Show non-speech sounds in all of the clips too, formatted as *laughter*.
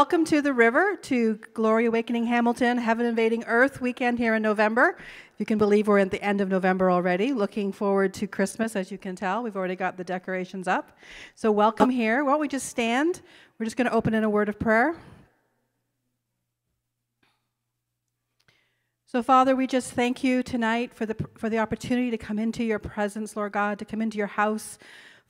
Welcome to the river, to Glory Awakening Hamilton, Heaven Invading Earth weekend here in November. You can believe we're at the end of November already. Looking forward to Christmas, as you can tell. We've already got the decorations up. So, welcome here. Why don't we just stand? We're just going to open in a word of prayer. So, Father, we just thank you tonight for the, for the opportunity to come into your presence, Lord God, to come into your house,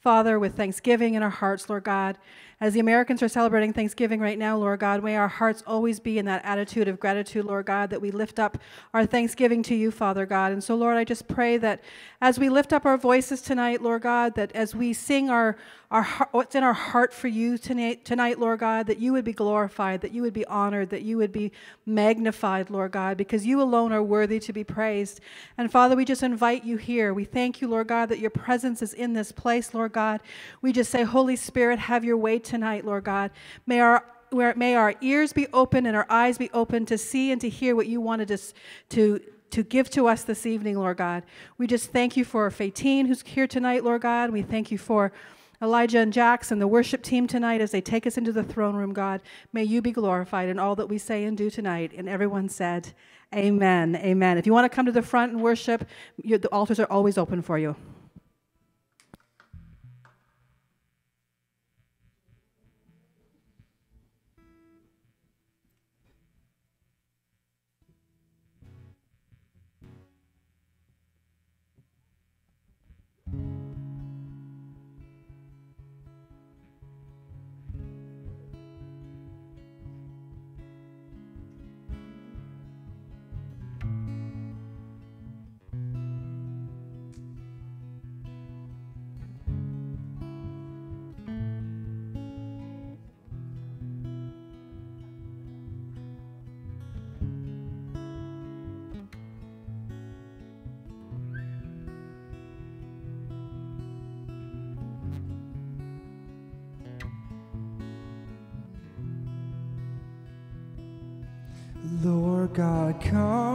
Father, with thanksgiving in our hearts, Lord God. As the Americans are celebrating Thanksgiving right now, Lord God, may our hearts always be in that attitude of gratitude, Lord God, that we lift up our thanksgiving to you, Father God. And so, Lord, I just pray that as we lift up our voices tonight, Lord God, that as we sing our, our what's in our heart for you tonight, tonight, Lord God, that you would be glorified, that you would be honored, that you would be magnified, Lord God, because you alone are worthy to be praised. And Father, we just invite you here. We thank you, Lord God, that your presence is in this place, Lord God. We just say, Holy Spirit, have your way tonight, Lord God. May our where may our ears be open and our eyes be open to see and to hear what you wanted us to to give to us this evening, Lord God. We just thank you for Fatine, who's here tonight, Lord God. We thank you for Elijah and Jackson, the worship team tonight as they take us into the throne room, God. May you be glorified in all that we say and do tonight. And everyone said, Amen. Amen. If you want to come to the front and worship, the altars are always open for you. Come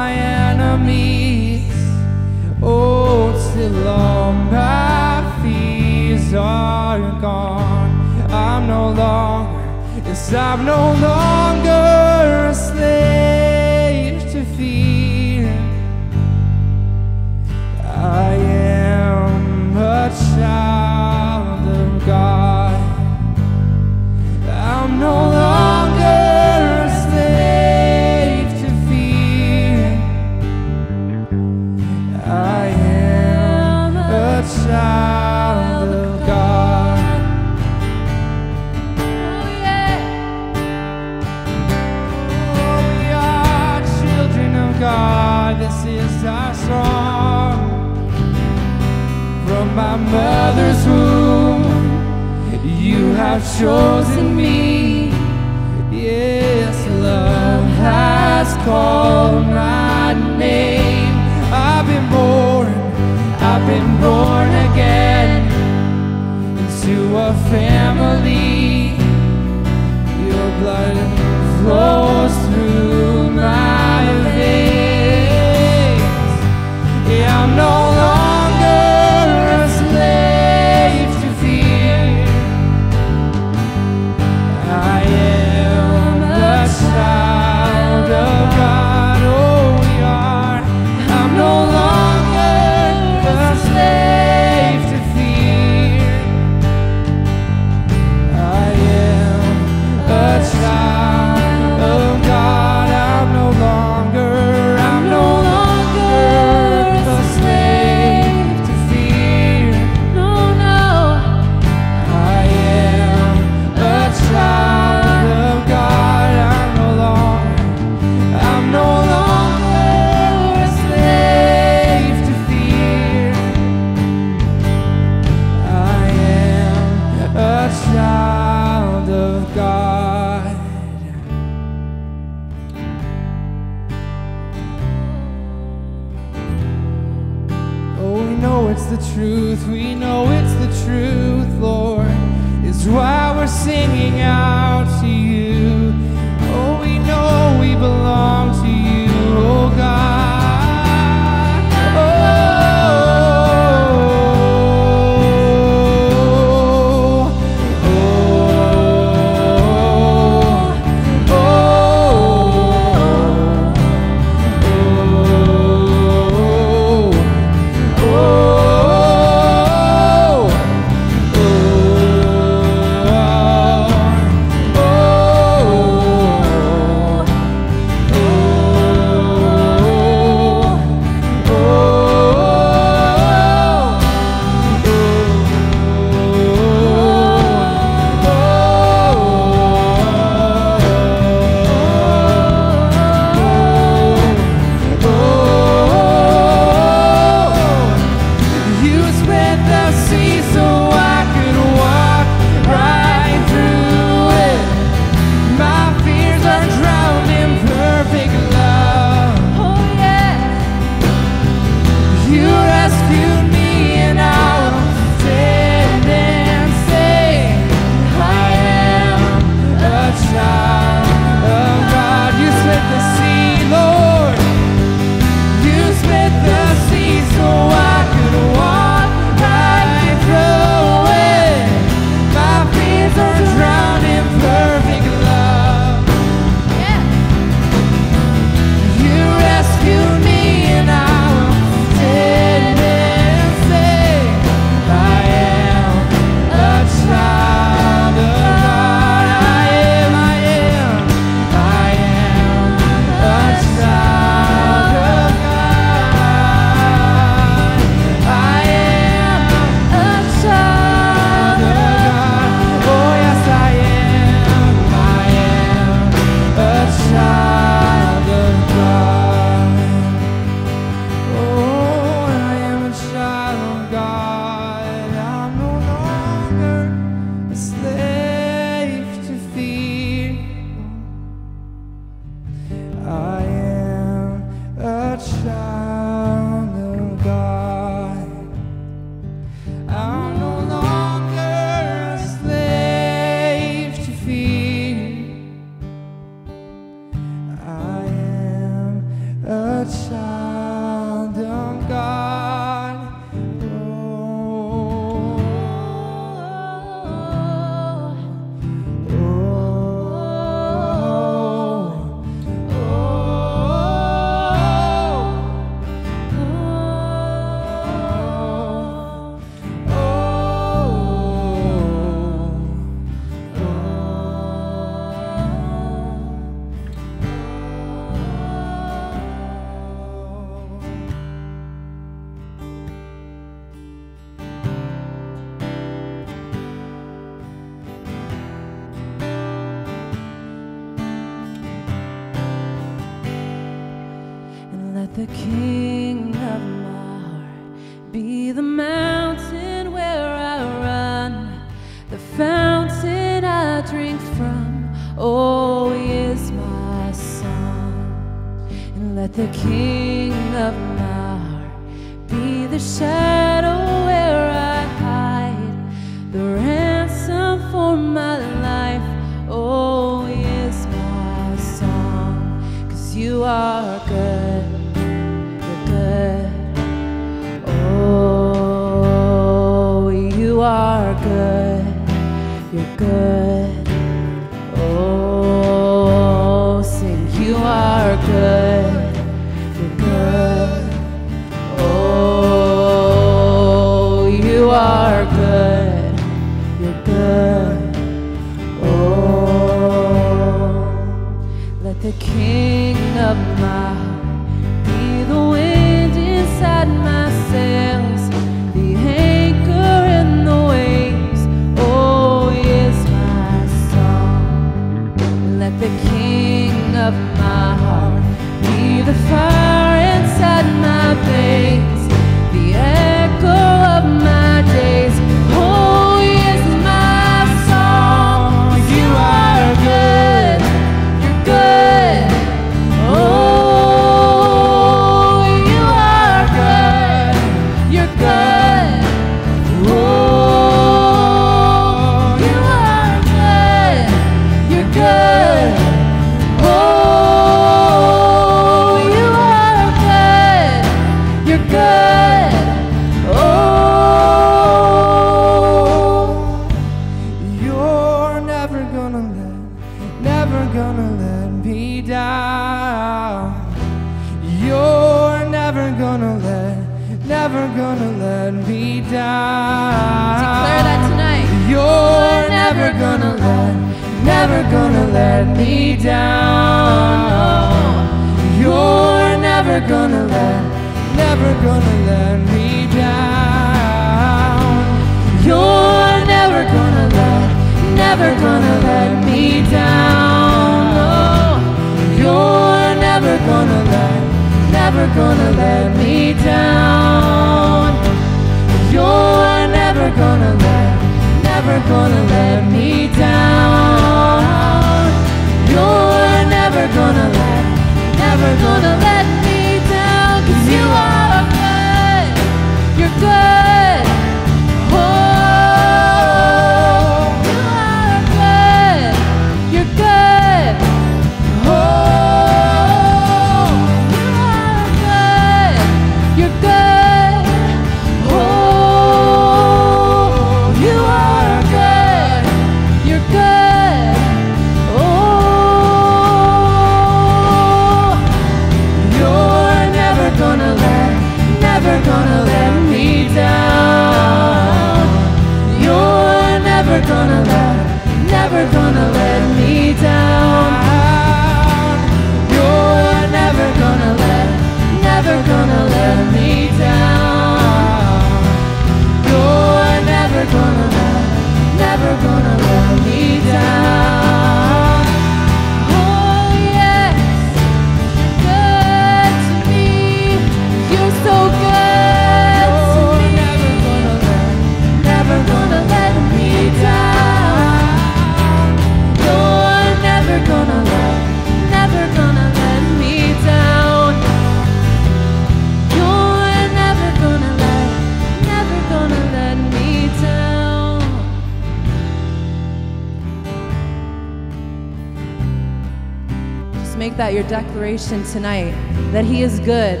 declaration tonight that He is good.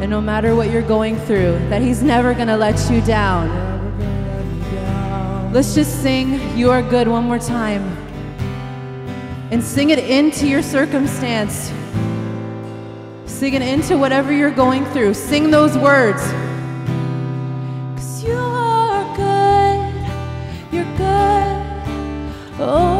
And no matter what you're going through, that He's never going to let you down. Let's just sing You Are Good one more time. And sing it into your circumstance. Sing it into whatever you're going through. Sing those words. Cause you are good. You're good. Oh.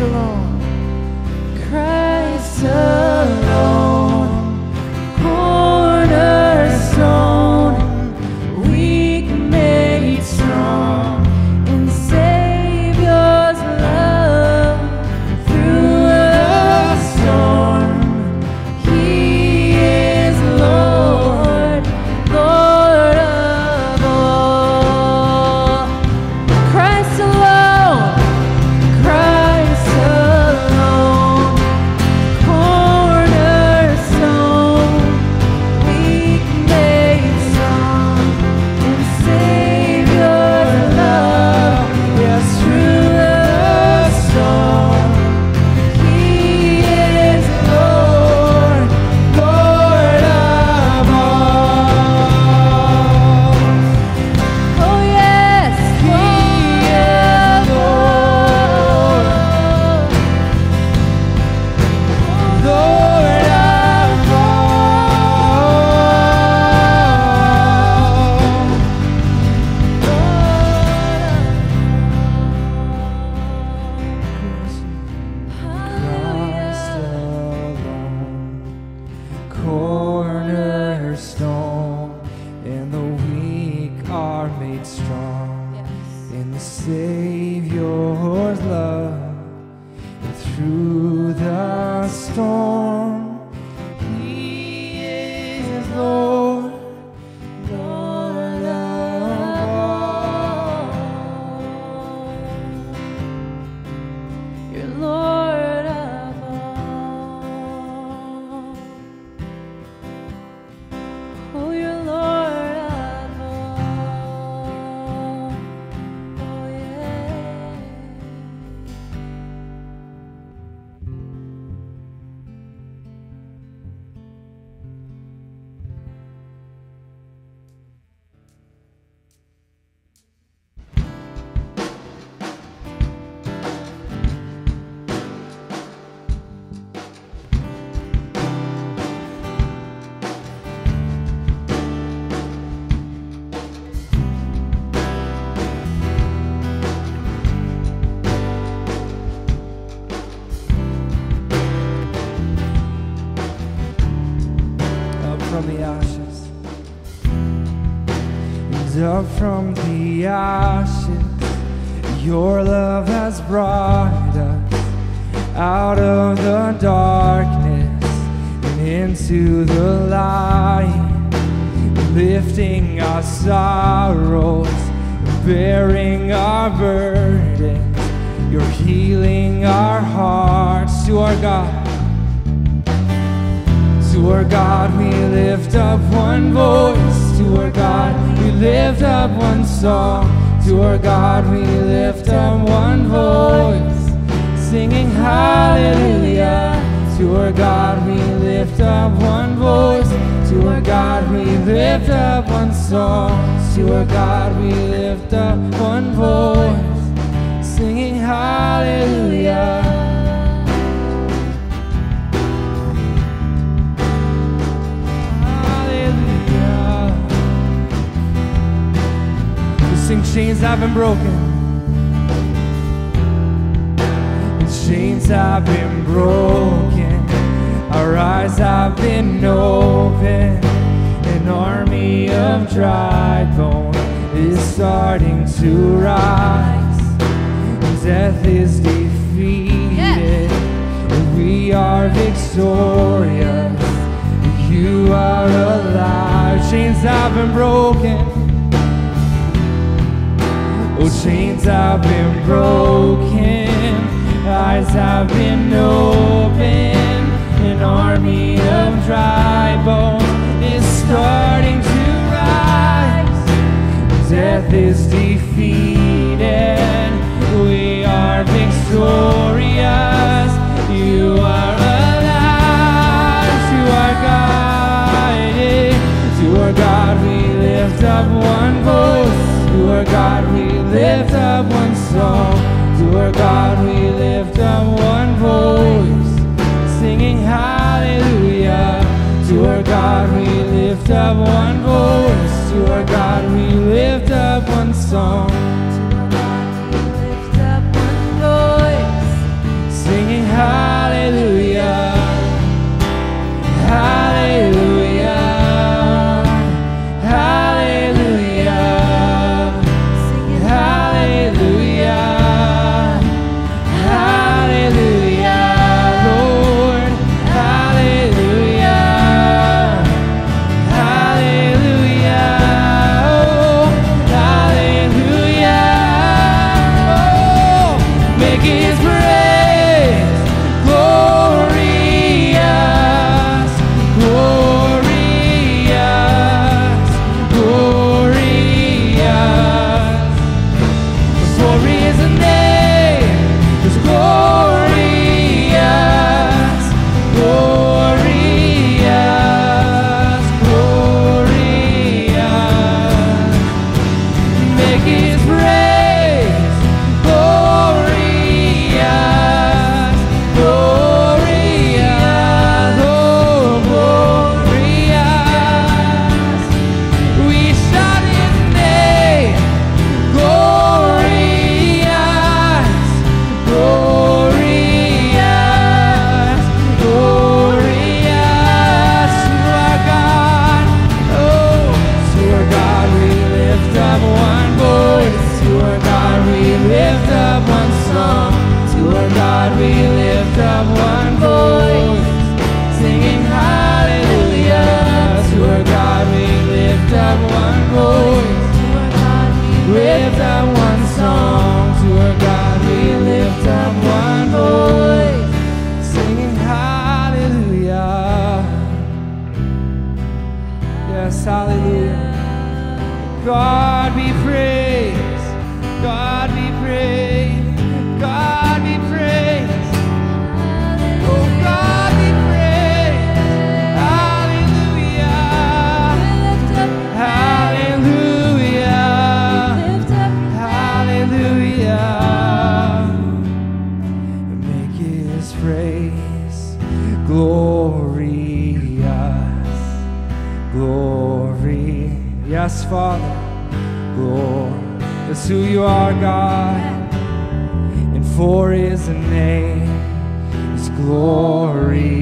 Alone. God, we lift up one voice, singing hallelujah. To our God, we lift up one voice, lift up one song. To our God, we lift up one voice, singing hallelujah. Yes, hallelujah. God. Father, Lord, is who you are, God, and for is a name, is glory.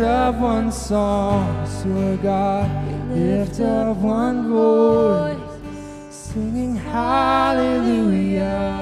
lift up one song to God, lift up one voice, singing hallelujah.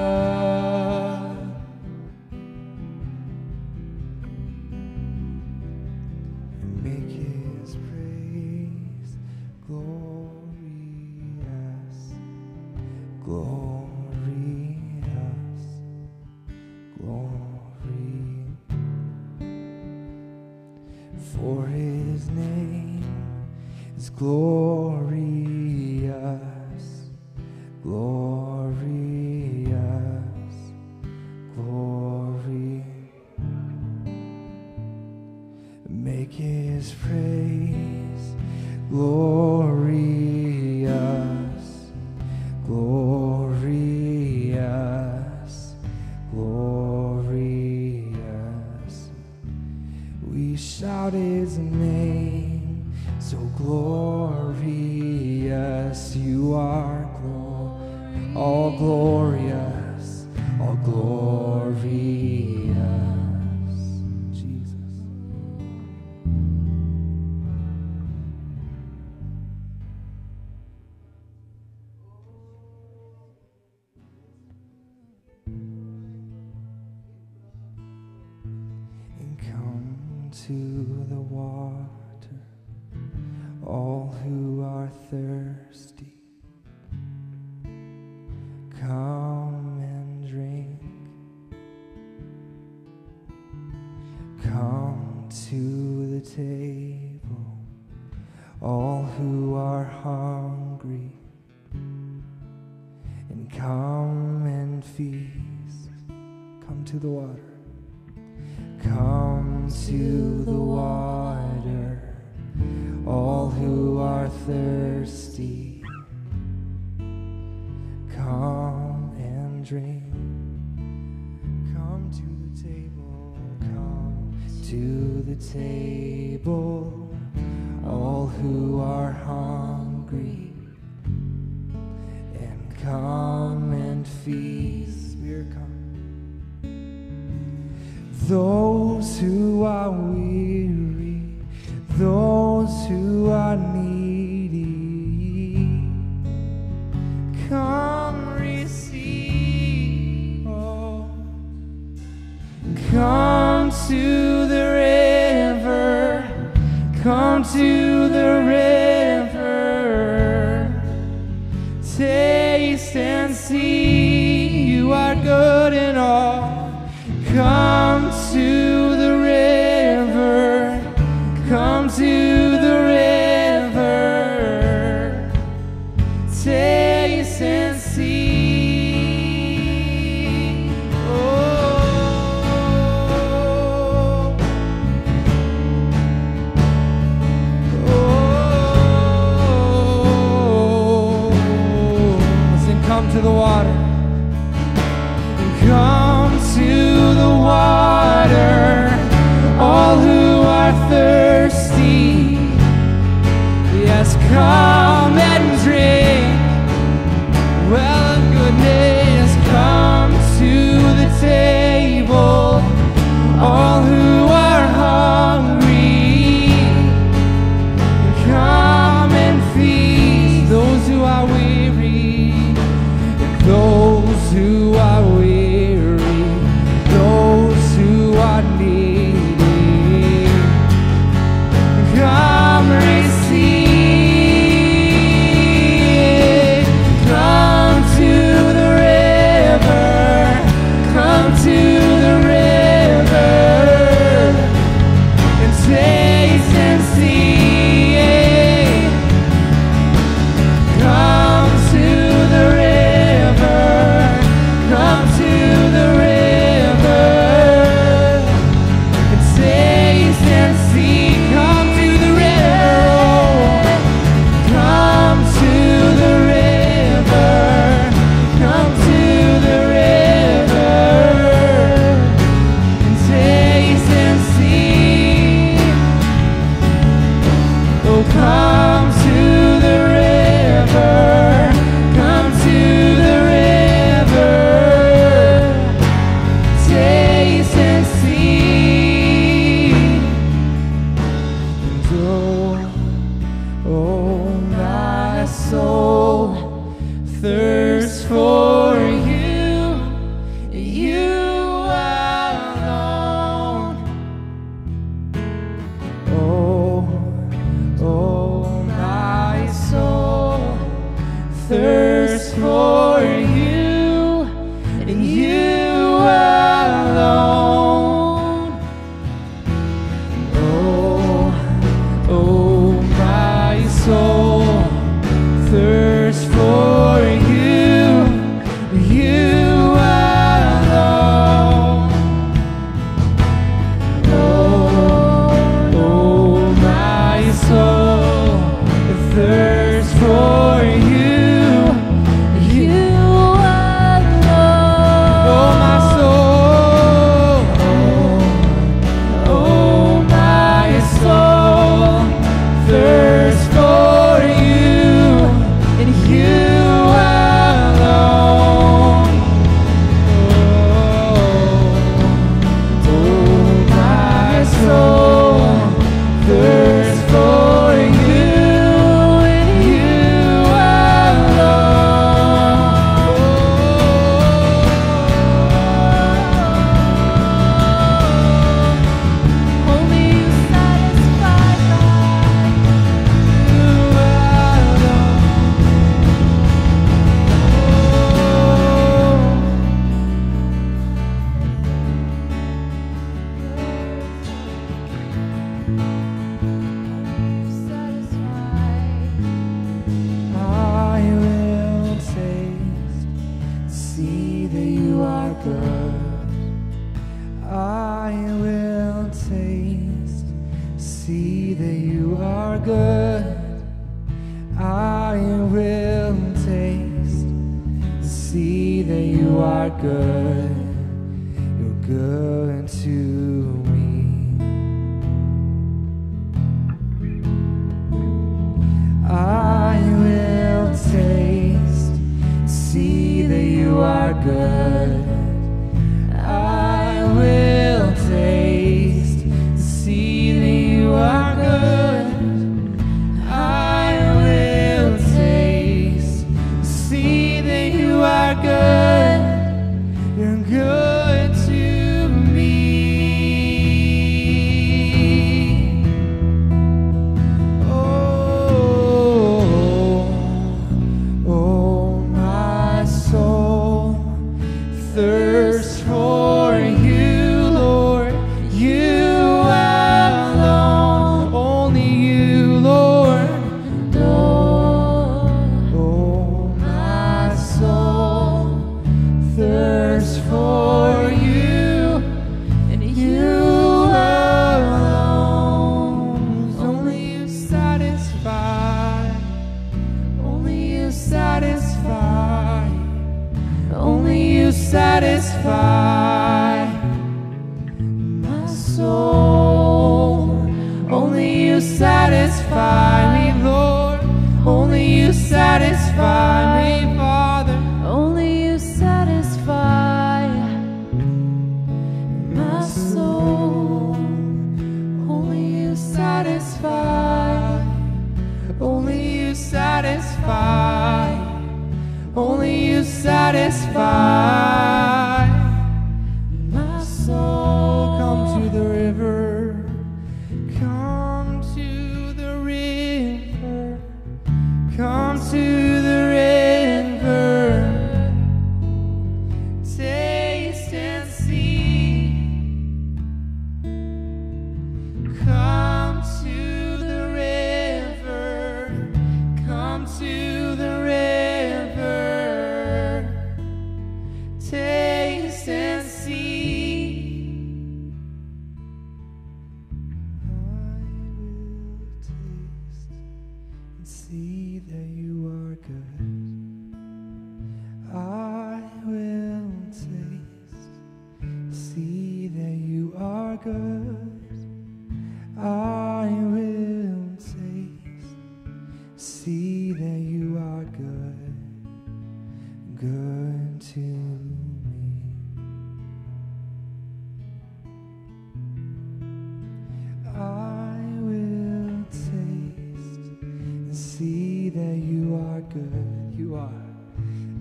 that you are good. You are.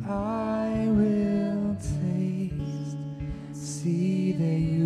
I will taste, see that you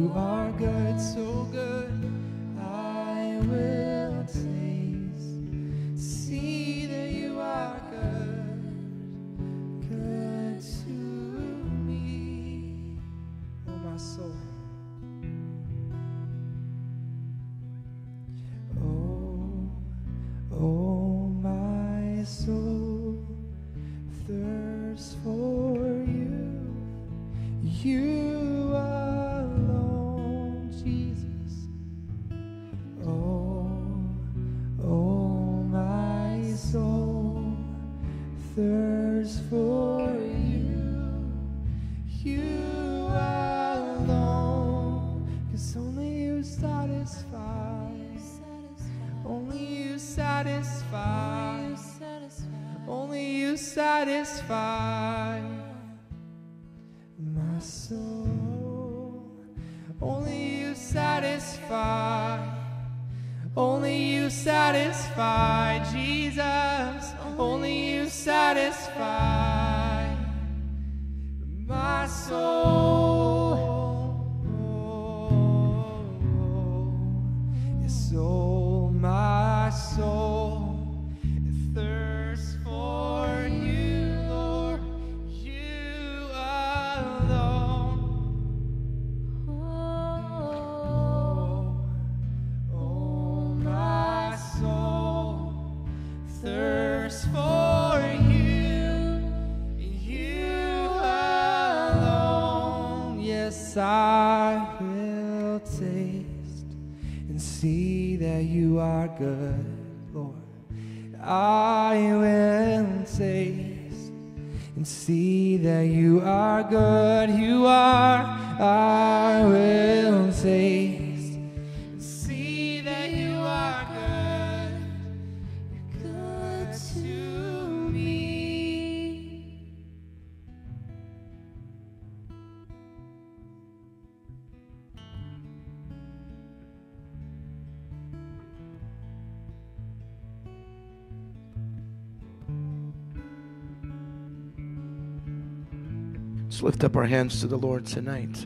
lift up our hands to the Lord tonight.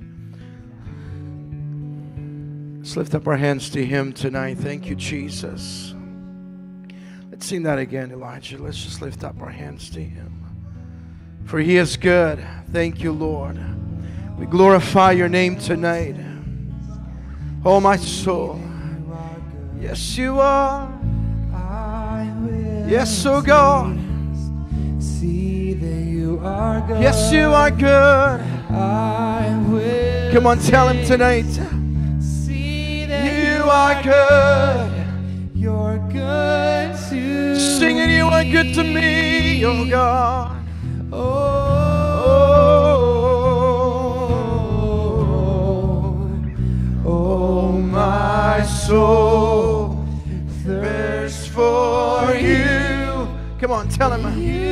Let's lift up our hands to Him tonight. Thank you, Jesus. Let's sing that again, Elijah. Let's just lift up our hands to Him. For He is good. Thank you, Lord. We glorify your name tonight. Oh, my soul. Yes, you are. Yes, oh God. You are good. Yes, you are good. I will Come on, tell Him tonight. see that You are good. You're good to Singing, you are good to me, oh God. Oh, Oh, my soul thirsts for you. Come on, tell him.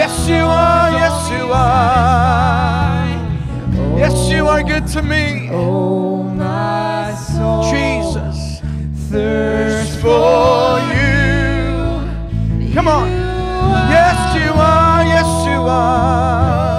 Yes, you are. Yes, you are. Yes, you are good to me. oh, my soul Jesus thirsts for you. Come on. Yes, you are. Yes, you are.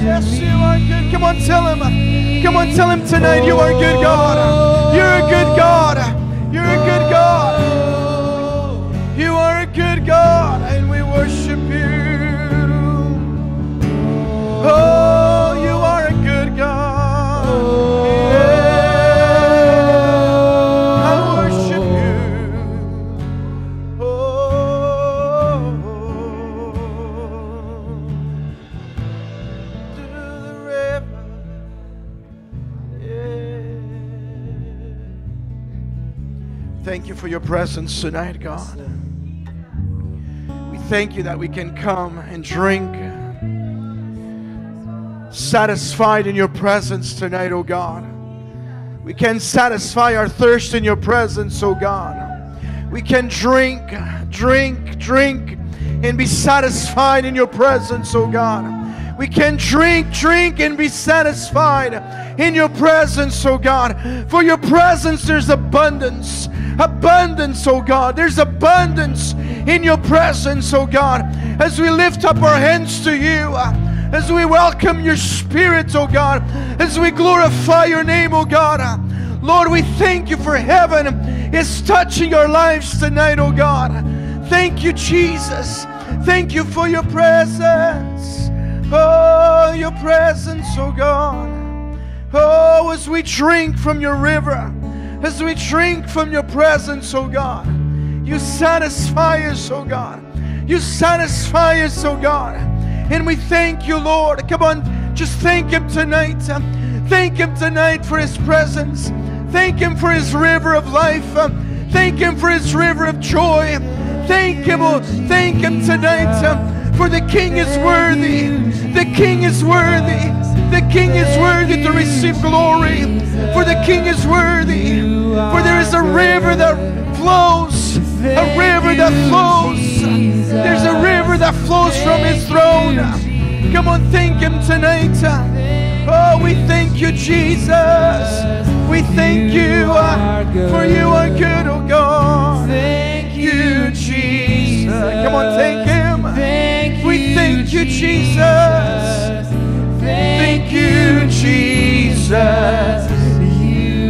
Yes, you are good. Come on, tell him. Come on, tell him tonight you are good God. You're a good God. You're a good God. You are a good God, and we worship you. For your presence tonight, God. We thank you that we can come and drink satisfied in your presence tonight, oh God. We can satisfy our thirst in your presence, oh God. We can drink, drink, drink, and be satisfied in your presence, oh God. We can drink, drink, and be satisfied in your presence, oh God. For your presence, there's abundance. Abundance, oh God. There's abundance in your presence, oh God. As we lift up our hands to you, as we welcome your spirit, oh God, as we glorify your name, oh God. Lord, we thank you for heaven is touching our lives tonight, oh God. Thank you, Jesus. Thank you for your presence. Oh, your presence, oh God. Oh, as we drink from your river, as we drink from your presence, oh God, you satisfy us, oh God. You satisfy us, oh God. And we thank you, Lord. Come on, just thank Him tonight. Thank Him tonight for His presence. Thank Him for His river of life. Thank Him for His river of joy. Thank Him, oh, thank Him tonight. For the King is worthy. The King is worthy. The King is worthy to receive glory. For the King is worthy. For there is a river that flows. A river that flows. There's a river that flows from His throne. Come on, thank Him tonight. Oh, we thank you, Jesus. We thank you, uh, for you are good, oh God. Thank you, Jesus. Come on, thank Him. Thank thank you, Jesus. Thank you, Jesus.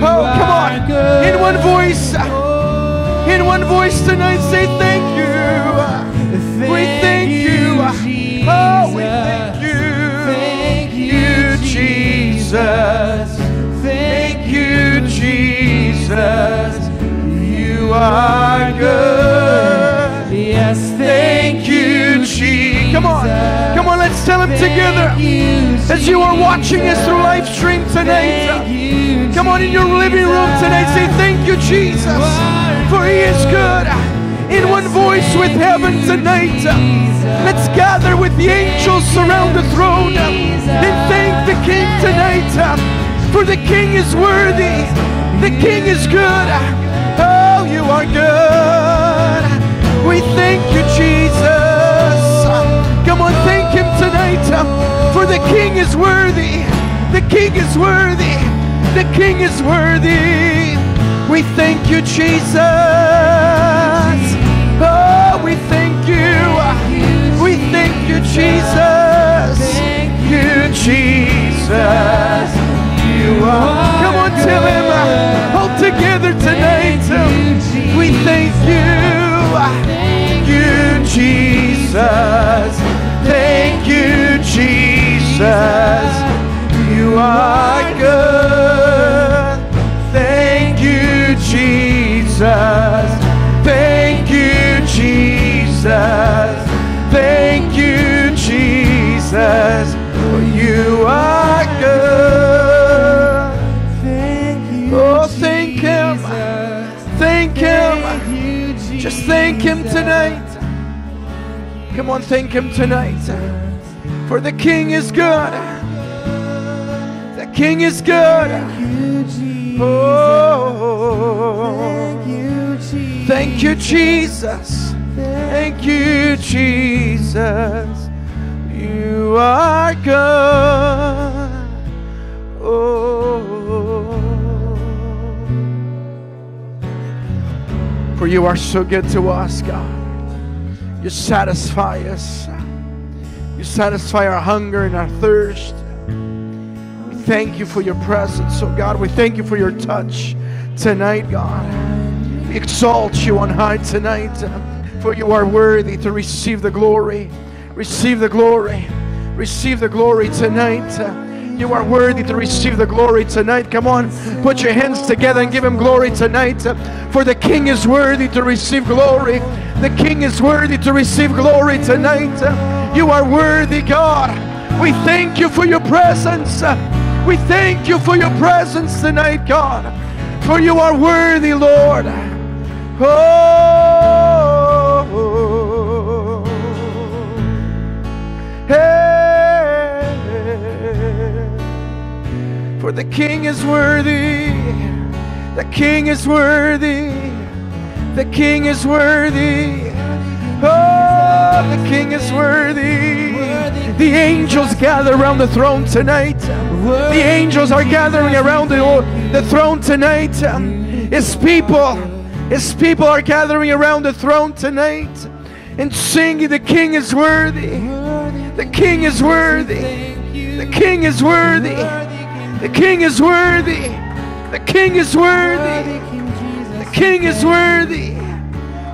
Oh, come on. In one voice. In one voice tonight, say thank you. We thank you. Oh, we thank you. Thank you, Jesus. Thank you, Jesus. You are good. Yes, Thank you, Jesus. Come on. Come on, let's tell him together. As you are watching us through live stream tonight. Come on in your living room tonight. Say thank you, Jesus. For he is good. In one voice with heaven tonight. Let's gather with the angels around the throne and thank the King tonight. For the King is worthy. The King is good. Oh, you are good. We thank you, Jesus. Tonight. Uh, for the King is worthy. The King is worthy. The King is worthy. We thank you, Jesus. Oh, we thank you. We thank you, Jesus. Thank You, Jesus. You are. Come on, tell him. Uh, All together tonight. Uh, we thank you. Thank You, Jesus. Thank you, Jesus. You are good. Thank you, Jesus. Thank you, Jesus. Thank you, Jesus. For you are good. Oh, thank Him. Thank Him. Just thank Him tonight. Come on, thank Him tonight. For the King is good. The King is good. Oh, thank you, Jesus. Thank you, Jesus. You are good. Oh, for you are so good to us, God. You satisfy us. You satisfy our hunger and our thirst. We thank you for your presence, oh God. We thank you for your touch tonight, God. We exalt you on high tonight, uh, for you are worthy to receive the glory. Receive the glory. Receive the glory tonight. Uh, You are worthy to receive the glory tonight. Come on, put your hands together and give him glory tonight. For the King is worthy to receive glory. The King is worthy to receive glory tonight. You are worthy, God. We thank you for your presence. We thank you for your presence tonight, God. For you are worthy, Lord. Oh, hey. For the King is worthy. The King is worthy. The King is worthy. Oh, the King is worthy. The angels gather around the throne tonight. The angels are gathering around the, the throne tonight. His people, His people are gathering around the throne tonight and singing, The King is worthy. The King is worthy. The King is worthy. The King is worthy. The King is worthy. The King is worthy.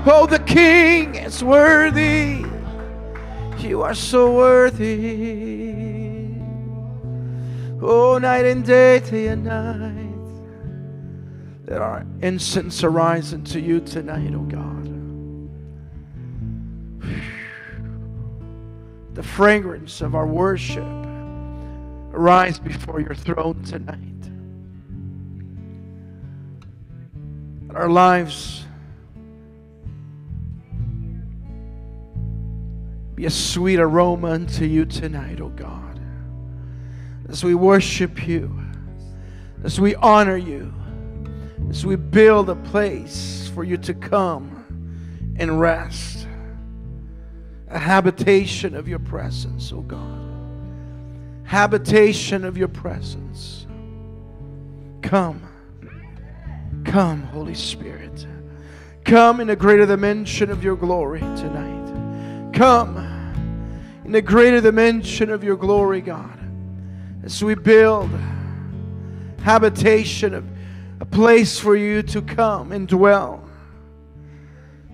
Oh, the King is worthy. You are so worthy. Oh, night and day, day and night. Let our incense arise unto you tonight, oh God. The fragrance of our worship arise before your throne tonight. Let our lives be a sweet aroma unto you tonight, O oh God. As we worship you, as we honor you, as we build a place for you to come and rest, a habitation of your presence, O oh God. Habitation of your presence. Come. Come, Holy Spirit. Come in a greater dimension of your glory tonight. Come in a greater dimension of your glory, God. As we build habitation of a place for you to come and dwell.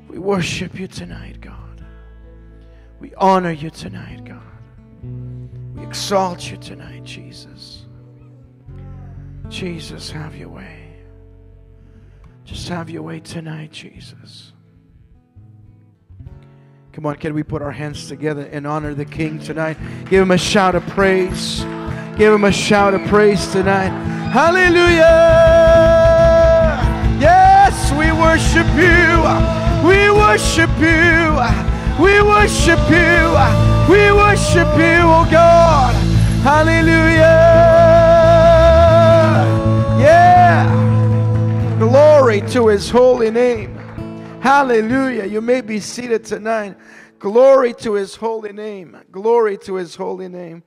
We worship you tonight, God. We honor you tonight, God. Exalt you tonight, Jesus. Jesus, have your way. Just have your way tonight, Jesus. Come on, can we put our hands together and honor the King tonight? Give him a shout of praise. Give him a shout of praise tonight. Hallelujah! Yes, we worship you. We worship you. We worship you. We worship you, oh God. Hallelujah. Yeah. Glory to his holy name. Hallelujah. You may be seated tonight. Glory to his holy name. Glory to his holy name.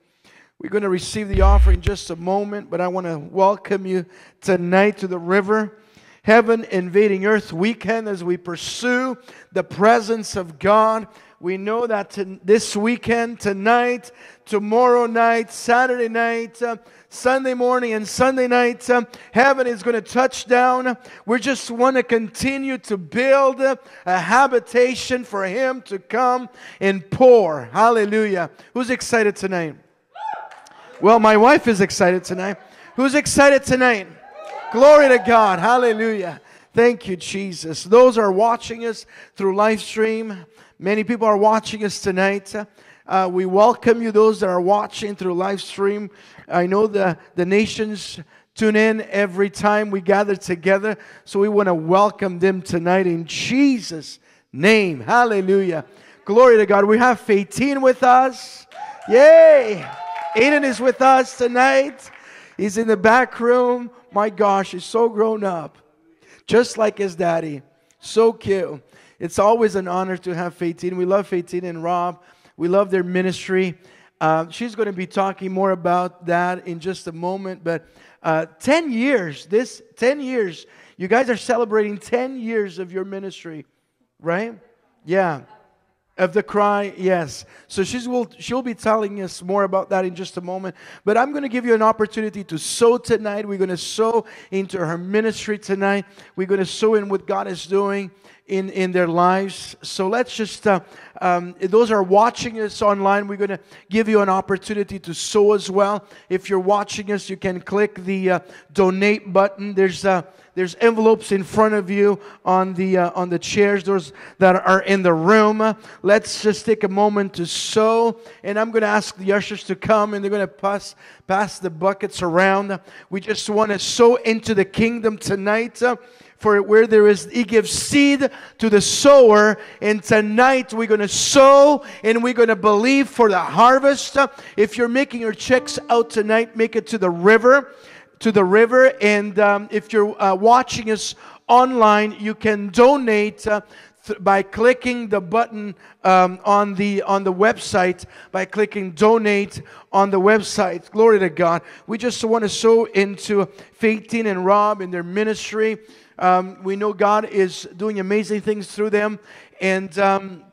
We're going to receive the offering in just a moment, but I want to welcome you tonight to the river. Heaven invading earth weekend as we pursue the presence of God. We know that to, this weekend, tonight, tomorrow night, Saturday night, uh, Sunday morning, and Sunday night, uh, heaven is going to touch down. We just want to continue to build a habitation for Him to come and pour. Hallelujah. Who's excited tonight? Well, my wife is excited tonight. Who's excited tonight? Glory to God. Hallelujah. Thank you, Jesus. Those are watching us through live stream. Many people are watching us tonight. Uh, we welcome you, those that are watching through live stream. I know the, the nations tune in every time we gather together, so we want to welcome them tonight in Jesus' name. Hallelujah. Glory to God. We have Faytene with us. Yay! Aiden is with us tonight. He's in the back room. My gosh, he's so grown up, just like his daddy. So cute. It's always an honor to have Faytene. We love Faytene and Rob. We love their ministry. Uh, she's going to be talking more about that in just a moment. But uh, 10 years, this 10 years, you guys are celebrating 10 years of your ministry, right? Yeah. Of the cry, yes. So she's will she'll be telling us more about that in just a moment. But I'm going to give you an opportunity to sow tonight. We're going to sow into her ministry tonight. We're going to sow in what God is doing in in their lives. So let's just uh, um, those are watching us online. We're going to give you an opportunity to sow as well. If you're watching us, you can click the uh, donate button. There's uh, there's envelopes in front of you on the uh, on the chairs. Those that are in the room. Let's just take a moment to sow, and I'm going to ask the ushers to come, and they're going to pass pass the buckets around. We just want to sow into the kingdom tonight. For where there is he gives seed to the sower and tonight we're going to sow and we're going to believe for the harvest if you're making your checks out tonight make it to the river to the river. And um, if you're uh, watching us online, you can donate. Uh, th- by clicking the button um, on the on the website by clicking donate on the website glory to god we just want to sow into Faytene and rob in their ministry um, we know god is doing amazing things through them and um,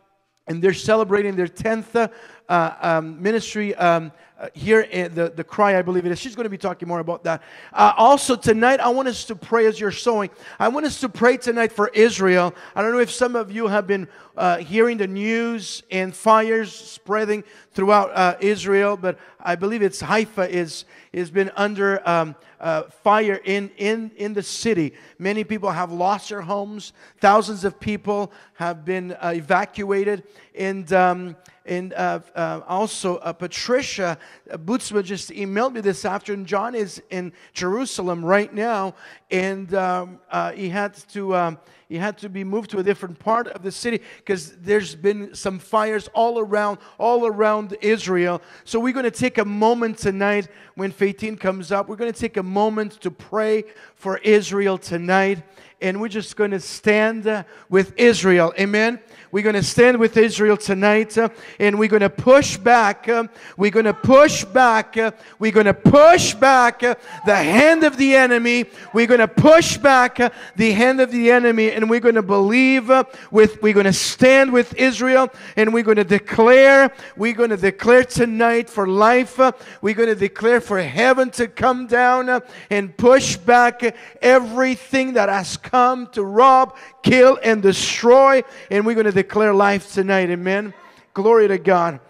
and they're celebrating their 10th uh, um, ministry um, uh, here in the, the cry, I believe it is. She's going to be talking more about that. Uh, also, tonight, I want us to pray as you're sowing. I want us to pray tonight for Israel. I don't know if some of you have been uh, hearing the news and fires spreading throughout uh, Israel, but I believe it's Haifa is has been under um, uh, fire in, in, in the city. Many people have lost their homes. Thousands of people have been uh, evacuated. And, um, and uh, uh also, uh, Patricia Bootsma just emailed me this afternoon. John is in Jerusalem right now, and um, uh, he had to. He had to be moved to a different part of the city because there's been some fires all around, all around Israel. So we're going to take a moment tonight when Faytene comes up. We're going to take a moment to pray for Israel tonight. And we're just going to stand with Israel. Amen. We're going to stand with Israel tonight uh, and we're going to push back. Uh, we're going to push back. Uh, we're going to push back uh, the hand of the enemy. We're going to push back uh, the hand of the enemy and we're going to believe uh, with, we're going to stand with Israel and we're going to declare, we're going to declare tonight for life. we're going to declare for heaven to come down and push back everything that has come to rob, kill, and destroy. And we're going to declare life tonight. Amen. Glory to God.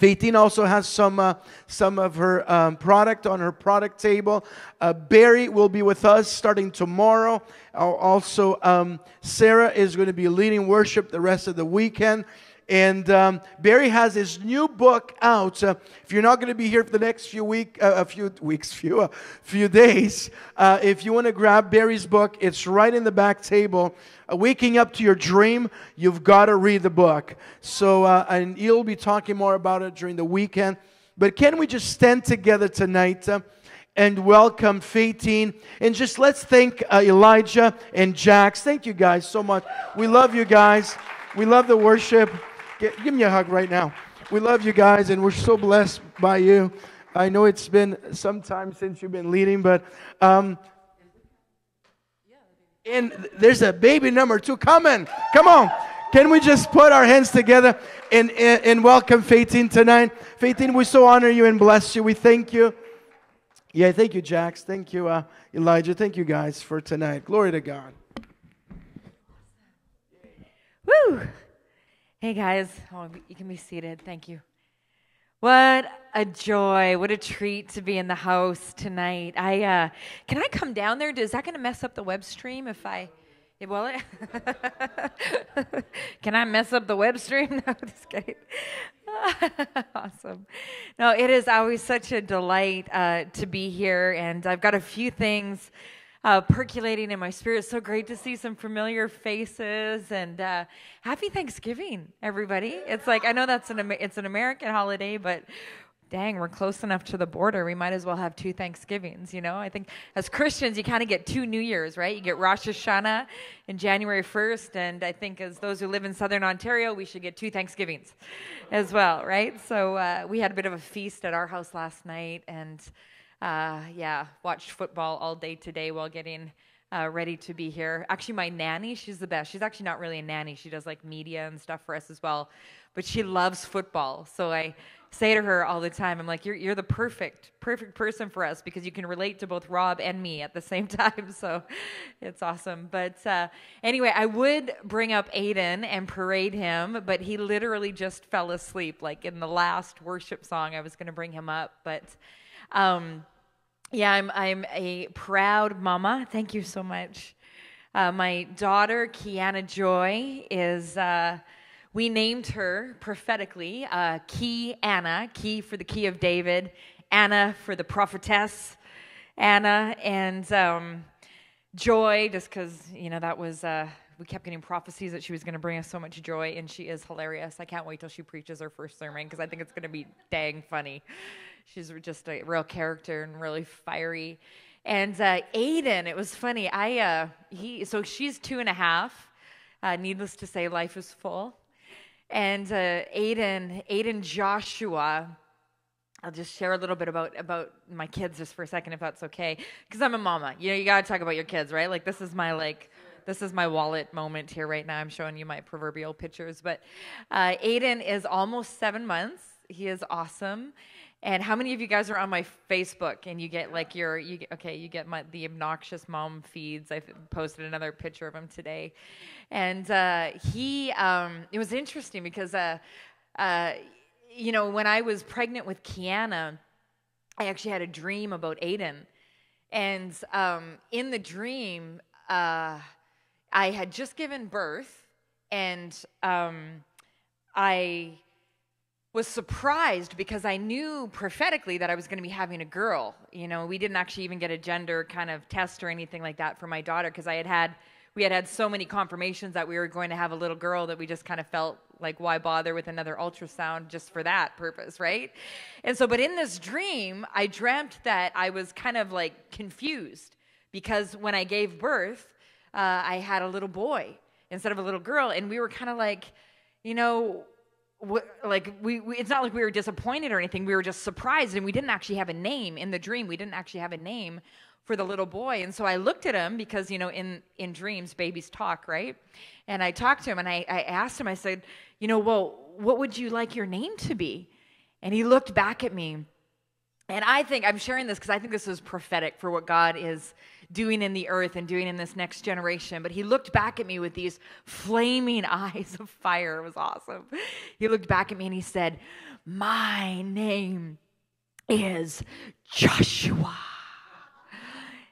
Faytene also has some, uh, some of her um, product on her product table. Uh, Barry will be with us starting tomorrow. Also, um, Sarah is going to be leading worship the rest of the weekend. And um, Barry has his new book out. Uh, if you're not going to be here for the next few week, uh, a few weeks, *laughs* few uh, few days, uh, if you want to grab Barry's book, it's right in the back table. Uh, waking up to your dream, you've got to read the book. So, uh, and he'll be talking more about it during the weekend. But can we just stand together tonight? and welcome Faytene. And just let's thank Elijah and Jax. Thank you guys so much. We love you guys. We love the worship. Get, give me a hug right now. We love you guys, and we're so blessed by you. I know it's been some time since you've been leading, but um, and there's a baby number two coming. Come on. Can we just put our hands together and, and, and welcome Faytene tonight? Faytene, we so honor you and bless you. We thank you. Yeah, thank you, Jax. Thank you, uh, Elijah. Thank you guys for tonight. Glory to God. Woo! Hey guys, oh, you can be seated. Thank you. What a joy! What a treat to be in the house tonight. I uh, can I come down there? Is that going to mess up the web stream if I? Will it? *laughs* can I mess up the web stream? *laughs* No, just kidding. *laughs* awesome. No, it is always such a delight uh, to be here, and I've got a few things uh, percolating in my spirit. So great to see some familiar faces and uh, happy Thanksgiving, everybody. It's like I know that's an it's an American holiday, but dang, we're close enough to the border. We might as well have two Thanksgivings, you know? I think as Christians, you kind of get two New Years, right? You get Rosh Hashanah in January 1st, and I think as those who live in Southern Ontario, we should get two Thanksgivings as well, right? So uh, we had a bit of a feast at our house last night, and uh, yeah, watched football all day today while getting uh, ready to be here. Actually, my nanny, she's the best. She's actually not really a nanny. She does like media and stuff for us as well, but she loves football. So I say to her all the time, I'm like, you're, you're the perfect, perfect person for us because you can relate to both Rob and me at the same *laughs* time. So it's awesome. But uh, anyway, I would bring up Aiden and parade him, but he literally just fell asleep. Like in the last worship song, I was going to bring him up. But um, yeah, I'm, I'm a proud mama. Thank you so much. Uh, my daughter, Kiana Joy, is. Uh, we named her prophetically uh, Key Anna, Key for the key of David, Anna for the prophetess Anna, and um, Joy, just because, you know, that was, uh, we kept getting prophecies that she was going to bring us so much joy, and she is hilarious. I can't wait till she preaches her first sermon because I think it's going to be dang funny. She's just a real character and really fiery. And uh, Aiden, it was funny. I uh, he so she's two and a half. Uh, needless to say, life is full. And uh, Aiden, Aiden Joshua, I'll just share a little bit about about my kids just for a second, if that's okay. Because I'm a mama. You know, you gotta talk about your kids, right? Like this is my like this is my wallet moment here right now. I'm showing you my proverbial pictures. But uh, Aiden is almost seven months. He is awesome. And how many of you guys are on my Facebook and you get like your you get, okay you get my the obnoxious mom feeds? I posted another picture of him today, and uh, he um, it was interesting because uh, uh, you know when I was pregnant with Kiana, I actually had a dream about Aiden, and um, in the dream uh, I had just given birth, and um, I was surprised because I knew prophetically that I was going to be having a girl. You know, we didn't actually even get a gender kind of test or anything like that for my daughter because I had had we had had so many confirmations that we were going to have a little girl that we just kind of felt like why bother with another ultrasound just for that purpose, right? And so but in this dream, I dreamt that I was kind of like confused because when I gave birth, uh, I had a little boy instead of a little girl and we were kind of like, you know, like we, we, it's not like we were disappointed or anything. We were just surprised and we didn't actually have a name in the dream. We didn't actually have a name for the little boy. And so i looked at him because you know in in dreams babies talk right? And i talked to him and i, I asked him i said you know well what would you like your name to be? And he looked back at me. And i think i'm sharing this because i think this is prophetic for what god is doing in the earth and doing in this next generation. But he looked back at me with these flaming *laughs* eyes of fire. It was awesome. He looked back at me and he said, My name is Joshua.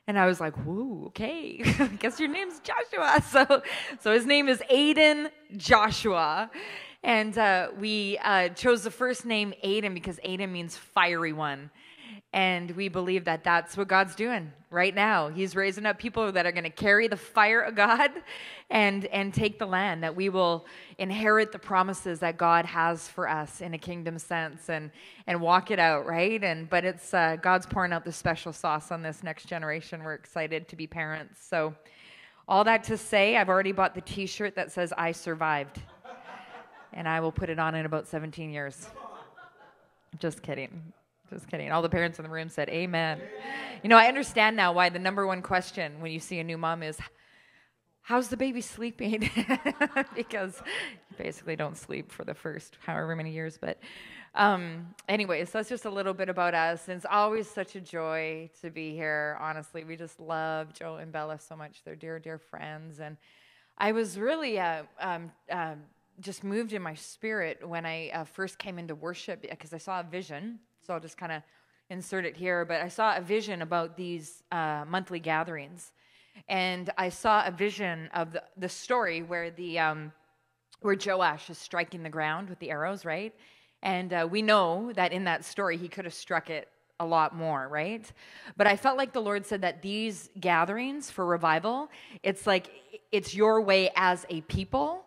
And I was like, whoa, okay. *laughs* I guess your name's Joshua. *laughs* So, so his name is Aiden Joshua. And uh, we uh, chose the first name Aiden because Aiden means fiery one. And we believe that that's what God's doing right now. He's raising up people that are going to carry the fire of God and, and take the land, that we will inherit the promises that God has for us in a kingdom sense and, and walk it out, right? And, but it's uh, God's pouring out the special sauce on this next generation. We're excited to be parents. So, all that to say, I've already bought the t shirt that says, I survived. And I will put it on in about 17 years. Just kidding. Just kidding. All the parents in the room said, Amen. Amen. You know, I understand now why the number one question when you see a new mom is, How's the baby sleeping? *laughs* because you basically don't sleep for the first however many years. But, um, anyways, that's just a little bit about us. And it's always such a joy to be here. Honestly, we just love Joe and Bella so much. They're dear, dear friends. And I was really uh, um, uh, just moved in my spirit when I uh, first came into worship because I saw a vision so I'll just kind of insert it here. But I saw a vision about these uh, monthly gatherings, and I saw a vision of the, the story where the um, where Joash is striking the ground with the arrows, right? And uh, we know that in that story he could have struck it a lot more, right? But I felt like the Lord said that these gatherings for revival, it's like it's your way as a people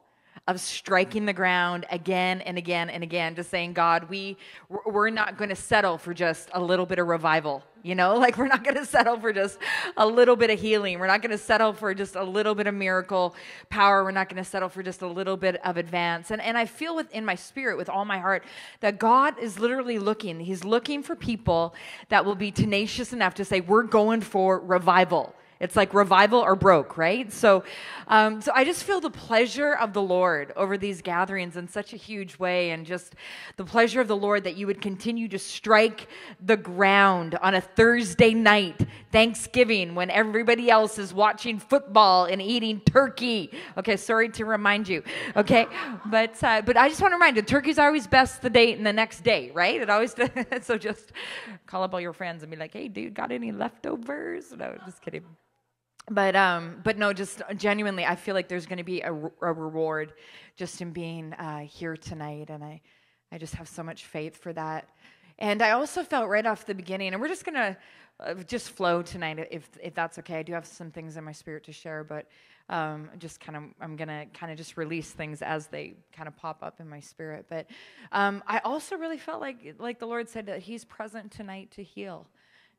of striking the ground again and again and again, just saying, God, we we're not going to settle for just a little bit of revival. You know, *laughs* like we're not going to settle for just a little bit of healing. We're not going to settle for just a little bit of miracle power. We're not going to settle for just a little bit of advance. And and I feel within my spirit, with all my heart, that God is literally looking. He's looking for people that will be tenacious enough to say, we're going for revival It's like revival or broke, right? So, um, so I just feel the pleasure of the Lord over these gatherings in such a huge way, and just the pleasure of the Lord that you would continue to strike the ground on a Thursday night, Thanksgiving, when everybody else is watching football and eating turkey. Okay, sorry to remind you. Okay, but uh, but I just want to remind you, turkey's always best the day and the next day, right? It always *laughs* so just call up all your friends and be like, hey, dude, got any leftovers? No, just kidding but um but no just genuinely i feel like there's going to be a, a, reward just in being uh, here tonight and i i just have so much faith for that. And i also felt right off the beginning and we're just going to uh, just flow tonight if if that's okay. I do have some things in my spirit to share but um, just kind of i'm going to kind of just release things as they kind of pop up in my spirit. But um, i also really felt like like the lord said that he's present tonight to heal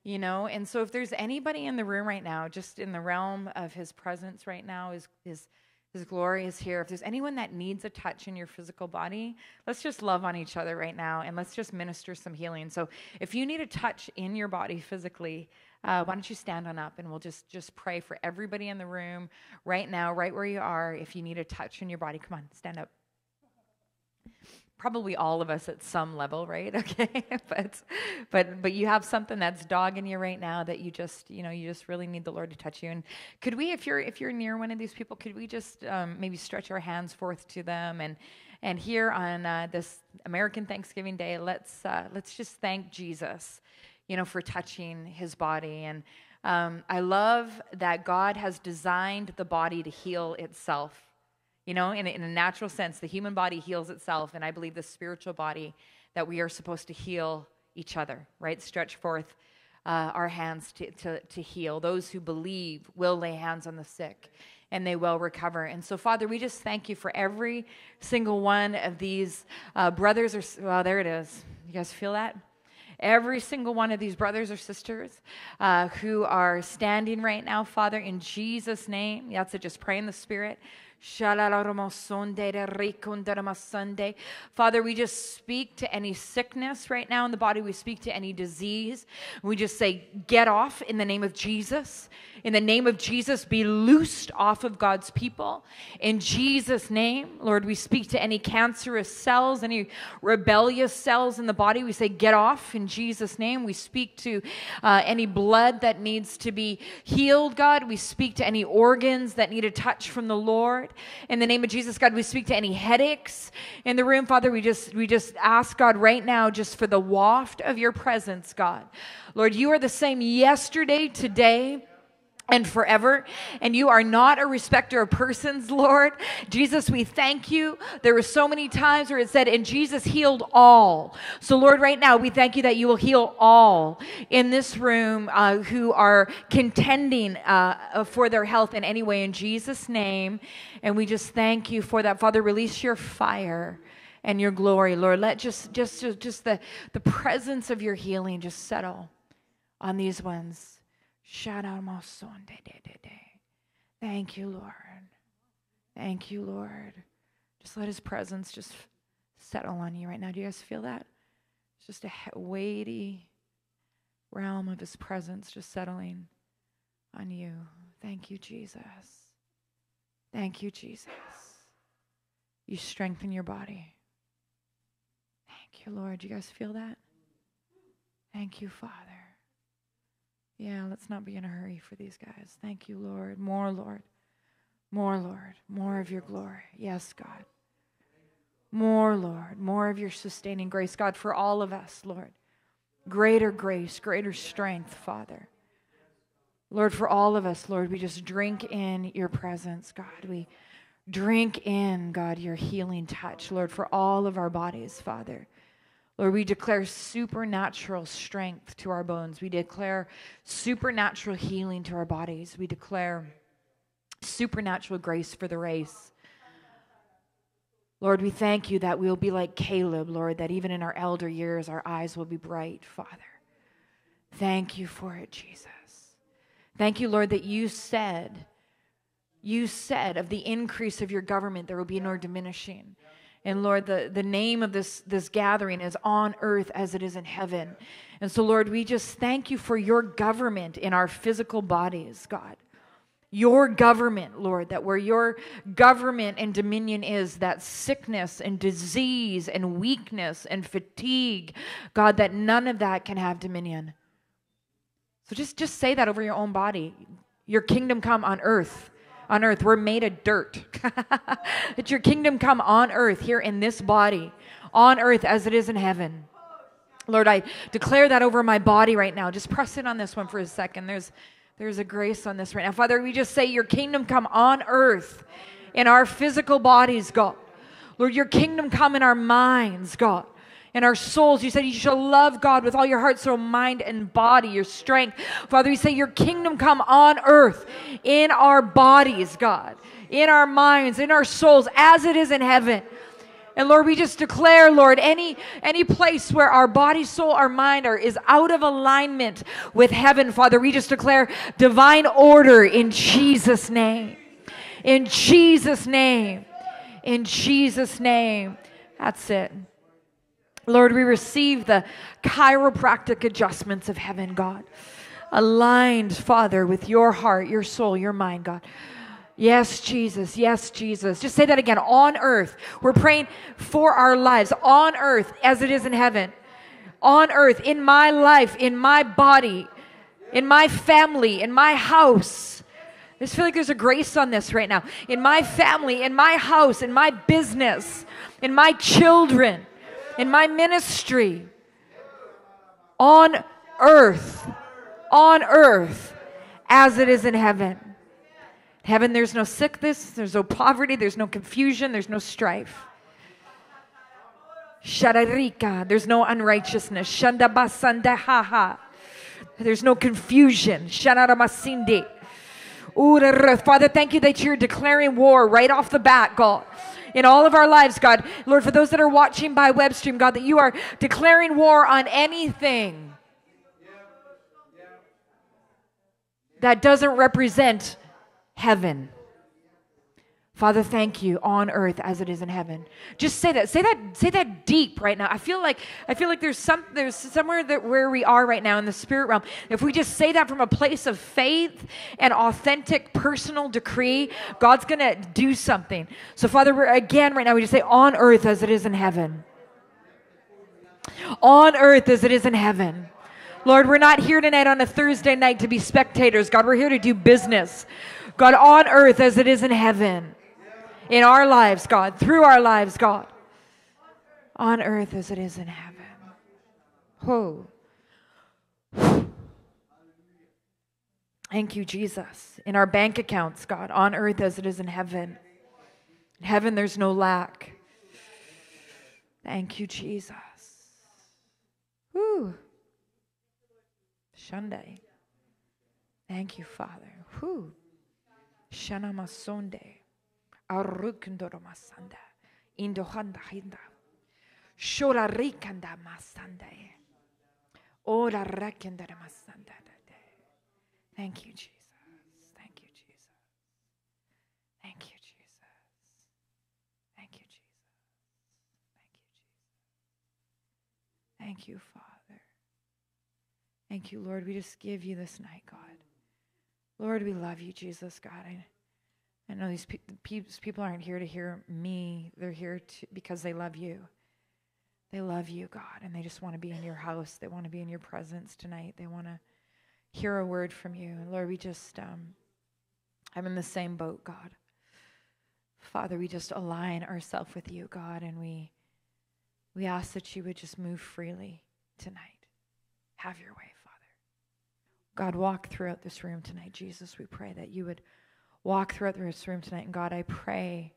you know? And so if there's anybody in the room right now just in the realm of his presence right now is his his glory is here. If there's anyone that needs a touch in your physical body let's just love on each other right now and let's just minister some healing. So if you need a touch in your body physically uh, why don't you stand on up and we'll just just pray for everybody in the room right now right where you are. If you need a touch in your body come on stand up probably all of us at some level right? *laughs* Okay but but but you have something that's dogging you right now that you just you know you just really need the lord to touch you. And could we if you're if you're near one of these people could we just um, maybe stretch our hands forth to them and and here on uh, this american thanksgiving day let's uh, let's just thank jesus you know for touching his body. And um, i love that god has designed the body to heal itself you know, in a, in a natural sense, the human body heals itself, and I believe the spiritual body that we are supposed to heal each other, right? Stretch forth uh, our hands to, to, to heal. Those who believe will lay hands on the sick and they will recover. And so, Father, we just thank you for every single one of these uh, brothers or, well, there it is. You guys feel that? Every single one of these brothers or sisters uh, who are standing right now, Father, in Jesus' name. That's it, just pray in the Spirit. Father, we just speak to any sickness right now in the body. We speak to any disease. We just say, get off in the name of Jesus. In the name of Jesus, be loosed off of God's people. In Jesus' name, Lord, we speak to any cancerous cells, any rebellious cells in the body. We say, get off in Jesus' name. We speak to uh, any blood that needs to be healed, God. We speak to any organs that need a touch from the Lord. In the name of Jesus, God, we speak to any headaches in the room, Father. We just we just ask God right now just for the waft of your presence, God. Lord, you are the same yesterday, today, and forever. And you are not a respecter of persons, Lord. Jesus, we thank you. There were so many times where it said, and Jesus healed all. So, Lord, right now, we thank you that you will heal all in this room uh, who are contending uh, for their health in any way in Jesus' name. And we just thank you for that. Father, release your fire and your glory, Lord. Let just, just, just the, the presence of your healing just settle on these ones. Thank you, Lord. Thank you, Lord. Just let his presence just settle on you right now. Do you guys feel that? It's just a weighty realm of his presence just settling on you. Thank you, Jesus. Thank you, Jesus. You strengthen your body. Thank you, Lord. Do you guys feel that? Thank you, Father. Yeah, let's not be in a hurry for these guys. Thank you, Lord. More, Lord. More, Lord. More of your glory. Yes, God. More, Lord. More of your sustaining grace, God, for all of us, Lord. Greater grace, greater strength, Father. Lord, for all of us, Lord, we just drink in your presence, God. We drink in, God, your healing touch, Lord, for all of our bodies, Father. Lord, we declare supernatural strength to our bones. We declare supernatural healing to our bodies. We declare supernatural grace for the race. Lord, we thank you that we'll be like Caleb, Lord, that even in our elder years, our eyes will be bright, Father. Thank you for it, Jesus. Thank you, Lord, that you said, you said of the increase of your government, there will be no diminishing. And Lord, the, the name of this, this gathering is on earth as it is in heaven. And so, Lord, we just thank you for your government in our physical bodies, God. your government, Lord, that where your government and dominion is, that sickness and disease and weakness and fatigue, God, that none of that can have dominion. So just, just say that over your own body. Your kingdom come on earth. On earth, we're made of dirt. *laughs* that your kingdom come on earth, here in this body, on earth as it is in heaven. Lord, I declare that over my body right now. Just press in on this one for a second. There's there's a grace on this right now. Father, we just say your kingdom come on earth in our physical bodies, God. Lord, your kingdom come in our minds, God. In our souls, you said you shall love God with all your heart, soul, mind, and body, your strength. Father, we say your kingdom come on earth in our bodies, God, in our minds, in our souls, as it is in heaven. And Lord, we just declare, Lord, any any place where our body, soul, our mind are is out of alignment with heaven, Father, we just declare divine order in Jesus' name. In Jesus' name. In Jesus' name. That's it. Lord, we receive the chiropractic adjustments of heaven, God. Aligned, Father, with your heart, your soul, your mind, God. Yes, Jesus. Yes, Jesus. Just say that again. On earth. We're praying for our lives on earth as it is in heaven. On earth, in my life, in my body, in my family, in my house. I just feel like there's a grace on this right now. In my family, in my house, in my business, in my children, in my ministry. On earth. On earth as it is in heaven. Heaven, there's no sickness, there's no poverty, there's no confusion, there's no strife. Shararika, there's no unrighteousness. Shandabasandahaha. There's no confusion. Shanaramasindi. Father, thank you that you're declaring war right off the bat, God in all of our lives, God. Lord, for those that are watching by web stream, God, that you are declaring war on anything that doesn't represent heaven. Father, thank you on earth as it is in heaven. Just say that. Say that. Say that deep right now. I feel like I feel like there's some there's somewhere that where we are right now in the spirit realm. If we just say that from a place of faith and authentic personal decree, God's gonna do something. So, Father, we're again right now. We just say on earth as it is in heaven. On earth as it is in heaven. Lord, we're not here tonight on a Thursday night to be spectators. God, we're here to do business. God, on earth as it is in heaven. In our lives, God, through our lives, God. On earth as it is in heaven. Oh. Thank you, Jesus. In our bank accounts, God, on earth as it is in heaven. In heaven, there's no lack. Thank you, Jesus. Whew. Sunday. Thank you, Father. Whew. Shana masonde. Arukundoro masanda. Indohanda hinda. Shora rikanda masande. Ora rekendere masanda. Thank you, Jesus. Thank you, Jesus. Thank you, Jesus. Thank you, Jesus. Thank you, Jesus. Thank you, Father. Thank you, Lord. We just give you this night, God. Lord, we love you, Jesus, God. I, I know these, pe- these people aren't here to hear me, they're here to, because they love you. They love you, God, and they just want to be in your house. They want to be in your presence tonight. They want to hear a word from you. And Lord, we just, um, I'm in the same boat, God. Father, we just align ourselves with you, God, and we we ask that you would just move freely tonight. Have your way, Father. God, walk throughout this room tonight, Jesus. We pray that you would walk throughout this room tonight. And God, I pray,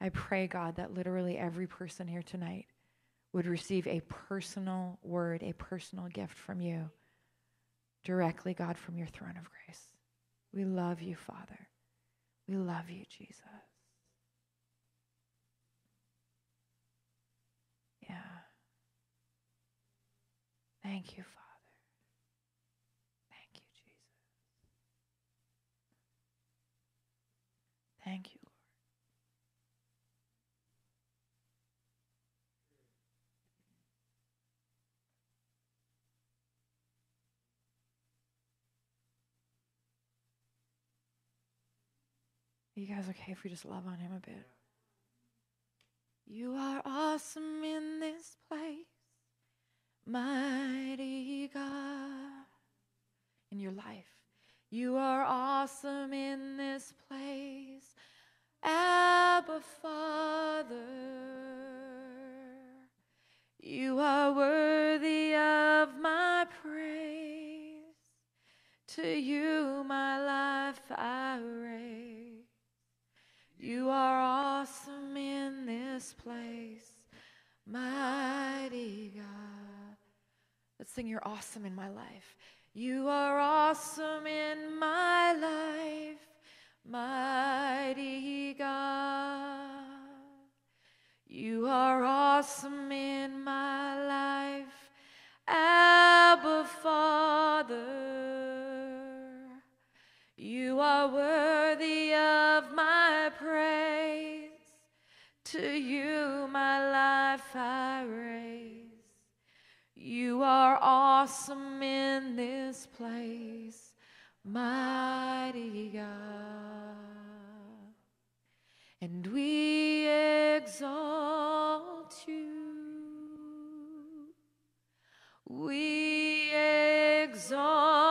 I pray, God, that literally every person here tonight would receive a personal word, a personal gift from you directly, God, from your throne of grace. We love you, Father. We love you, Jesus. Yeah. Thank you, Father. Thank you, Jesus. Thank you, you guys okay if we just love on him a bit? You are awesome in this place, mighty God. In your life, you are awesome in this place, Abba Father. You are worthy of my praise. To you, my life I raise. You are awesome in this place, mighty God. Let's sing, You're awesome in my life. You are awesome in my life, mighty God. You are awesome in my life, Abba Father. You are worthy of my praise. To you, my life I raise. You are awesome in this place, mighty God. And we exalt you. We exalt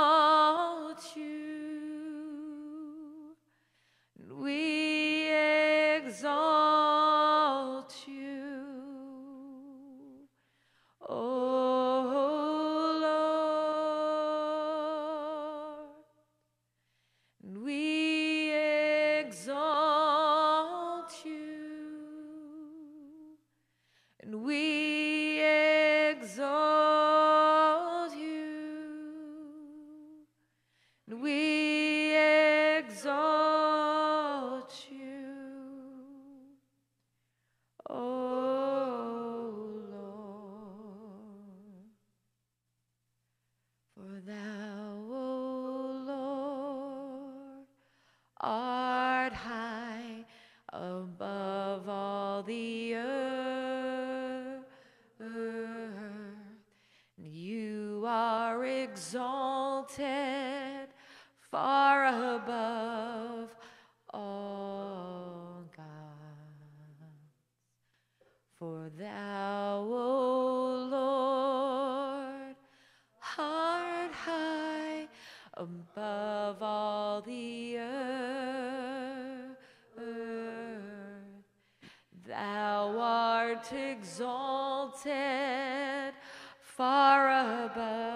exalted far above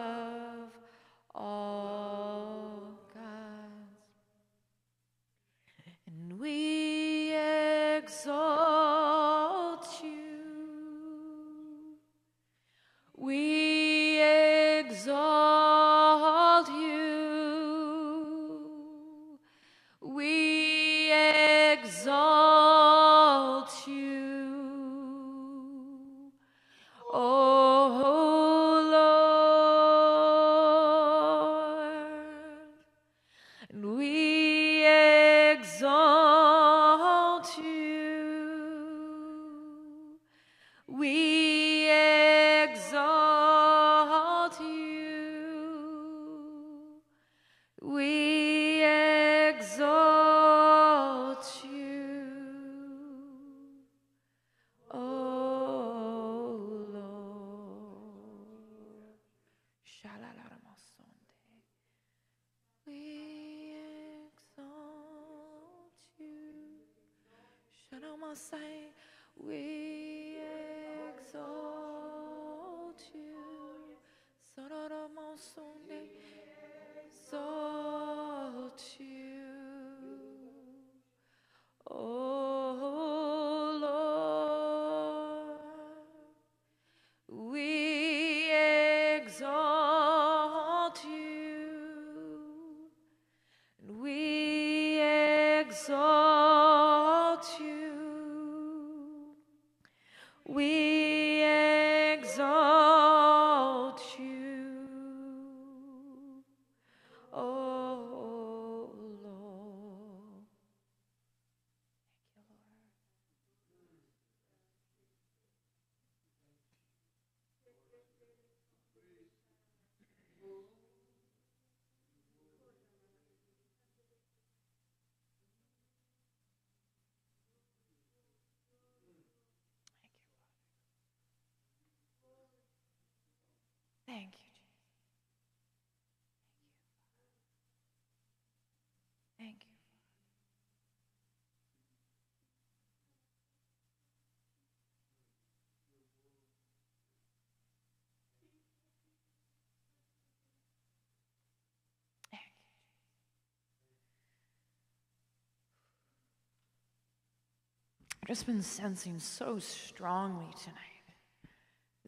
just been sensing so strongly tonight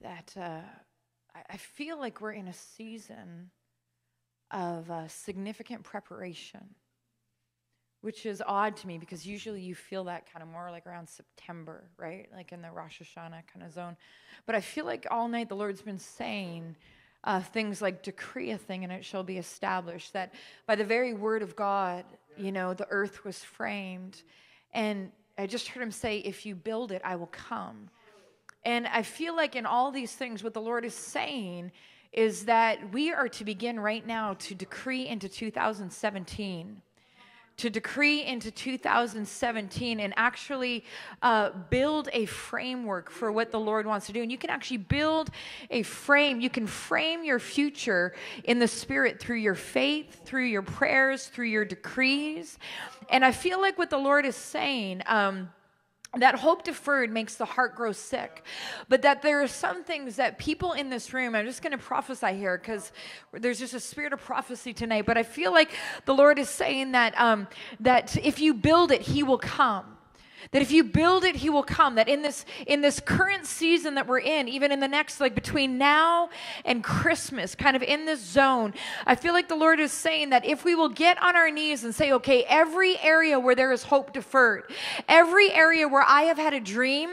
that uh, I, feel like we're in a season of uh, significant preparation, which is odd to me because usually you feel that kind of more like around September, right? Like in the Rosh Hashanah kind of zone. But I feel like all night the Lord's been saying, uh, things like decree a thing and it shall be established. That by the very word of God, you know, the earth was framed. And I just heard him say, if you build it, I will come. And I feel like in all these things, what the Lord is saying is that we are to begin right now to decree into 2017 to decree into 2017 and actually uh, build a framework for what the Lord wants to do. And you can actually build a frame. You can frame your future in the Spirit through your faith, through your prayers, through your decrees. And I feel like what the Lord is saying. Um, that hope deferred makes the heart grow sick. But that there are some things that people in this room i'm just going to prophesy here because there's just a spirit of prophecy tonight but i feel like the lord is saying that um, that if you build it he will come that if you build it he will come that in this in this current season that we're in even in the next like between now and christmas kind of in this zone i feel like the lord is saying that if we will get on our knees and say okay every area where there is hope deferred every area where i have had a dream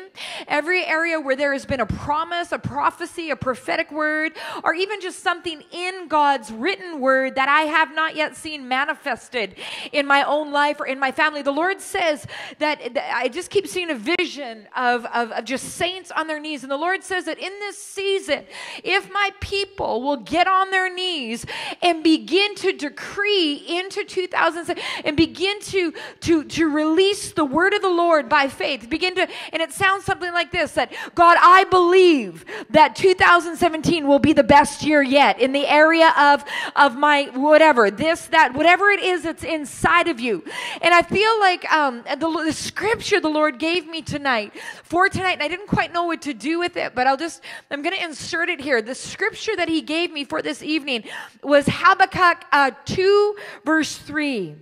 every area where there has been a promise a prophecy a prophetic word or even just something in god's written word that i have not yet seen manifested in my own life or in my family the lord says that, that I just keep seeing a vision of, of, of just saints on their knees. And the Lord says that in this season, if my people will get on their knees and begin to decree into 2007 and begin to, to, to release the word of the Lord by faith, begin to, and it sounds something like this that God, I believe that 2017 will be the best year yet in the area of, of my whatever, this, that, whatever it is that's inside of you. And I feel like um, the, the scripture the Lord gave me tonight for tonight, and I didn't quite know what to do with it, but I'll just, I'm going to insert it here. The scripture that He gave me for this evening was Habakkuk uh, 2, verse 3.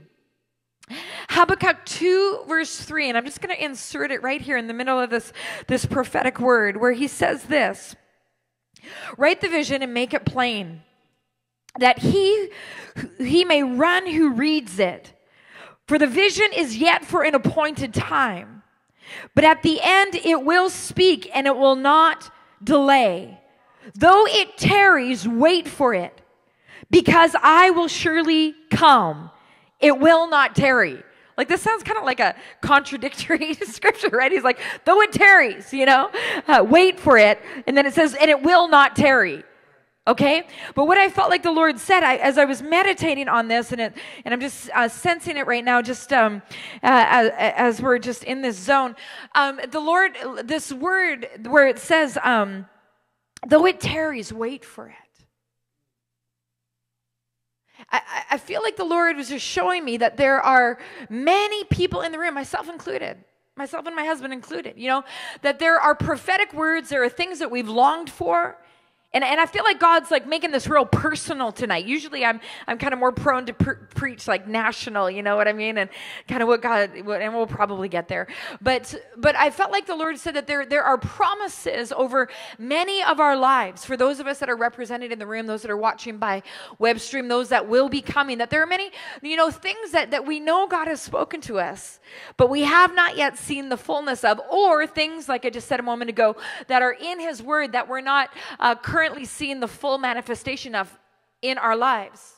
Habakkuk 2, verse 3, and I'm just going to insert it right here in the middle of this, this prophetic word where he says this Write the vision and make it plain, that he, he may run who reads it. For the vision is yet for an appointed time, but at the end it will speak and it will not delay. Though it tarries, wait for it, because I will surely come. It will not tarry. Like this sounds kind of like a contradictory *laughs* scripture, right? He's like, though it tarries, you know, uh, wait for it. And then it says, and it will not tarry okay? But what i felt like the lord said I, as i was meditating on this and, it, and i'm just uh, sensing it right now just um, uh, as, as, we're just in this zone um, the lord this word where it says um, though it tarries wait for it. I, I feel like the Lord was just showing me that there are many people in the room, myself included, myself and my husband included, you know, that there are prophetic words, there are things that we've longed for, and, and I feel like God's like making this real personal tonight. Usually I'm, I'm kind of more prone to pre- preach like national, you know what I mean? And kind of what God, and we'll probably get there. But, but I felt like the Lord said that there, there are promises over many of our lives for those of us that are represented in the room, those that are watching by web stream, those that will be coming, that there are many, you know, things that, that we know God has spoken to us, but we have not yet seen the fullness of, or things like I just said a moment ago that are in his word that we're not uh, currently seeing the full manifestation of in our lives.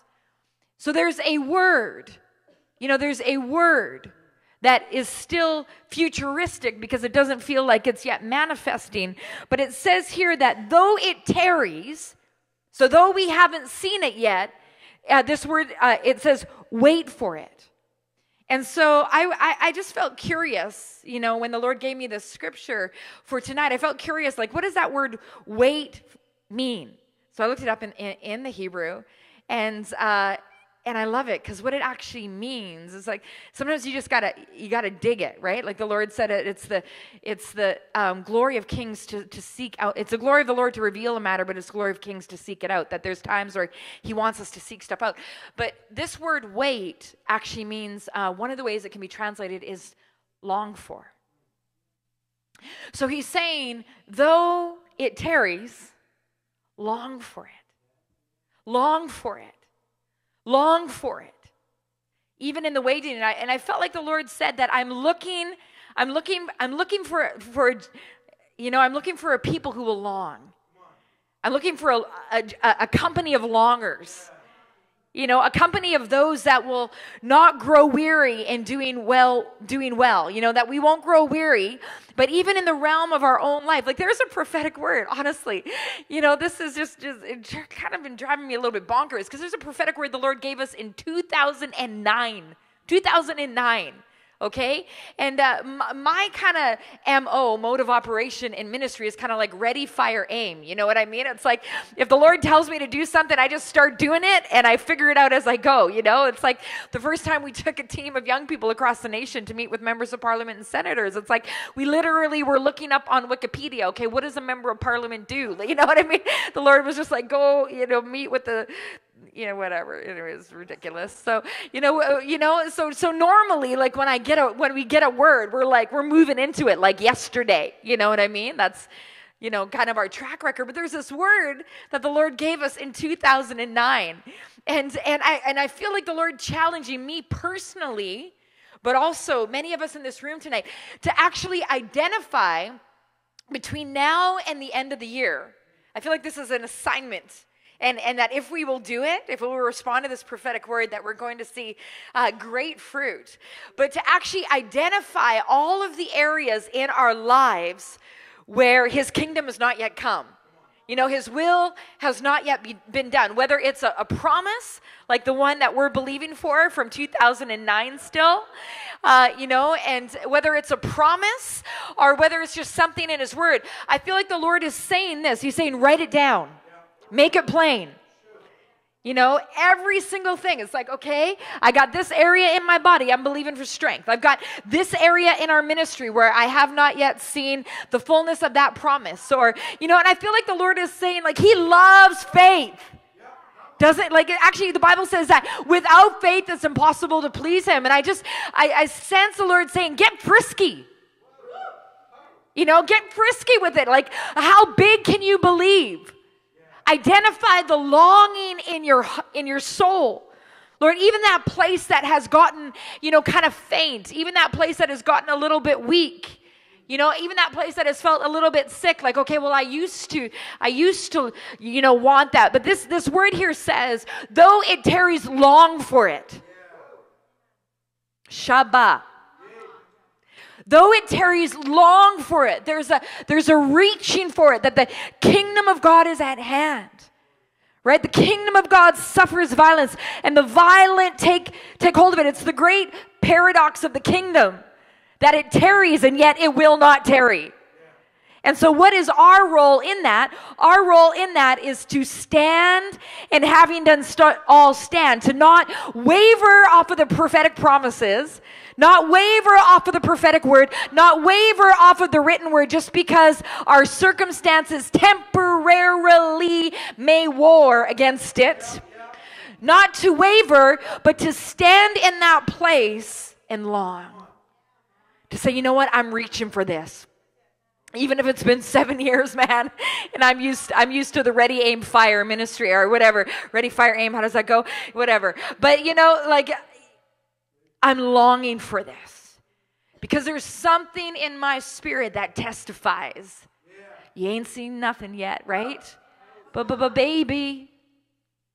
So there's a word, you know, there's a word that is still futuristic because it doesn't feel like it's yet manifesting. But it says here that though it tarries, so though we haven't seen it yet, uh, this word, uh, it says, wait for it. And so I, I, I, just felt curious, you know, when the Lord gave me this scripture for tonight. I felt curious, like, what does that word wait mean? So I looked it up in, in, in the Hebrew, and uh, and I love it because what it actually means is like sometimes you just gotta you gotta dig it, right? Like the Lord said it. It's the it's the um, glory of kings to to seek out. It's the glory of the Lord to reveal a matter, but it's glory of kings to seek it out. That there's times where He wants us to seek stuff out. But this word wait actually means uh, one of the ways it can be translated is long for. So He's saying, though it tarries, long for it, long for it. Long for it. Even in the waiting and I, and I felt like the lord said that i'm looking i'm looking i'm looking for for you know i'm looking for a people who will long. I'm looking for a, a, a company of longers you know a company of those that will not grow weary in doing well doing well you know that we won't grow weary but even in the realm of our own life like there's a prophetic word honestly. You know this is just just kind of been driving me a little bit bonkers because there's a prophetic word the lord gave us in 2009 2009 okay? And uh, my, my kind of MO, mode of operation in ministry is kind of like ready, fire, aim. You know what I mean? It's like if the Lord tells me to do something, I just start doing it and I figure it out as I go, you know? It's like the first time we took a team of young people across the nation to meet with members of parliament and senators, it's like we literally were looking up on Wikipedia, okay, what does a member of parliament do? *laughs* You know what I mean? The Lord was just like, go, you know, meet with the you know whatever. It was ridiculous. So you know uh, you know so so normally like when i get a when we get a word we're like we're moving into it like yesterday. You know what i mean? That's you know kind of our track record. But there's this word that the lord gave us in 2009 and and i and i feel like the lord challenging me personally but also many of us in this room tonight to actually identify between now and the end of the year. I feel like this is an assignment and, and that if we will do it, if we will respond to this prophetic word, that we're going to see uh, great fruit. But to actually identify all of the areas in our lives where his kingdom has not yet come. You know, his will has not yet be, been done. Whether it's a, a, promise, like the one that we're believing for from 2009 still, uh, you know, and whether it's a promise or whether it's just something in his word. I feel like the Lord is saying this. He's saying, write it down. Make it plain. You know, every single thing. It's like, okay, I got this area in my body. I'm believing for strength. I've got this area in our ministry where I have not yet seen the fullness of that promise. Or, you know, and I feel like the Lord is saying, like, He loves faith. Doesn't like actually the Bible says that without faith it's impossible to please him. And I just I, I sense the Lord saying, get frisky. You know, get frisky with it. Like, how big can you believe? Identify the longing in your in your soul. Lord, even that place that has gotten, you know, kind of faint, even that place that has gotten a little bit weak. You know, even that place that has felt a little bit sick, like, okay, well, I used to, I used to, you know, want that. But this this word here says, though it tarries long for it. Shabbat. Though it tarries long for it, there's a there's a reaching for it that the kingdom of God is at hand. Right? The kingdom of God suffers violence and the violent take take hold of it. It's the great paradox of the kingdom that it tarries and yet it will not tarry. And so, what is our role in that? Our role in that is to stand and having done st- all stand, to not waver off of the prophetic promises, not waver off of the prophetic word, not waver off of the written word just because our circumstances temporarily may war against it. Not to waver, but to stand in that place and long. To say, you know what, I'm reaching for this. Even if it's been seven *laughs* years man and i'm used i'm used to the ready aim fire ministry or whatever. Ready fire aim how does that go? Whatever. But you know like i'm longing for this. Because there's something in my spirit that testifies. You ain't seen nothing yet right? But but but baby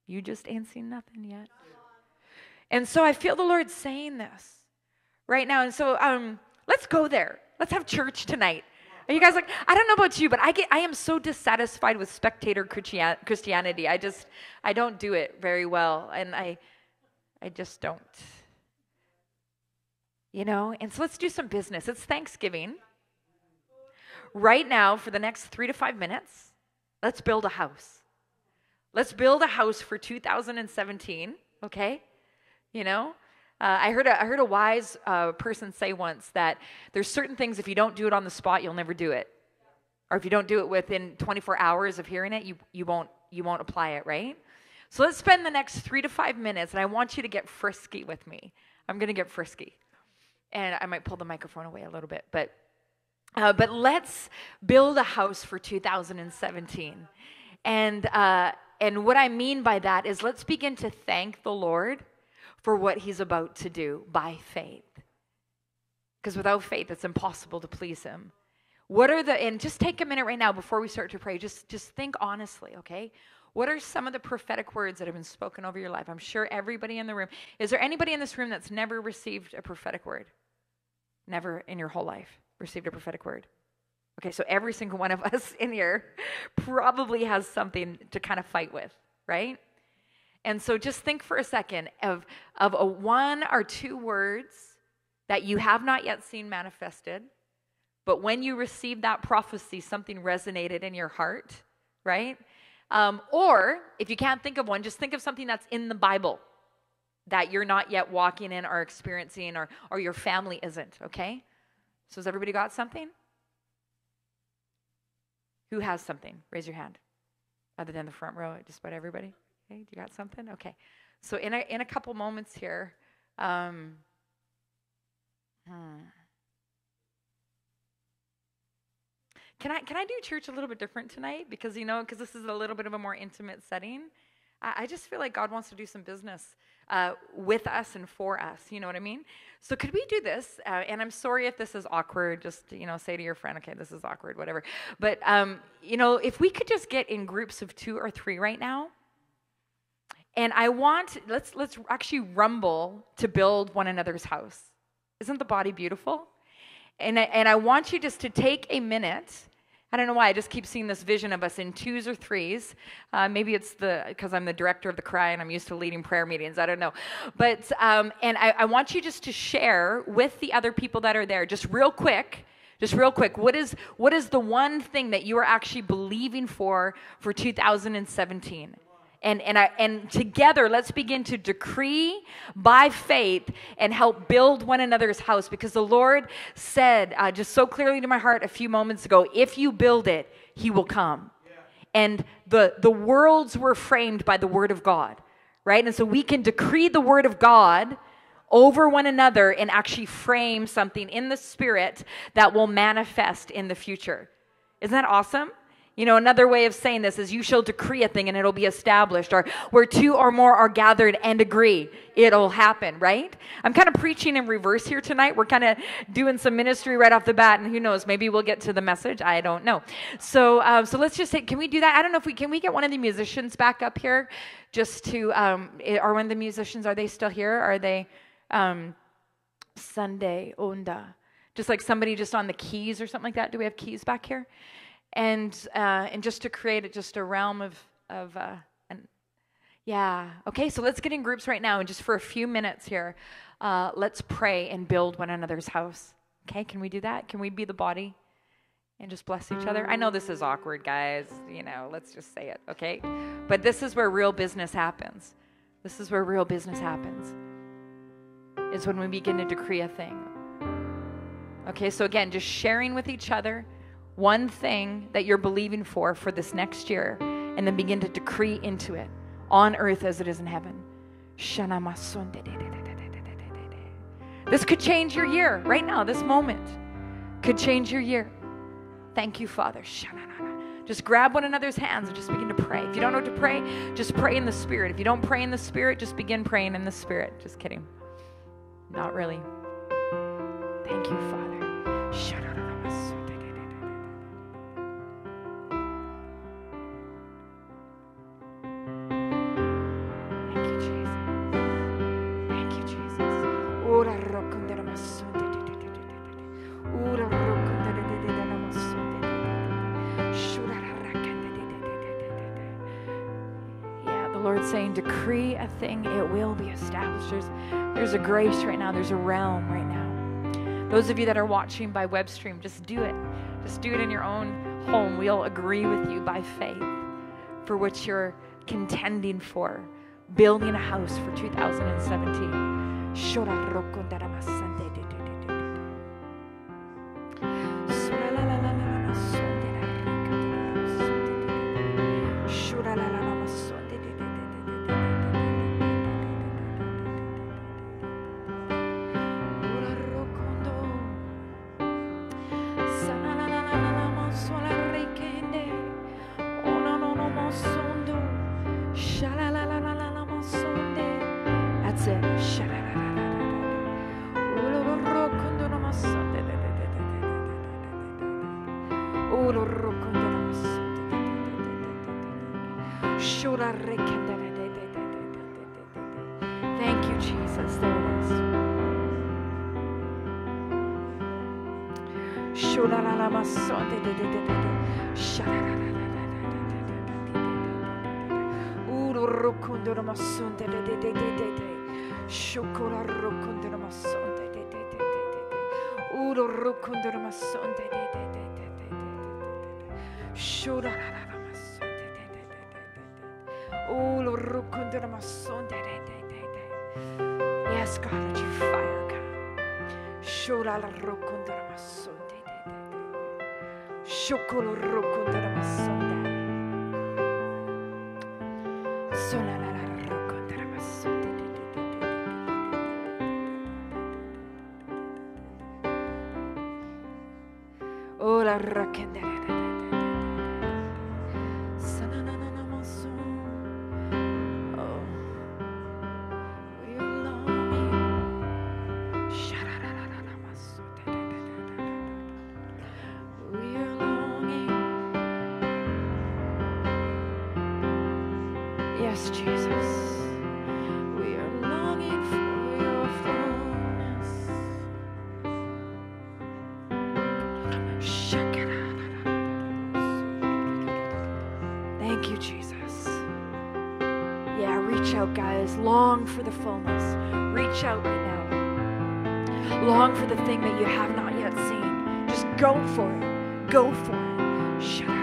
you just ain't seen nothing yet. And so i feel the lord saying this right now. And so um let's go there. Let's have church tonight. Are you guys like, I don't know about you, but I get I am so dissatisfied with spectator Christianity. I just I don't do it very well. And I I just don't. You know? And so let's do some business. It's Thanksgiving. Right now, for the next three to five minutes, let's build a house. Let's build a house for 2017, okay? You know? Uh, I, heard a, I heard a wise uh, person say once that there's certain things, if you don't do it on the spot, you'll never do it. Or if you don't do it within 24 hours of hearing it, you, you, won't, you won't apply it, right? So let's spend the next three to five minutes, and I want you to get frisky with me. I'm going to get frisky. And I might pull the microphone away a little bit, but, uh, but let's build a house for 2017. And, uh, and what I mean by that is let's begin to thank the Lord for what he's about to do by faith. Because without faith, it's impossible to please him. What are the, and just take a minute right now before we start to pray, just, just think honestly, okay? What are some of the prophetic words that have been spoken over your life? I'm sure everybody in the room, is there anybody in this room that's never received a prophetic word? Never in your whole life received a prophetic word? Okay, so every single one of *laughs* us in here probably has something to kind of fight with, right? And so just think for a second of, of a one or two words that you have not yet seen manifested, but when you received that prophecy, something resonated in your heart, right? Um, or if you can't think of one, just think of something that's in the Bible that you're not yet walking in or experiencing or, or your family isn't, okay? So has everybody got something? Who has something? Raise your hand. Other than the front row, just about everybody. Okay, do you got something? Okay. So in a in a couple moments here, um, hmm. Can I can I do church a little bit different tonight? Because you know, because this is a little bit of a more intimate setting. I, I just feel like God wants to do some business uh, with us and for us. You know what I mean? So could we do this? Uh, and I'm sorry if this is awkward. Just you know, say to your friend, okay, this is awkward, whatever. But um, you know, if we could just get in groups of two or three right now. And I want let's let's actually rumble to build one another's house. Isn't the body beautiful? And I, and I want you just to take a minute. I don't know why, I just keep seeing this vision of us in twos or threes. Uh, maybe it's the because I'm the director of the cry and I'm used to leading prayer meetings. I don't know. But, um, and I, I want you just to share with the other people that are there, just real quick, just real quick, what is, what is the one thing that you are actually believing for for 2017? And, and, I, and together let's begin to decree by faith and help build one another's house. Because the lord said uh, just so clearly to my heart a few moments ago if you build it he will come. And the, the worlds were framed by the word of god right? And so we can decree the word of god over one another and actually frame something in the spirit that will manifest in the future. Isn't that awesome you know, another way of saying this is you shall decree a thing and it'll be established, or where two or more are gathered and agree, it'll happen, right? I'm kind of preaching in reverse here tonight. We're kind of doing some ministry right off the bat, and who knows, maybe we'll get to the message. I don't know. So, um, so let's just say, can we do that? I don't know if we can. We get one of the musicians back up here, just to. Um, are one of the musicians? Are they still here? Are they? Um, Sunday Onda, just like somebody just on the keys or something like that. Do we have keys back here? And uh, and just to create just a realm of of uh, and yeah. Okay so let's get in groups right now and just for a few minutes here uh, let's pray and build one another's house. Okay can we do that? Can we be the body and just bless each other? I know this is awkward guys you know let's just say it okay? But this is where real business happens. This is where real business happens is when we begin to decree a thing. Okay so again just sharing with each other one thing that you're believing for for this next year and then begin to decree into it on earth as it is in heaven. This could change your year right now, this moment could change your year. Thank you, Father. Just grab one another's hands and just begin to pray. If you don't know what to pray, just pray in the Spirit. If you don't pray in the Spirit, just begin praying in the Spirit. Just kidding. Not really. Thank you, Father. decree a thing, it will be established. There's, there's a grace right now, there's a realm right now. Those of you that are watching by web stream, just do it. Just do it in your own home. We'll agree with you by faith for what you're contending for, building a house for 2017. chocolate roconato. Jesus, we are longing for your fullness. Thank you, Jesus. Yeah, reach out, guys. Long for the fullness. Reach out right now. Long for the thing that you have not yet seen. Just go for it. Go for it. Shut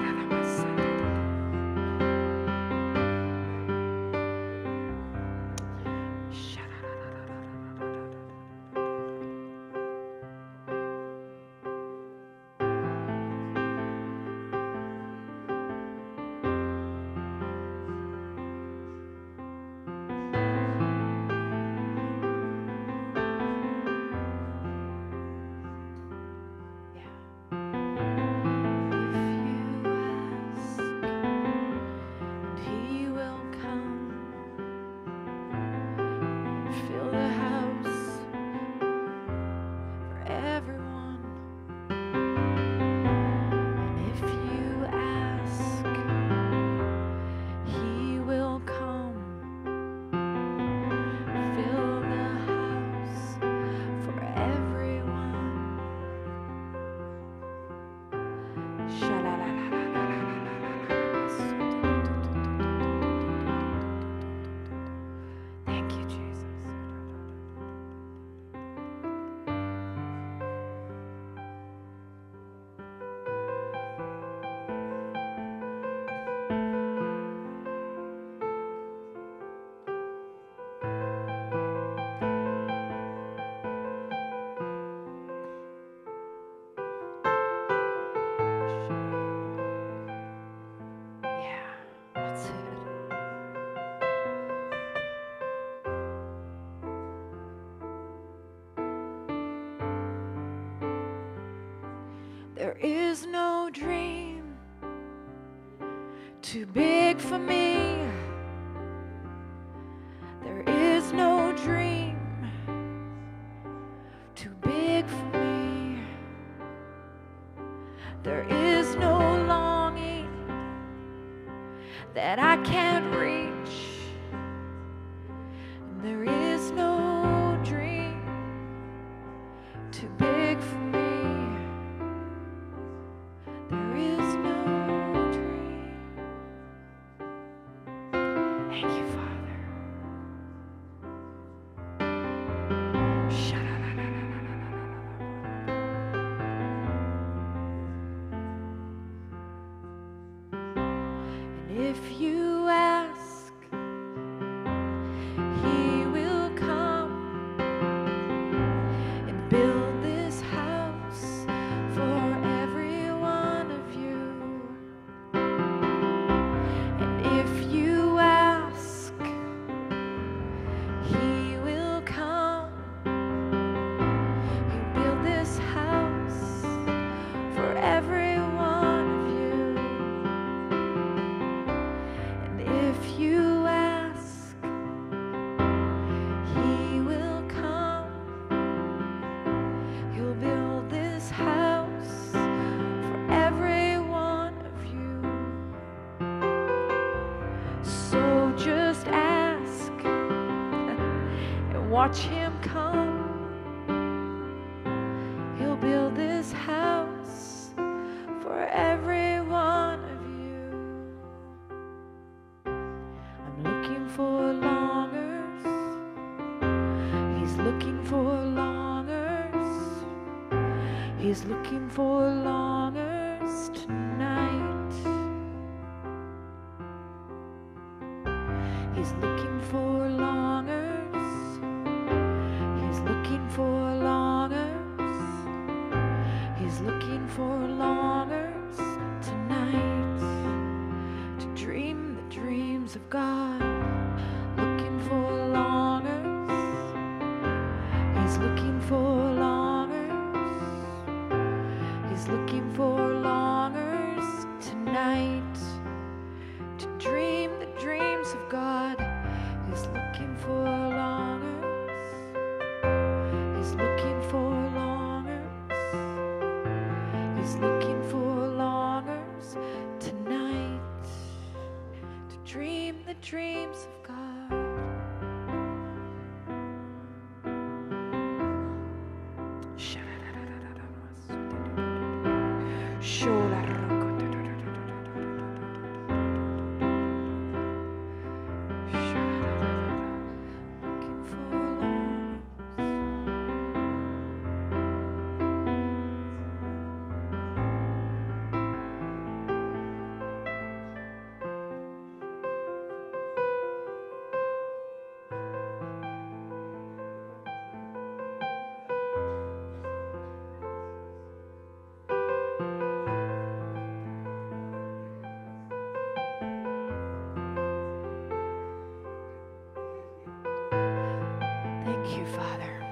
Thank you, Father.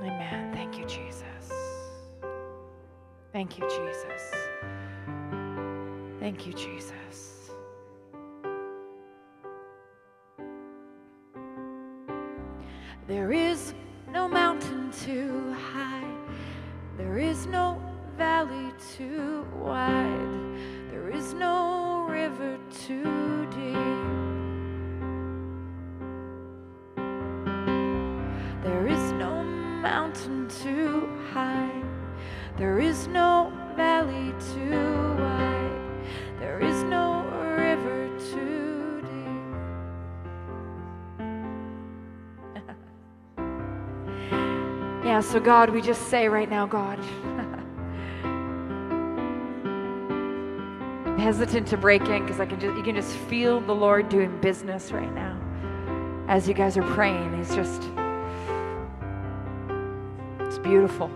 Amen. Thank you, Jesus. Thank you, Jesus. Thank you, Jesus. There is yeah, so God, we just say right now, God. Hesitant to break in because I can just you can just feel the Lord doing business right now. As you guys are praying, He's just it's beautiful.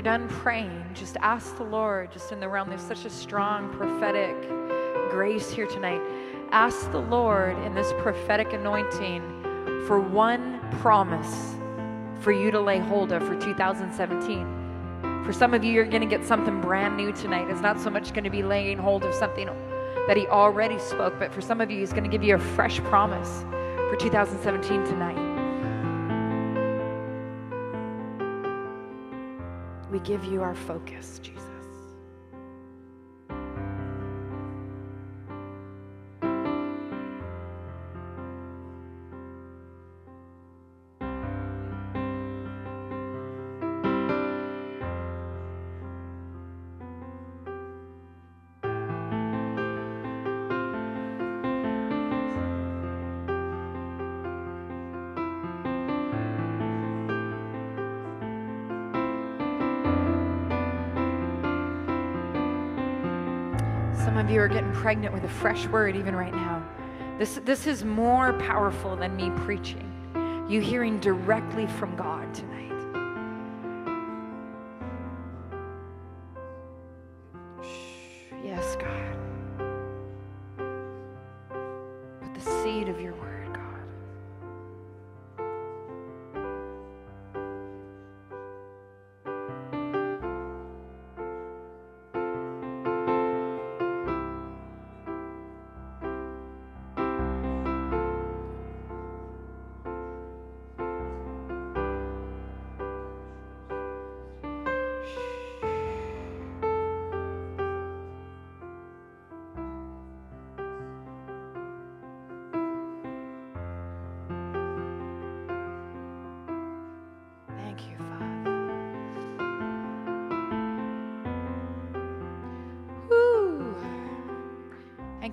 You're done praying, just ask the Lord, just in the realm, there's such a strong prophetic grace here tonight. Ask the Lord in this prophetic anointing for one promise for you to lay hold of for 2017. For some of you, you're going to get something brand new tonight. It's not so much going to be laying hold of something that He already spoke, but for some of you, He's going to give you a fresh promise for 2017 tonight. Give you our focus, Jesus. You are getting pregnant with a fresh word even right now. This, this is more powerful than me preaching. You hearing directly from God tonight.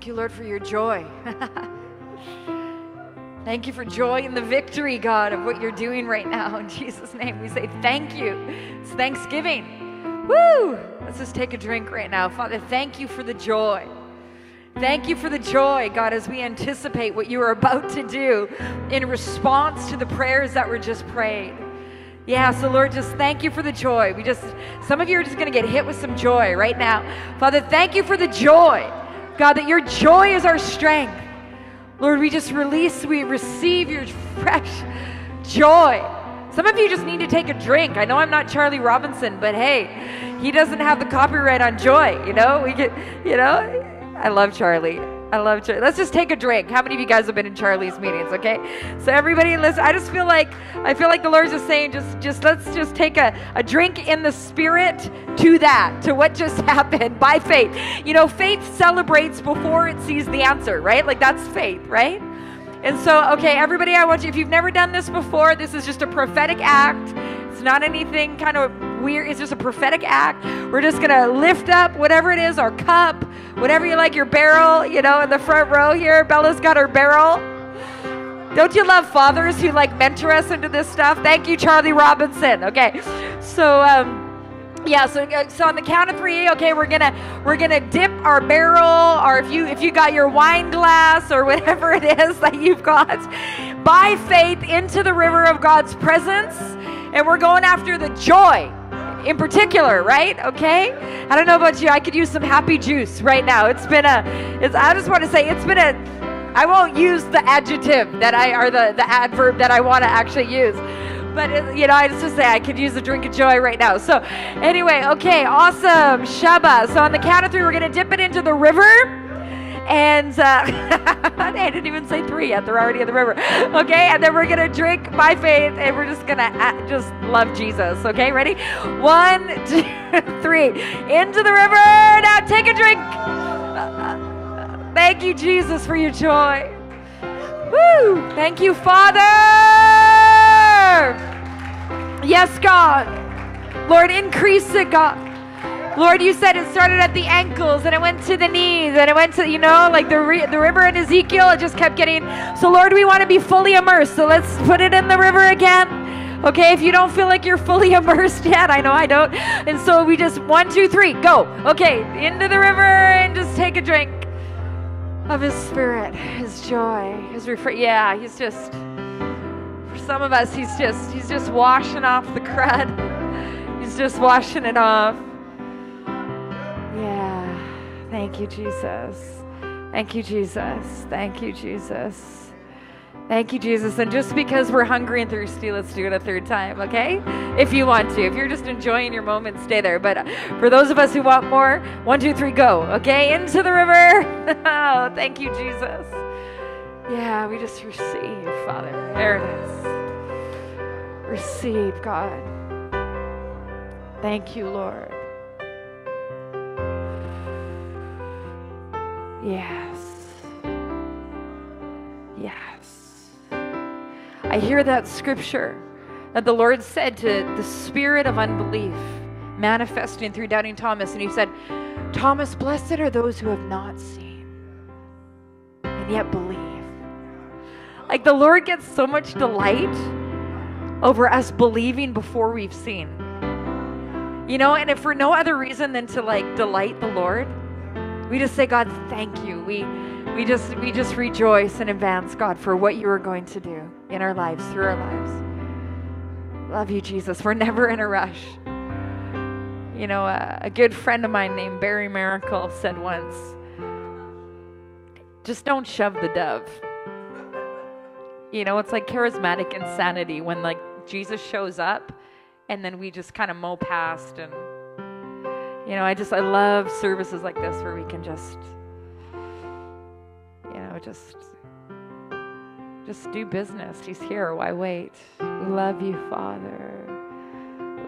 You, Lord, for your joy. *laughs* thank you for joy in the victory, God, of what you're doing right now. In Jesus' name, we say thank you. It's Thanksgiving. Woo! Let's just take a drink right now. Father, thank you for the joy. Thank you for the joy, God, as we anticipate what you are about to do in response to the prayers that were just prayed. Yeah, so Lord, just thank you for the joy. We just, some of you are just going to get hit with some joy right now. Father, thank you for the joy. God, that your joy is our strength. Lord, we just release, we receive your fresh joy. Some of you just need to take a drink. I know I'm not Charlie Robinson, but hey, he doesn't have the copyright on joy, you know? We get, you know, I love Charlie. I love Charlie. Let's just take a drink. How many of you guys have been in Charlie's meetings? Okay, so everybody, listen. I just feel like I feel like the Lord's just saying, just just let's just take a, a drink in the spirit to that, to what just *laughs* happened by faith. You know, faith celebrates before it sees the answer, right? Like that's faith, right? And so, okay, everybody, I want you. If you've never done this before, this is just a prophetic act. It's not anything kind of weird. It's just a prophetic act. We're just going to lift up whatever it is, our cup, whatever you like, your barrel, you know, in the front row here. Bella's got her barrel. Don't you love fathers who like mentor us into this stuff? Thank you, Charlie Robinson. Okay. So, um, yeah so, uh, so on the count of three okay we're gonna we're gonna dip our barrel or if you if you got your wine glass or whatever *laughs* it is that you've got by faith into the river of god's presence and we're going after the joy in particular, right? Okay? I don't know about you. I could use some happy juice right now. It's been a, it's, I just want to say, it's been a, I won't use the adjective that I, or the, the adverb that I want to actually use. But, it, you know, I just to say I could use a drink of joy right now. So, anyway, okay, awesome. Shaba. So, on the count of three, we're going to dip it into the river. And uh, *laughs* I didn't even say three yet. They're already in the river. Okay, and then we're gonna drink by faith, and we're just gonna just love Jesus. Okay, ready? One, *laughs* two, three. Into the river. Now take a drink. Thank you, Jesus, for your joy. Woo! Thank you, Father. Yes, God. Lord, increase it, God. Lord, you said it started at the ankles and it went to the knees and it went to, you know, like the, re- the river in Ezekiel, it just kept getting. So, Lord, we want to be fully immersed. So let's put it in the river again. Okay, if you don't feel like you're fully *laughs* immersed yet, I know I don't. And so we just, one, two, three, go. Okay, into the river and just take a drink of His Spirit, His joy, His refresh. Yeah, He's just, for some of us, He's just, He's just washing off the crud. *laughs* He's just washing it off. Thank you, Jesus. Thank you, Jesus. Thank you, Jesus. Thank you, Jesus. And just because we're hungry and thirsty, let's do it a third time, okay? If you want to. If you're just enjoying your moment, stay there. But for those of us who want more, one, two, three, go, okay? Into the river. *laughs* oh, thank you, Jesus. Yeah, we just receive, Father. There it is. Receive, God. Thank you, Lord. Yes. Yes. I hear that scripture that the Lord said to the spirit of unbelief manifesting through doubting Thomas, and he said, Thomas, blessed are those who have not seen and yet believe. Like the Lord gets so much delight over us believing before we've seen. You know, and if for no other reason than to like delight the Lord, we just say, God, thank you. We we just we just rejoice in advance, God, for what you are going to do in our lives, through our lives. Love you, Jesus. We're never in a rush. You know, a, a good friend of mine named Barry Miracle said once, just don't shove the dove. You know, it's like charismatic insanity when like Jesus shows up and then we just kind of mow past and you know, I just, I love services like this where we can just, you know, just, just do business. He's here. Why wait? Love you, Father.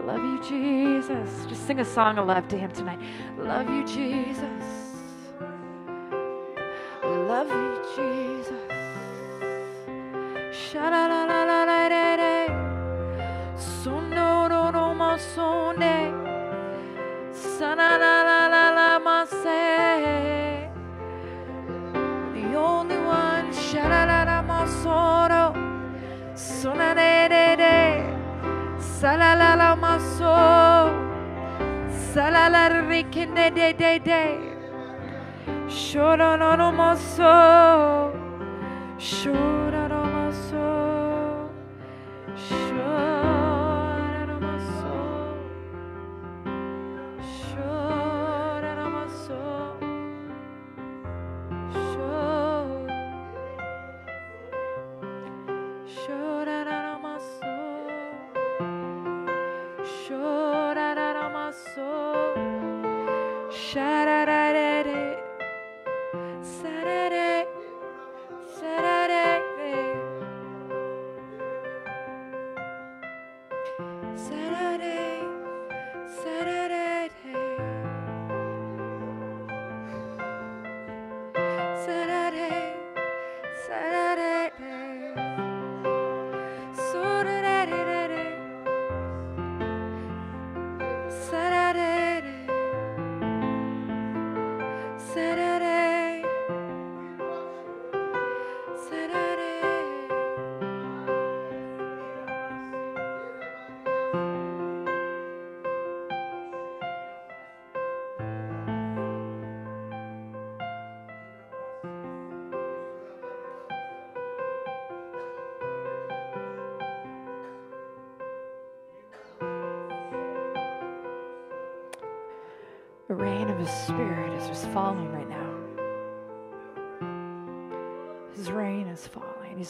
Love you, Jesus. Just sing a song of love to Him tonight. Love you, Jesus. Love you, Jesus. Sha-la-la-la-la-la-la-la. Sonoro-no-ma-sone. The only one. Shararamasoro. Sunanede. Salalalamaso. Salalarikinde de de de. Shorononomoso. Shoronomoso. Shoronomoso.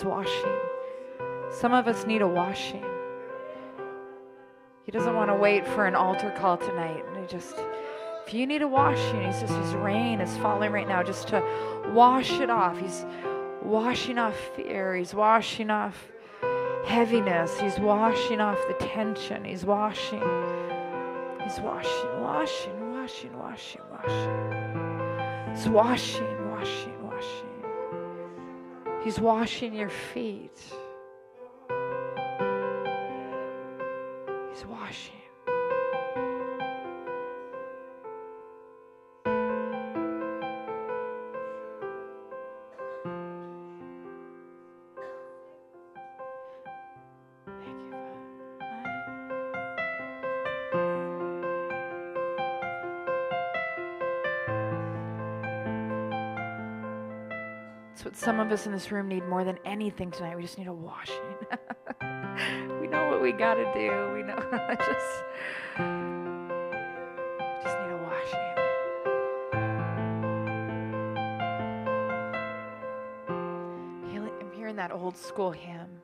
He's washing. Some of us need a washing. He doesn't want to wait for an altar call tonight. And he just, if you need a washing, he says His rain is falling right now just to wash it off. He's washing off fear. He's washing off heaviness. He's washing off the tension. He's washing. He's washing, washing, washing, washing, washing. He's washing, washing, washing. He's washing your feet. Of us in this room need more than anything tonight. We just need a washing. *laughs* we know what we got to do. We know *laughs* just just need a washing. I'm hearing that old school hymn.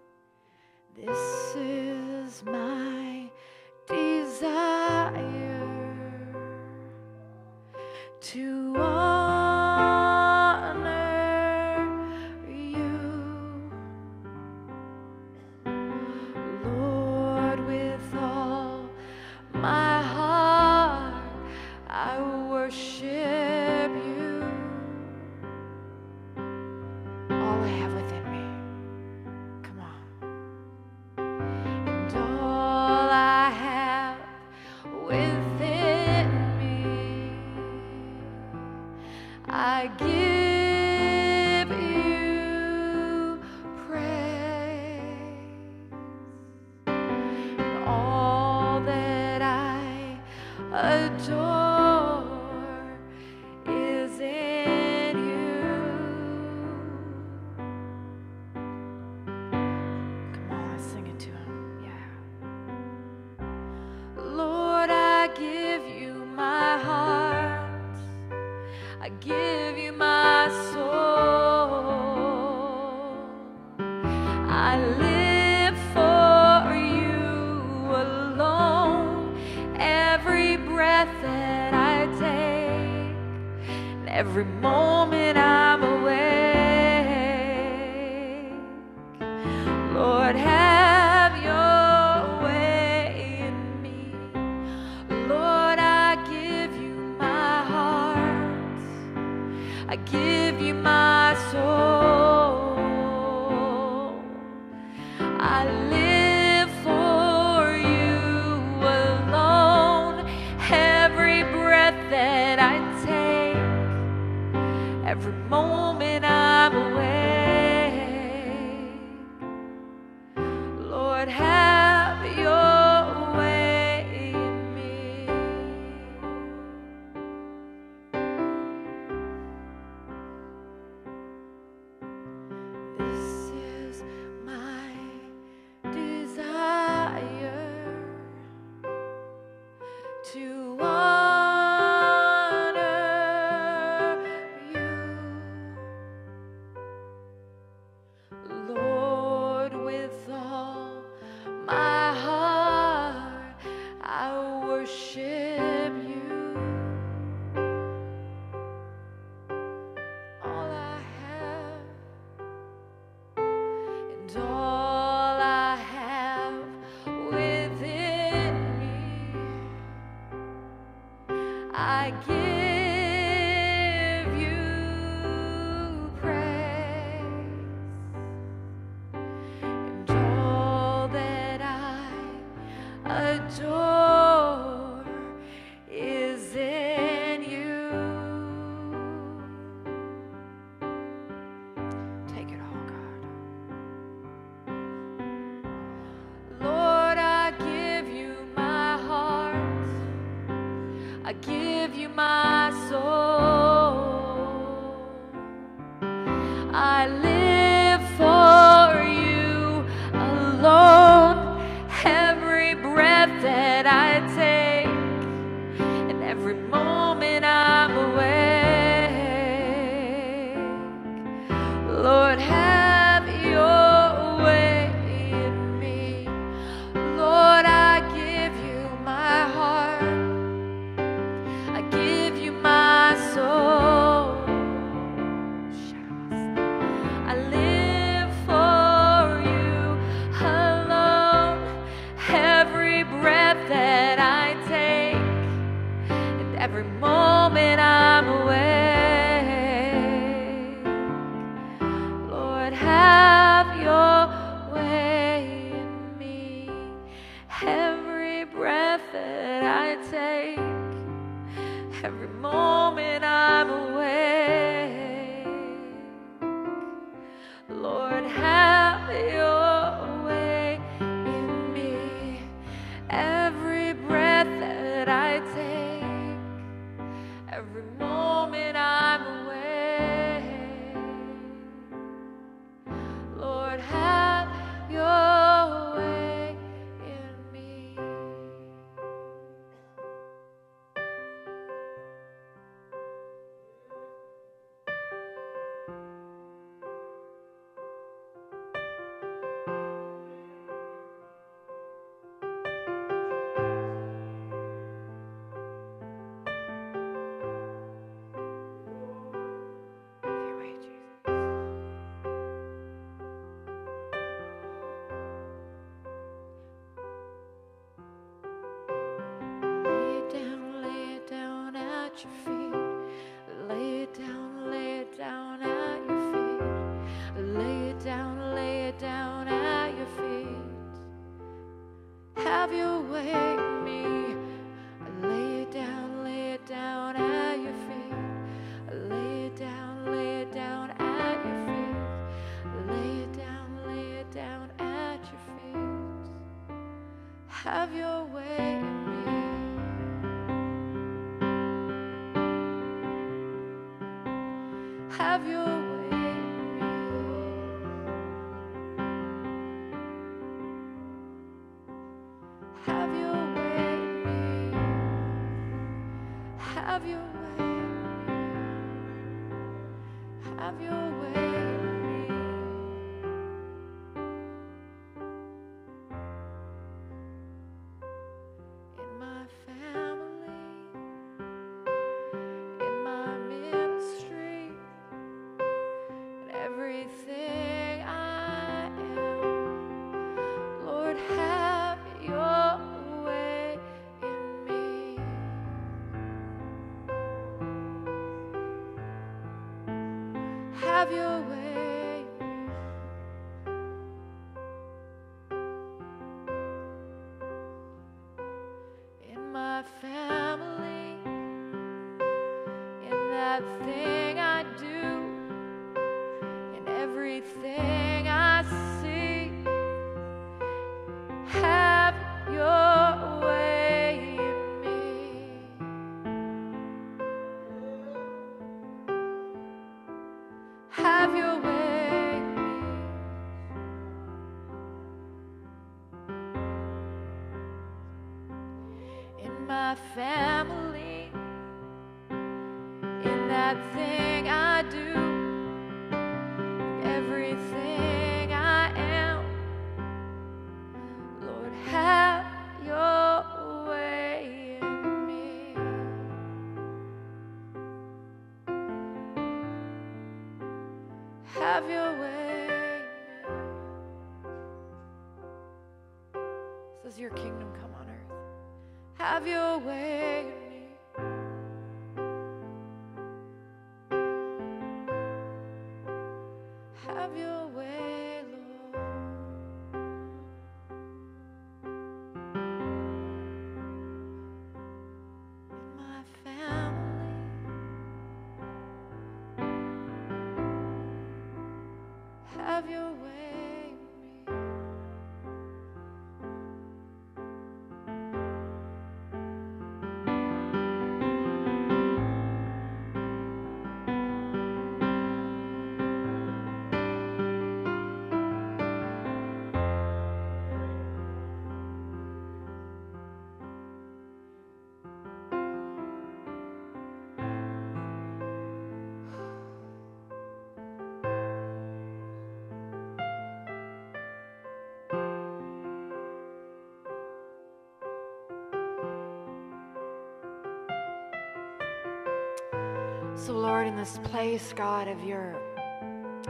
So, Lord, in this place, God, of your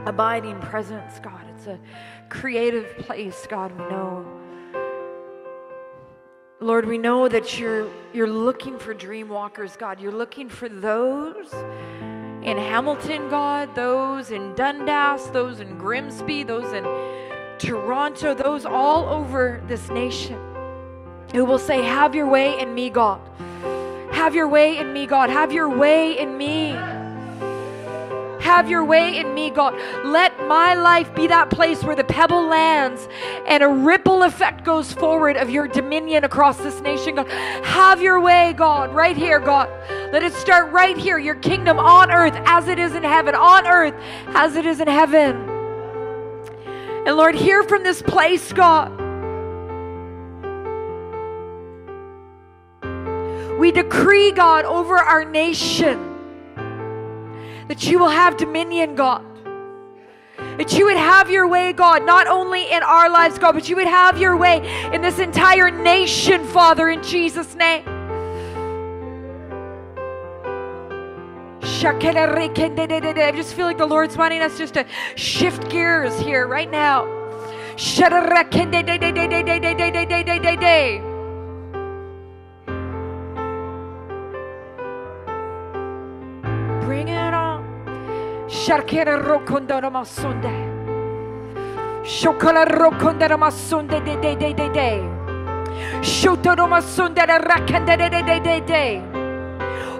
abiding presence, God, it's a creative place, God, we know. Lord, we know that you're you're looking for dream walkers, God. You're looking for those in Hamilton, God, those in Dundas, those in Grimsby, those in Toronto, those all over this nation who will say, Have your way in me, God. Have your way in me, God. Have your way in me. Have your way in me, God. Let my life be that place where the pebble lands and a ripple effect goes forward of your dominion across this nation, God. Have your way, God, right here, God. Let it start right here. Your kingdom on earth as it is in heaven, on earth as it is in heaven. And Lord, hear from this place, God. We decree, God, over our nation that you will have dominion, God. That you would have your way, God, not only in our lives, God, but you would have your way in this entire nation, Father, in Jesus' name. I just feel like the Lord's wanting us just to shift gears here right now. Sharkera rokondara masunde. Shokola rokondara masunde de de de de de. Shotoro masunde de rakande de de de de de.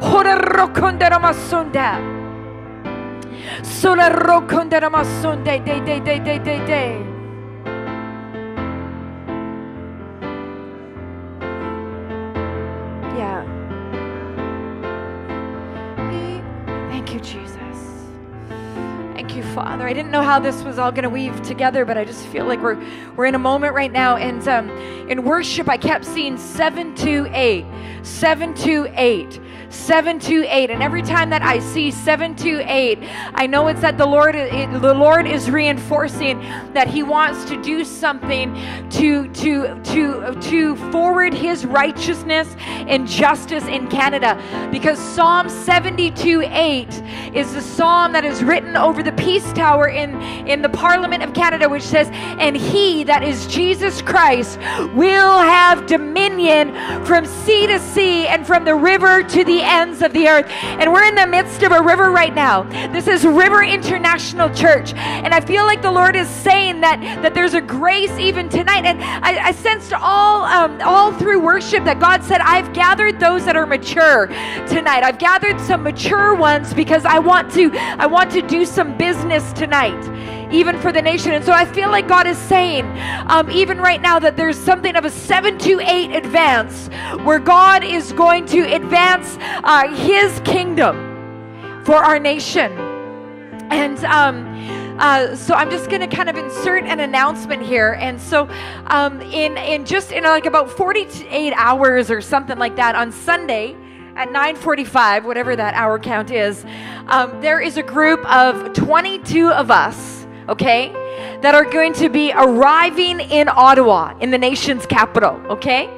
Hora rokondara masunda. Sola rokondara masunde de de de de de de. Yeah. Father. I didn't know how this was all going to weave together, but I just feel like we're we're in a moment right now. And um, in worship, I kept seeing seven two eight, seven two eight. 728 and every time that i see 728 i know it's that the lord the lord is reinforcing that he wants to do something to to to to forward his righteousness and justice in canada. Because psalm 72 8 is the psalm that is written over the peace tower in in the parliament of canada which says and he that is jesus christ will have dominion from sea to sea and from the river to the ends of the earth. And we're in the midst of a river right now. This is River International Church. And I feel like the Lord is saying that, that there's a grace even tonight. And I, I sensed all um, all through worship that God said, I've gathered those that are mature tonight. I've gathered some mature ones because I want to I want to do some business tonight even for the nation. And so I feel like God is saying, um, even right now, that there's something of a seven to eight advance where God is going to advance uh, His kingdom for our nation. And um, uh, so I'm just going to kind of insert an announcement here. And so, um, in in just in like about 48 hours or something like that on Sunday at 9:45, whatever that hour count is, um, there is a group of 22 of us. Okay, that are going to be arriving in Ottawa, in the nation's capital. Okay.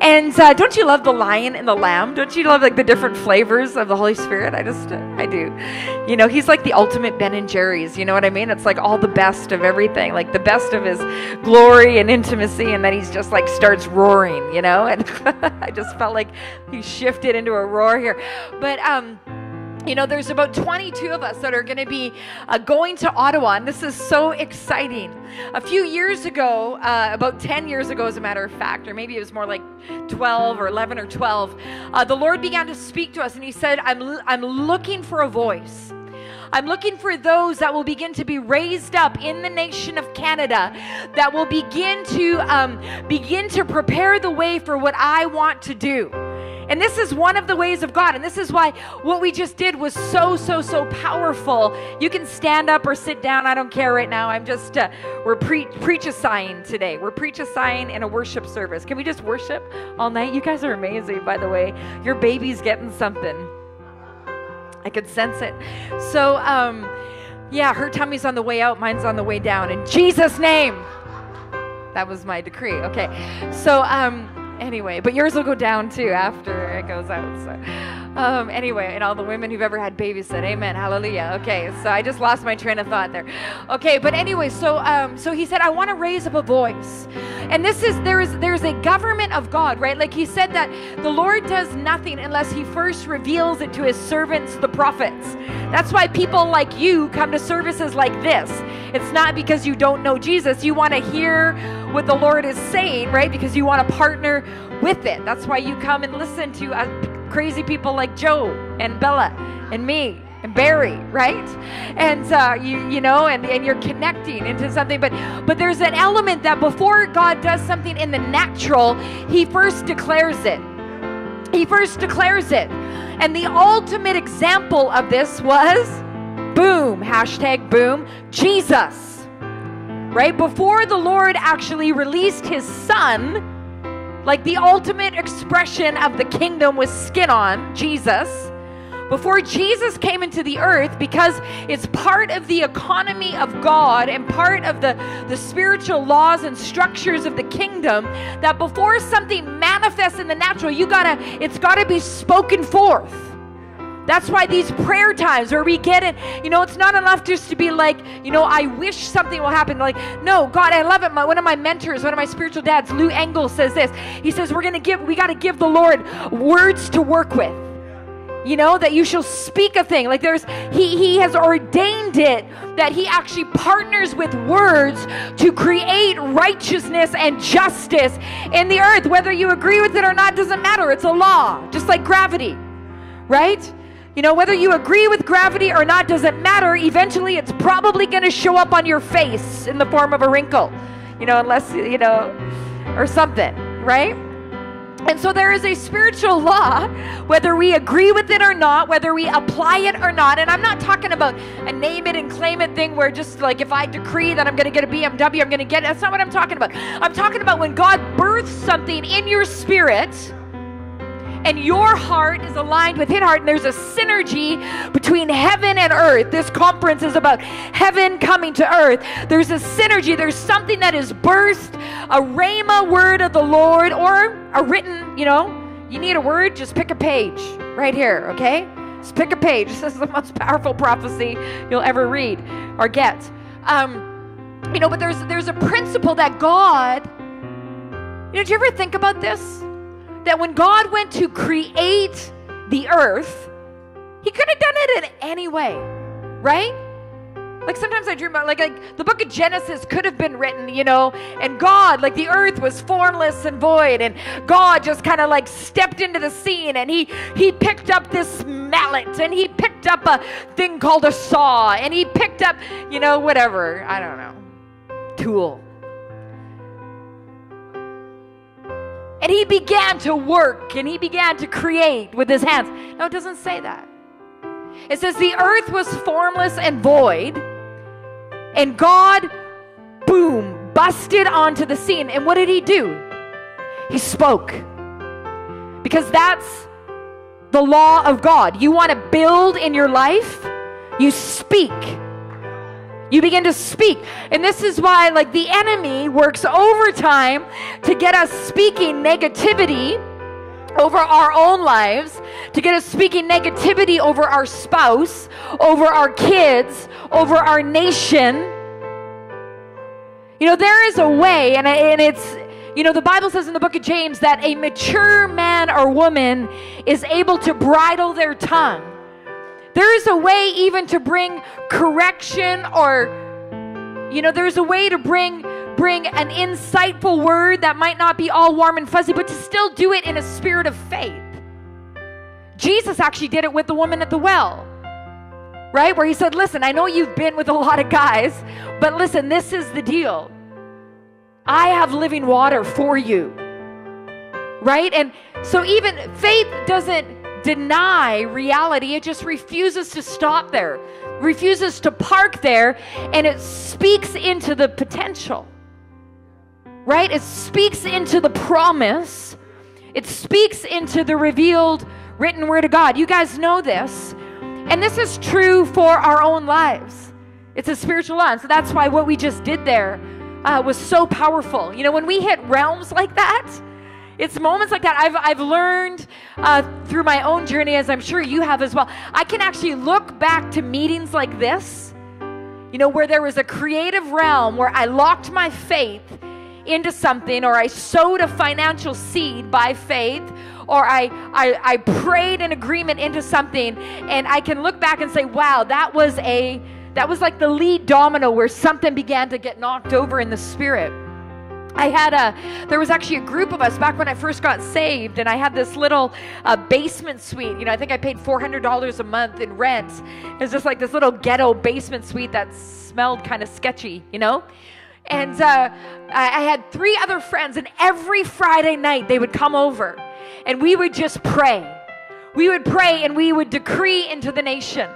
And uh, don't you love the lion and the lamb? Don't you love like the different flavors of the Holy Spirit? I just, I do. You know, he's like the ultimate Ben and Jerry's. You know what I mean? It's like all the best of everything, like the best of his glory and intimacy, and then he's just like starts roaring. You know, and *laughs* I just felt like he shifted into a roar here. But um you know, there's about 22 of us that are going to be uh, going to Ottawa, and this is so exciting. A few years ago, uh, about 10 years ago, as a matter of fact, or maybe it was more like 12 or 11 or 12, uh, the Lord began to speak to us, and He said, I'm, l- I'm looking for a voice. I'm looking for those that will begin to be raised up in the nation of Canada, that will begin to um, begin to prepare the way for what I want to do. And this is one of the ways of God. And this is why what we just did was so, so, so powerful. You can stand up or sit down. I don't care right now. I'm just, uh, we're pre- preach a sign today. We're preach a sign in a worship service. Can we just worship all night? You guys are amazing, by the way. Your baby's getting something. I could sense it. So, um, yeah, her tummy's on the way out, mine's on the way down. In Jesus' name. That was my decree. Okay. So, um, anyway, but yours will go down too after it goes out. So, um, anyway, and all the women who've ever had babies said, "Amen, hallelujah." Okay, so I just lost my train of thought there. Okay, but anyway, so um, so he said, "I want to raise up a voice," and this is there is there's a government of God, right? Like he said that the Lord does nothing unless He first reveals it to His servants, the prophets. That's why people like you come to services like this. It's not because you don't know Jesus. You want to hear what the Lord is saying, right? Because you want to partner with it. That's why you come and listen to uh, crazy people like Joe and Bella and me and Barry, right? And uh, you you know, and, and you're connecting into something. But but there's an element that before God does something in the natural, He first declares it. He first declares it. And the ultimate example of this was boom, hashtag boom, Jesus. Right? Before the Lord actually released his son, like the ultimate expression of the kingdom with skin on, Jesus. Before Jesus came into the earth, because it's part of the economy of God and part of the, the spiritual laws and structures of the kingdom, that before something manifests in the natural, you gotta, it's gotta be spoken forth. That's why these prayer times where we get it, you know, it's not enough just to be like, you know, I wish something will happen. Like, no, God, I love it. My, one of my mentors, one of my spiritual dads, Lou Engle, says this. He says, We're going to give, we got to give the Lord words to work with. You know, that you shall speak a thing. Like there's, he, he has ordained it that he actually partners with words to create righteousness and justice in the earth. Whether you agree with it or not doesn't matter. It's a law, just like gravity, right? You know, whether you agree with gravity or not doesn't matter. Eventually, it's probably going to show up on your face in the form of a wrinkle, you know, unless, you know, or something, right? And so there is a spiritual law, whether we agree with it or not, whether we apply it or not. And I'm not talking about a name it and claim it thing where just like if I decree that I'm going to get a BMW, I'm going to get it. That's not what I'm talking about. I'm talking about when God births something in your spirit and your heart is aligned with his heart, and there's a synergy between heaven and earth. This conference is about heaven coming to earth. There's a synergy, there's something that is birthed, a rhema word of the Lord, or a written, you know, you need a word, just pick a page right here, okay? Just pick a page. *laughs* This is the most powerful prophecy you'll ever read or get. Um, you know, but there's there's a principle that God. You know, did you ever think about this? That when God went to create the earth, He could have done it in any way, right? Like sometimes I dream about like, like the book of Genesis could have been written, you know, and God, like the earth was formless and void, and God just kind of like stepped into the scene and he he picked up this mallet and he picked up a thing called a saw and he picked up, you know, whatever, I don't know, tool. And he began to work and he began to create with his hands. No, it doesn't say that. It says the earth was formless and void, And God, boom, busted onto the scene. And what did he do? He spoke. Because that's the law of God. You want to build in your life, you speak. You begin to speak. And this is why, like, the enemy works overtime to get us speaking negativity over our own lives, to get us speaking negativity over our spouse, over our kids, over our nation. You know, there is a way, and, and it's, you know, the Bible says in the book of James that a mature man or woman is able to bridle their tongue. There is a way even to bring correction or you know, there's a way to bring bring an insightful word that might not be all warm and fuzzy, but to still do it in a spirit of faith. Jesus actually did it with the woman at the well. Right? Where he said, "Listen, I know you've been with a lot of guys, but listen, this is the deal. I have living water for you." Right? And so even faith doesn't deny reality, it just refuses to stop there refuses to park there and it speaks into the potential. Right? It speaks into the promise. It speaks into the revealed written word of God. You guys know this. And this is true for our own lives. It's a spiritual law. And so that's why what we just did there uh, was so powerful. You know, when we hit realms like that, it's moments like that I've, I've learned uh, through my own journey, as I'm sure you have as well. I can actually look back to meetings like this, you know, where there was a creative realm where I locked my faith into something, or I sowed a financial seed by faith, or I, I, I prayed an agreement into something, and I can look back and say, wow, that was a that was like the lead domino where something began to get knocked over in the spirit. I had a, there was actually a group of us back when I first got saved, and I had this little uh, basement suite. You know, I think I paid $400 a month in rent. It was just like this little ghetto basement suite that smelled kind of sketchy, you know? And uh, I, I had three other friends, and every Friday night they would come over, and we would just pray. We would pray, and we would decree into the nation.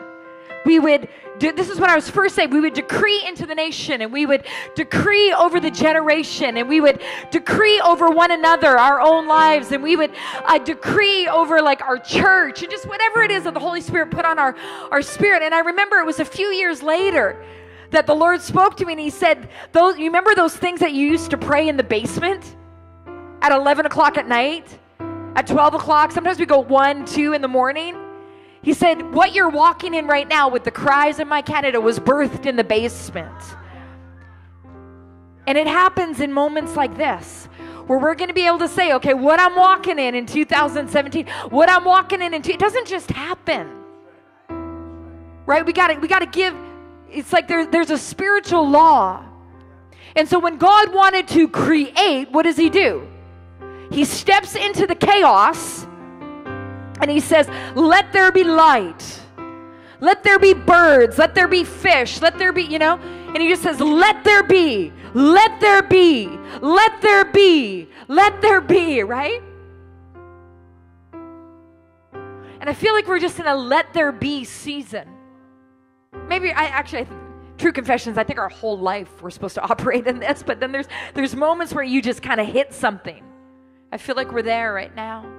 We would do, this is what I was first saying. We would decree into the nation and we would decree over the generation and we would decree over one another, our own lives, and we would uh, decree over like our church and just whatever it is that the Holy Spirit put on our, our spirit. And I remember it was a few years later that the Lord spoke to me and He said, those, You remember those things that you used to pray in the basement at 11 o'clock at night? At 12 o'clock? Sometimes we go 1, 2 in the morning. He said, What you're walking in right now with the cries in my Canada was birthed in the basement. And it happens in moments like this where we're going to be able to say, okay, what I'm walking in in 2017, what I'm walking in in, it doesn't just happen. Right? We got to we got to give it's like there, there's a spiritual law. And so when God wanted to create, what does he do? He steps into the chaos and he says, Let there be light. Let there be birds. Let there be fish. Let there be, you know? And he just says, Let there be. Let there be. Let there be. Let there be, right? And I feel like we're just in a let there be season. Maybe I actually, I true confessions, I think our whole life we're supposed to *laughs* operate in this, but then there's there's moments where you just kind of hit something. I feel like we're there right now.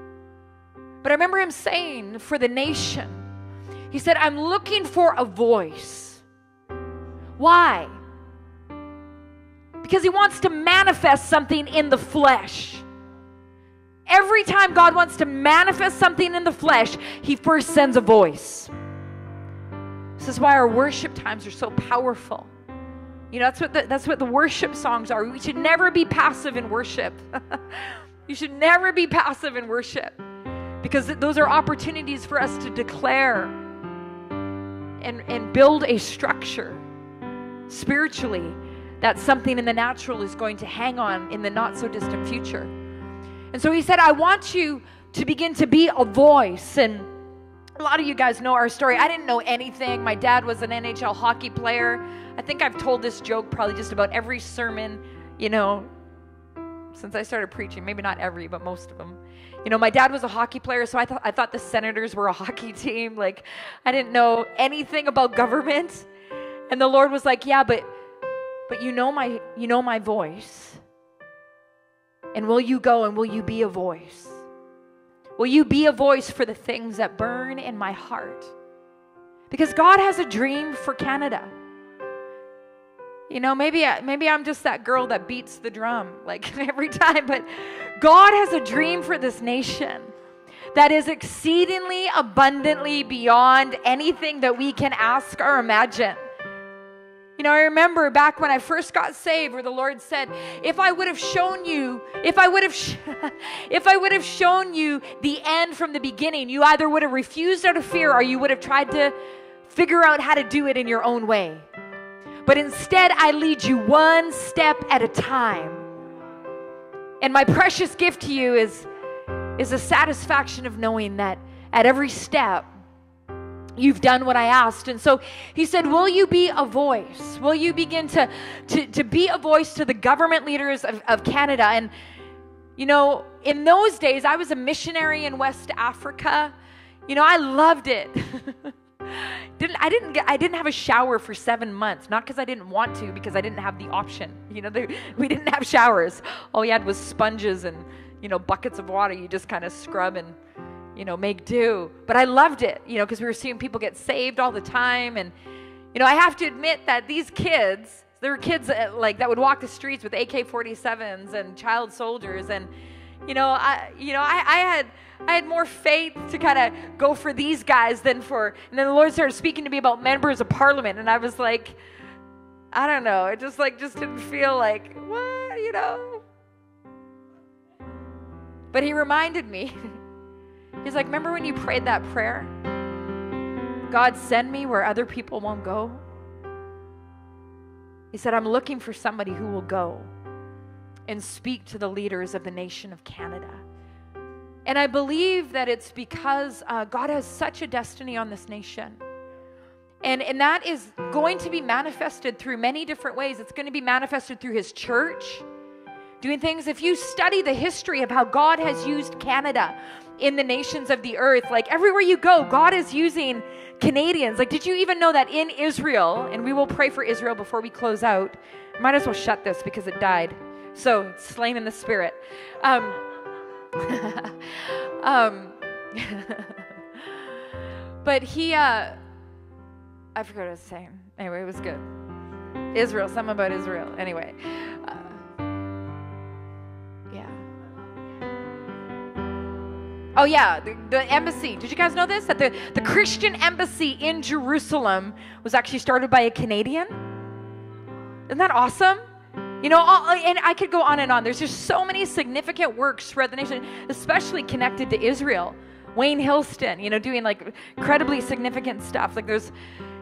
But I remember him saying for the nation, he said, I'm looking for a voice. Why? Because he wants to manifest something in the flesh. Every time God wants to manifest something in the flesh, he first sends a voice. This is why our worship times are so powerful. You know, that's what the, that's what the worship songs are. We should never be passive in worship. *laughs* you should never be passive in worship because those are opportunities for us to declare and, and build a structure spiritually that something in the natural is going to hang on in the not so distant future. And so he said, I want you to begin to be a voice. And a lot of you guys know our story. I didn't know anything. My dad was an NHL hockey player. I think I've told this joke probably just about every sermon, you know, since I started preaching. Maybe not every, but most of them. You know, my dad was a hockey player, so I thought I thought the Senators were a hockey team. Like I didn't know anything about government. And the Lord was like, "Yeah, but but you know my you know my voice. And will you go and will you be a voice? Will you be a voice for the things that burn in my heart? Because God has a dream for Canada. You know, maybe I, maybe I'm just that girl that beats the drum like *laughs* every time, but God has a dream for this nation that is exceedingly abundantly beyond anything that we can ask or imagine. You know, I remember back when I first got saved where the Lord said, "If I would have shown you, if I would have sh- *laughs* if I would have shown you the end from the beginning, you either would have refused out of fear or you would have tried to figure out how to do it in your own way." But instead, I lead you one step at a time. And my precious gift to you is is the satisfaction of knowing that at every step you've done what I asked. And so he said, Will you be a voice? Will you begin to, to, to be a voice to the government leaders of, of Canada? And, you know, in those days, I was a missionary in West Africa. You know, I loved it. *laughs* didn't I didn't get I didn't have a shower for seven months. Not because I didn't want to, because I didn't have the option. You know, they, we didn't have showers. All you had was sponges and you know buckets of water. You just kind of scrub and you know, make do. But I loved it, you know, because we were seeing people get saved all the time. And, you know, I have to admit that these kids, there were kids that, like that would walk the streets with AK-47s and child soldiers, and, you know, I, you know, I, I had. I had more faith to kind of go for these guys than for. And then the Lord started speaking to me about members of parliament, and I was like, I don't know. It just like just didn't feel like what you know. But He reminded me. *laughs* He's like, Remember when you prayed that prayer? God, send me where other people won't go. He said, I'm looking for somebody who will go and speak to the leaders of the nation of Canada. And I believe that it's because uh, God has such a destiny on this nation. And, and that is going to be manifested through many different ways. It's going to be manifested through His church, doing things. If you study the history of how God has used Canada in the nations of the earth. Like everywhere you go, God is using Canadians. Like, did you even know that in Israel, and we will pray for Israel before we close out? Might as well shut this because it died. So, slain in the spirit. Um, *laughs* um, *laughs* but he, uh, I forgot what I was saying. Anyway, it was good. Israel, something about Israel. Anyway. Uh, Oh, yeah, the, the, embassy. Did you guys know this? That the, the Christian embassy in Jerusalem was actually started by a Canadian? Isn't that awesome? You know, all, uh, and I could go on and on. There's just so many significant works throughout the nation, especially connected to Israel. Wayne Hilsden, you know, doing like incredibly significant stuff. Like there's,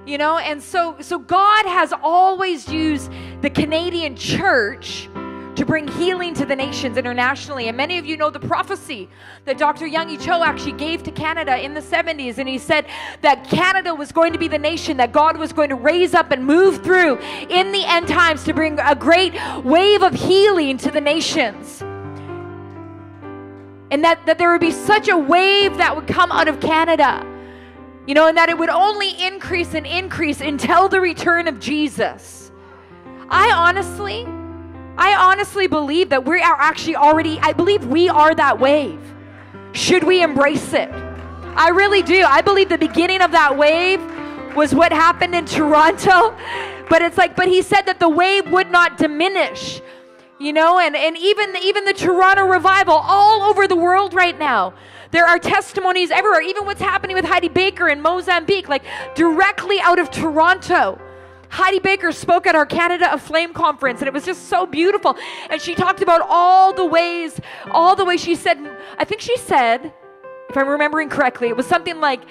you know, and so so God has always used the Canadian church to bring healing to the nations internationally. And many of you know the prophecy that Dr. Yonggi Cho actually gave to Canada in the 70s. And he said that Canada was going to be the nation that God was going to raise up and move through in the end times to bring a great wave of healing to the nations. And that, that there would be such a wave that would come out of Canada. You know, and that it would only increase and increase until the return of Jesus. I honestly, I honestly believe that we are actually already, I believe we are that wave. Should we embrace it? I really do. I believe the beginning of that wave was what happened in Toronto. *laughs* But it's like, but he said that the wave would not diminish. You know, and, and even even the Toronto revival all over the world right now. There are testimonies everywhere, even what's happening with Heidi Baker in Mozambique, like directly out of Toronto. Heidi Baker spoke at our Canada Aflame conference, and it was just so beautiful. And she talked about all the ways, all the ways she said, I think she said, if I'm remembering correctly, it was something like,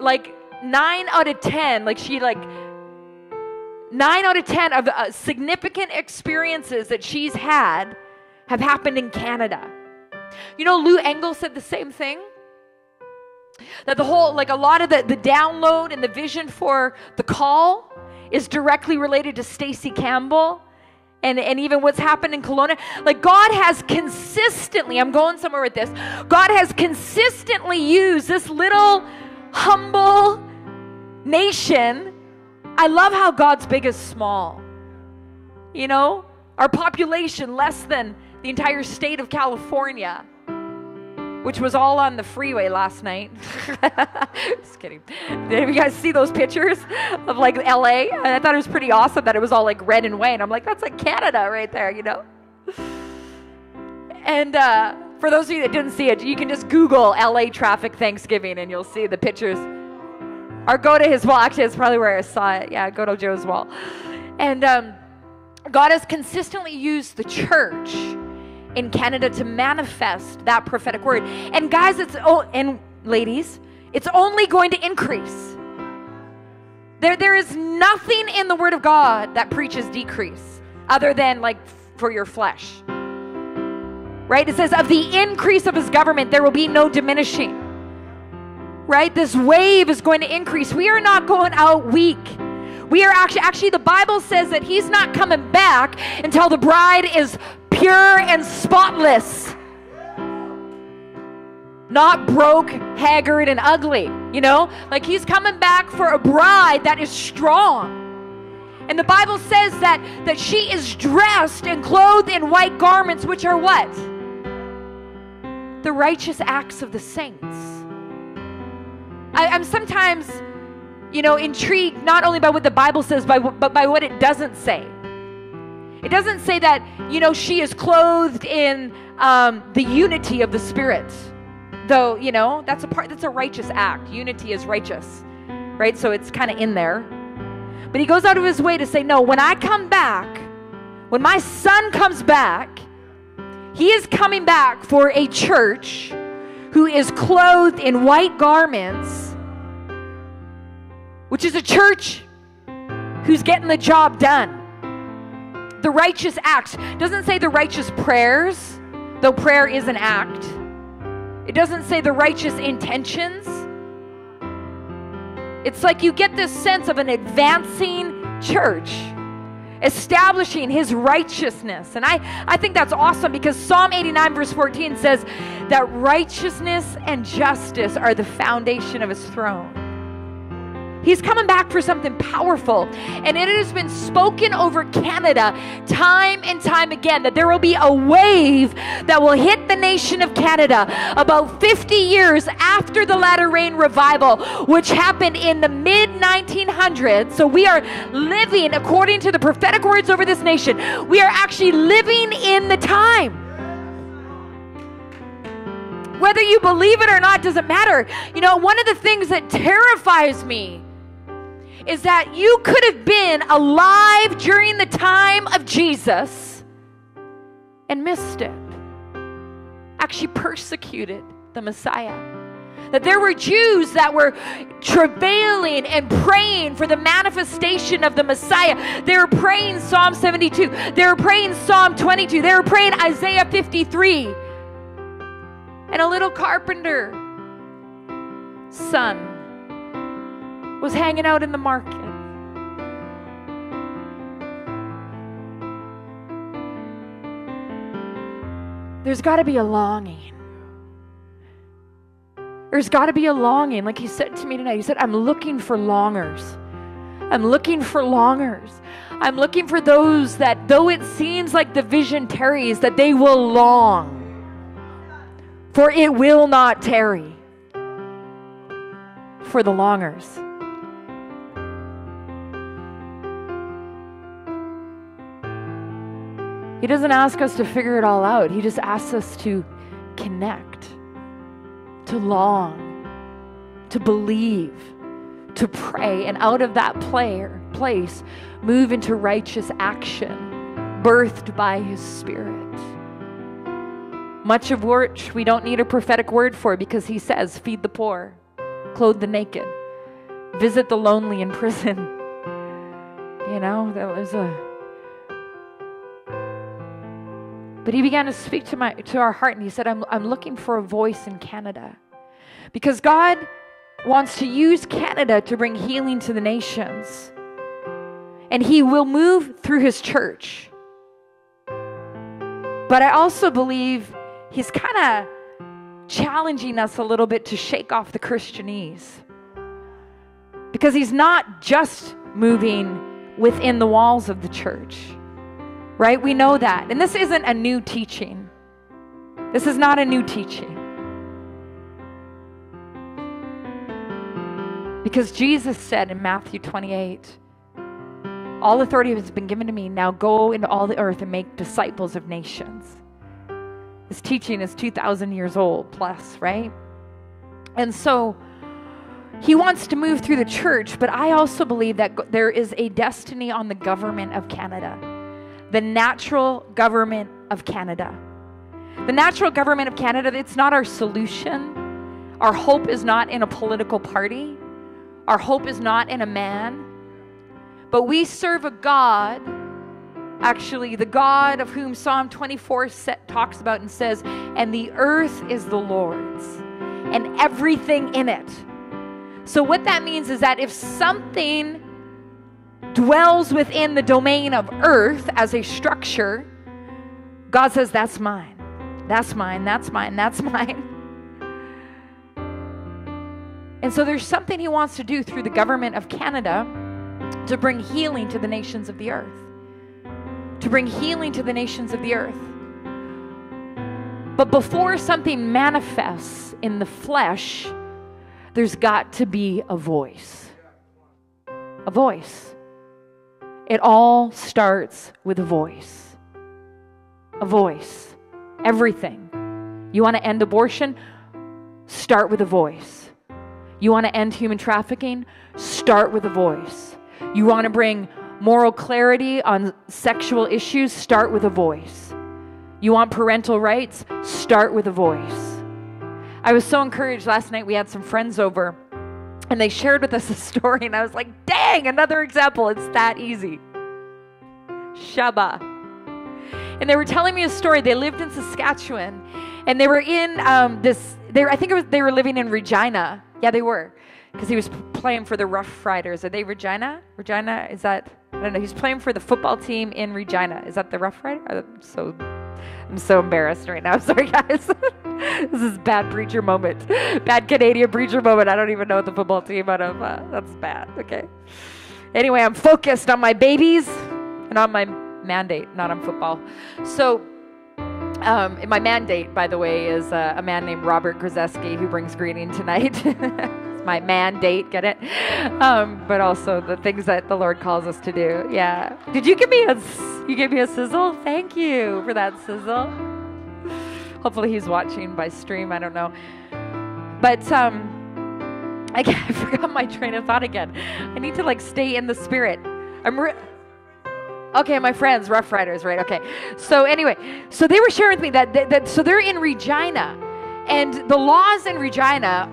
like nine out of 10, like she like, nine out of 10 of uh, significant experiences that she's had have happened in Canada. You know, Lou Engle said the same thing. That the whole, like a lot of the, the download and the vision for the call is directly related to Stacey Campbell and, and even what's happened in Kelowna. Like God has consistently, I'm going somewhere with this, God has consistently used this little humble nation. I love how God's big is small. You know, our population less than the entire state of California, which was all on the freeway last night. *laughs* Just kidding. Did you guys see those pictures of like LA? I thought it was pretty awesome that it was all like red and white. And I'm like, that's like Canada right there, you know? And uh, for those of you that didn't see it, you can just Google LA traffic Thanksgiving and you'll see the pictures. Or go to his wall. Actually, it's probably where I saw it. Yeah, go to Joe's wall. And um, God has consistently used the church in Canada to manifest that prophetic word. And guys, it's oh, and ladies, it's only going to increase. There, there is nothing in the Word of God that preaches decrease, other than like for your flesh. Right? It says, of the increase of His government, there will be no diminishing. Right? This wave is going to increase. We are not going out weak. We are actually, actually, the Bible says that He's not coming back until the bride is pure and spotless. Not broke, haggard, and ugly. You know? Like He's coming back for a bride that is strong. And the Bible says that, that she is dressed and clothed in white garments, which are what? The righteous acts of the saints. I, I'm sometimes, you know, intrigued not only by what the Bible says, by, but by what it doesn't say. It doesn't say that, you know, she is clothed in um, the unity of the Spirit. Though, you know, that's a part, that's a righteous act. Unity is righteous, right? So it's kind of in there. But he goes out of his way to say, no, when I come back, when my son comes back, he is coming back for a church who is clothed in white garments, which is a church who's getting the job done. The righteous acts doesn't say the righteous prayers, though prayer is an act. It doesn't say the righteous intentions. It's like you get this sense of an advancing church establishing his righteousness. And I, I think that's awesome because Psalm 89, verse 14 says that righteousness and justice are the foundation of his throne. He's coming back for something powerful. And it has been spoken over Canada time and time again that there will be a wave that will hit the nation of Canada about 50 years after the latter rain revival, which happened in the mid 1900s. So we are living, according to the prophetic words over this nation, we are actually living in the time. Whether you believe it or not doesn't matter. You know, one of the things that terrifies me is that you could have been alive during the time of Jesus and missed it. Actually, persecuted the Messiah. That there were Jews that were travailing and praying for the manifestation of the Messiah. They were praying Psalm 72. They were praying Psalm 22. They were praying Isaiah 53. And a little carpenter son was hanging out in the market. There's got to be a longing. There's got to be a longing. Like he said to me tonight, he said, I'm looking for longers. I'm looking for longers. I'm looking for those that, though it seems like the vision tarries, that they will long. For it will not tarry. For the longers. He doesn't ask us to figure it all out. He just asks us to connect, to long, to believe, to pray, and out of that player, place, move into righteous action, birthed by His Spirit. Much of which we don't need a prophetic word for because He says, Feed the poor, clothe the naked, visit the lonely in prison. *laughs* You know, that was a But he began to speak to, my, to our heart and he said, I'm, I'm looking for a voice in Canada. Because God wants to use Canada to bring healing to the nations. And he will move through his church. But I also believe he's kind of challenging us a little bit to shake off the Christianese. Because he's not just moving within the walls of the church right? We know that. And this isn't a new teaching. This is not a new teaching. Because Jesus said in Matthew 28, All authority has been given to me. Now go into all the earth and make disciples of nations. This teaching is 2,000 years old plus, right? And so he wants to move through the church, but I also believe that there is a destiny on the government of Canada, the natural government of Canada. The natural government of Canada, it's not our solution. Our hope is not in a political party. Our hope is not in a man, but we serve a God, actually, the God of whom Psalm 24 set, talks about and says, And the earth is the Lord's, and everything in it. So, what that means is that if something dwells within the domain of earth as a structure, God says, That's mine. That's mine. That's mine. That's *laughs* mine. And so there's something he wants to do through the government of Canada to bring healing to the nations of the earth. To bring healing to the nations of the earth. But before something manifests in the flesh, there's got to be a voice. A voice. It all starts with a voice. A voice. Everything. You want to end abortion? Start with a voice. You want to end human trafficking? Start with a voice. You want to bring moral clarity on sexual issues? Start with a voice. You want parental rights? Start with a voice. I was so encouraged last night. We had some friends over and they shared with us a story, and I was like, dang, another example. It's that easy. Shaba. And they were telling me a story. They lived in Saskatchewan and they were in um, this, they were, I think it was, they were living in Regina yeah, they were. Because he was playing for the Rough Riders. Are they Regina? Regina? Is that, I don't know. He's playing for the football team in Regina. Is that the Rough Rider? So, I'm so embarrassed right now. *laughs* Sorry, guys. this is bad preacher moment. Bad Canadian preacher moment. I don't even know the football team out of, uh, that's bad. Okay. Anyway, I'm focused on my babies and on my mandate, not on football. So, um, my mandate, by the way, is uh, a man named Robert Grasseschi who brings greeting tonight. *laughs* my mandate, get it? Um, but also the things that the Lord calls us to do. Yeah. Did you give me a you gave me a sizzle? Thank you for that sizzle. Hopefully he's watching by stream. I don't know. But um, I, *laughs* I forgot my train of thought again. I need to like stay in the spirit. I'm. Re- Okay, my friends, Rough Riders, right? Okay. So anyway, so they were sharing with me that, that, that so they're in Regina, and the laws in Regina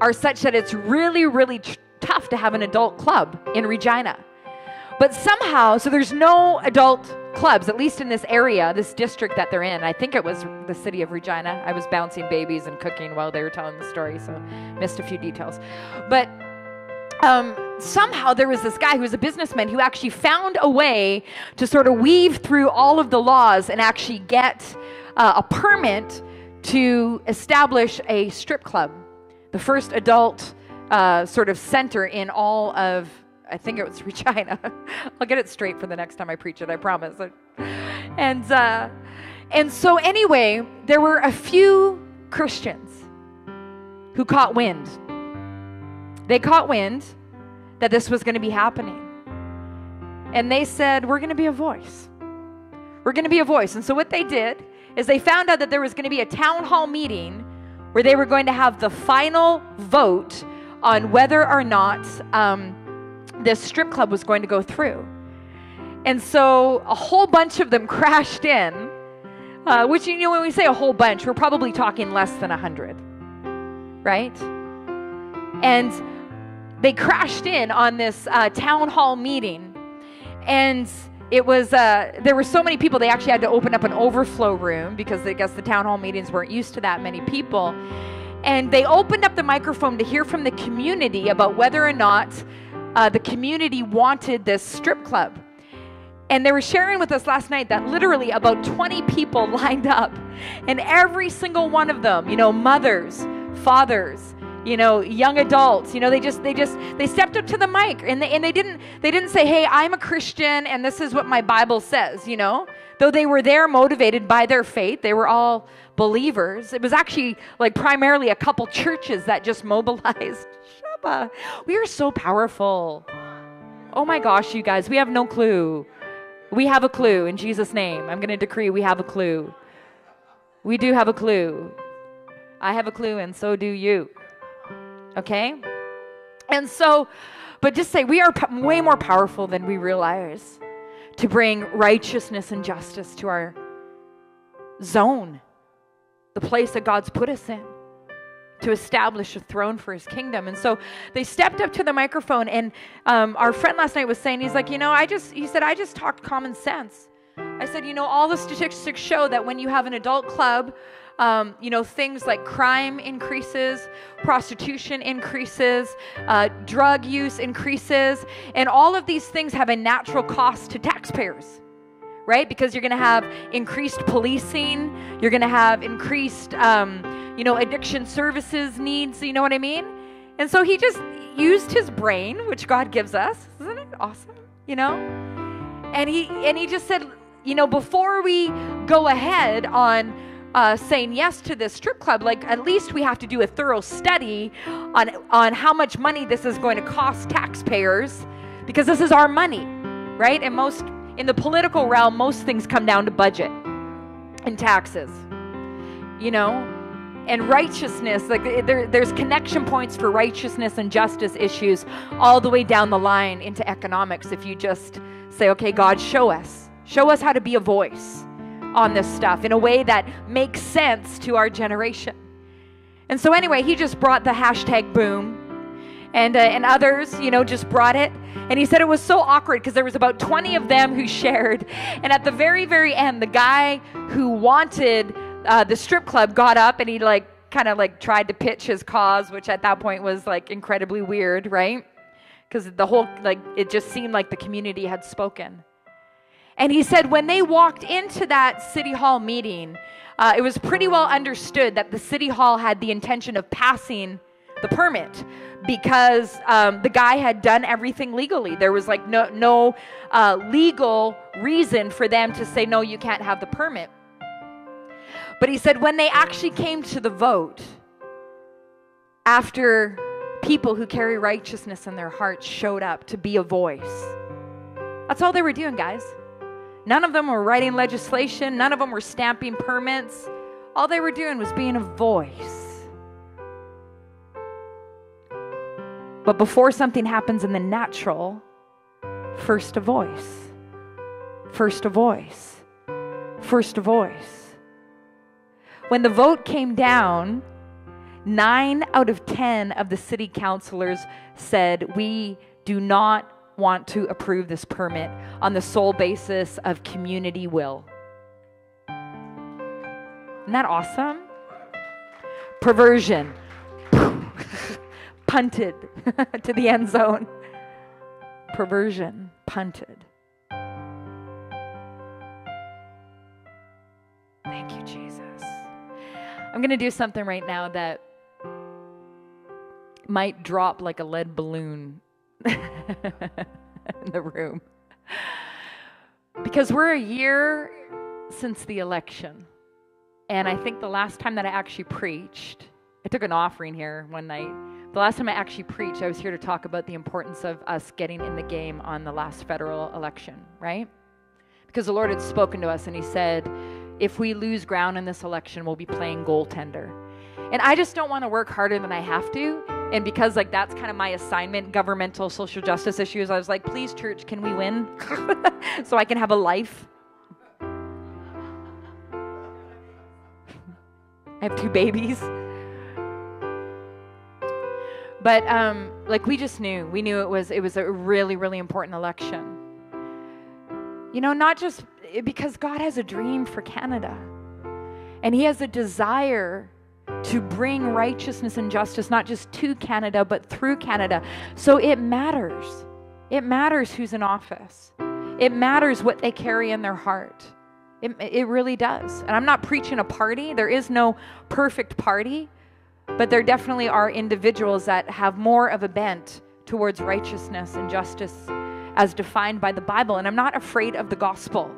are such that it's really, really t- tough to have an adult club in Regina. But somehow, so there's no adult clubs, at least in this area, this district that they're in. I think it was the city of Regina. I was bouncing babies and cooking while they were telling the story, so missed a few details. But um, somehow there was this guy who was a businessman who actually found a way to sort of weave through all of the laws and actually get uh, a permit to establish a strip club, the first adult uh, sort of center in all of, I think it was *laughs* Regina. I'll get it straight for the next time I preach it, I promise. And, uh, and so, anyway, there were a few Christians who caught wind they caught wind that this was going to be happening. And they said, We're going to be a voice. We're going to be a voice. And so what they did is they found out that there was going to be a town hall meeting where they were going to have the final vote on whether or not um, this strip club was going to go through. And so a whole bunch of them *laughs* crashed in, uh, which, you know, when we say a whole bunch, we're probably talking less than 100, right? And they crashed in on this uh, town hall meeting. And it was, uh, there were so many people, they actually had to open up an overflow room because I guess the town hall meetings weren't used to that many people. And they opened up the microphone to hear from the community about whether or not uh, the community wanted this strip club. And they were sharing with us last night that literally about 20 people *laughs* lined up. And every single one of them, you know, mothers, fathers, you know young adults you know they just they just they stepped up to the mic and they, and they didn't they didn't say hey i'm a christian and this is what my bible says you know though they were there motivated by their faith, they were all believers. It was actually like primarily a couple churches that just *laughs* mobilized. Shabba, we are so powerful. Oh my gosh, you guys, we have no clue. We have a clue in Jesus' name. I'm going to decree we have a clue. We do have a clue. I have a clue, and so do you. Okay? And so, but just say we are p- way more powerful than we realize to bring righteousness and justice to our zone, the place that God's put us in, to establish a throne for his kingdom. And so they stepped up to the microphone, and um, our friend last night was saying, he's like, you know, I just, he said, I just talked common sense. I said, you know, all the statistics show that when you have an adult club, um, you know, things like crime increases, prostitution increases, uh, drug use increases, and all of these things have a natural cost to taxpayers, right? Because you're going to have increased policing, you're going to have increased, um, you know, addiction services needs. You know what I mean? And so he just used his brain, which God gives us. Isn't it awesome? You know, and he and he just said, you know, before we go ahead on uh, saying yes to this strip club, like at least we have to do a thorough study on on how much money this is going to cost taxpayers, because this is our money, right? And most in the political realm, most things come down to budget and taxes, you know, and righteousness. Like there, there's connection points for righteousness and justice issues all the way down the line into economics. If you just say, okay, God, show us, show us how to be a voice on this stuff in a way that makes sense to our generation. And so, anyway, he just brought the hashtag boom. And, uh, and others, you know, just brought it. And he said it was so awkward because there was about 20 of them who *laughs* shared. And at the very, very end, the guy who wanted uh, the strip club got up and he like kind of like tried to pitch his cause, which at that point was like incredibly weird, right? Because the whole like it just seemed like the community had spoken. And he said when they walked into that city hall meeting, uh, it was pretty well understood that the city hall had the intention of passing the permit because um, the guy had done everything legally. There was like no no uh, legal reason for them to say no, you can't have the permit. But he said when they actually came to the vote, after people who carry righteousness in their hearts showed up to be a voice, that's all they were doing, guys. None of them were writing legislation, none of them were stamping permits. All they were doing was being a voice. But before something happens in the natural, first a voice. First a voice. First a voice. When the vote came down, nine out of 10 of the city councilors said, We do not want to approve this permit on the sole basis of community will. Isn't that awesome? Perversion. *laughs* punted *laughs* to the end zone. Perversion. Punted. Thank you, Jesus. I'm going to do something right now that might drop like a lead balloon *laughs* in the room. Because we're a year since the election. And I think the last time that I actually preached, I took an offering here one night. The last time I actually preached, I was here to talk about the importance of us getting in the game on the last federal election, right? Because the Lord had spoken to us and He said, if we lose ground in this election, we'll be playing goaltender. And I just don't want to work harder than I have to. And because like that's kind of my assignment, governmental social justice issues, I was like, please, church, can we win? *laughs* so I can have a life. *laughs* I have two babies. But um, like we just knew, we knew it was it was a really really important election. You know, not just because God has a dream for Canada, and He has a desire to bring righteousness and justice not just to Canada, but through Canada. So it matters. It matters who's in office, it matters what they carry in their heart. It, it really does. And I'm not preaching a party, there is no perfect party, but there definitely are individuals that have more of a bent towards righteousness and justice as defined by the Bible. And I'm not afraid of the gospel.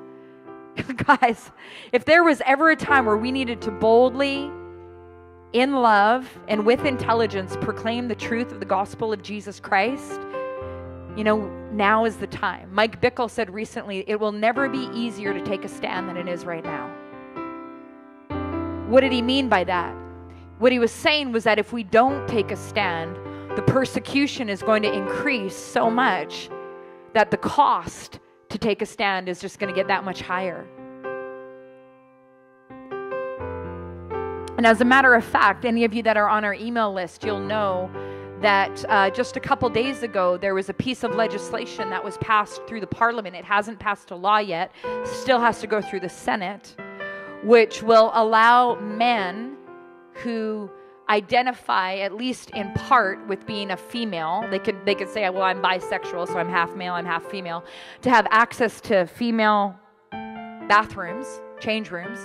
*laughs* Guys, if there was ever a time where we needed to boldly, in love, and with intelligence proclaim the truth of the gospel of Jesus Christ, you know, now is the time. Mike Bickle said recently, it will never be easier to take a stand than it is right now. What did he mean by that? What he was saying was that if we don't take a stand, the persecution is going to increase so much that the cost to take a stand is just going to get that much higher. And as a matter of fact, any of you that are on our email list, you'll know that uh, just a couple days ago there was a piece of legislation that was passed through the parliament. It hasn't passed a law yet, still has to go through the Senate, which will allow men who identify at least in part with being a female they could they could say well i'm bisexual so i'm half male i'm half female to have access to female bathrooms change rooms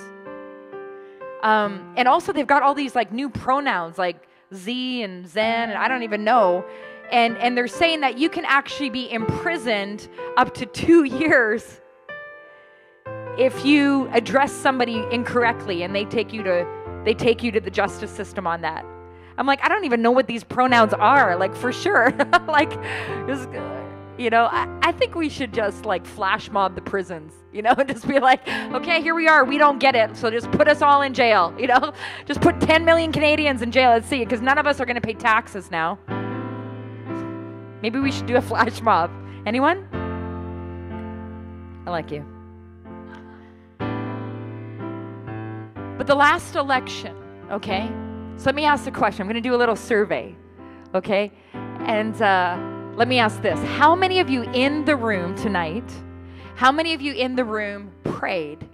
um, and also they've got all these like new pronouns like z and zen and i don't even know and and they're saying that you can actually be imprisoned up to two *laughs* years if you address somebody incorrectly and they take you to they take you to the justice system on that. I'm like, I don't even know what these pronouns are, like for sure. *laughs* like, just, you know, I, I think we should just like flash mob the prisons, *laughs* you know, and just be like, okay, here we are. We don't get it. So just put us all in jail, *laughs* you know, just put 10 million Canadians in jail. Let's see, because none of us are going to pay taxes now. Maybe we should do a *laughs* flash mob. Anyone? I like you. But the last election, okay? So let me ask the question. I'm going to do a little survey, okay? And uh, let me ask this How many of you in the room tonight, how many of you in the room prayed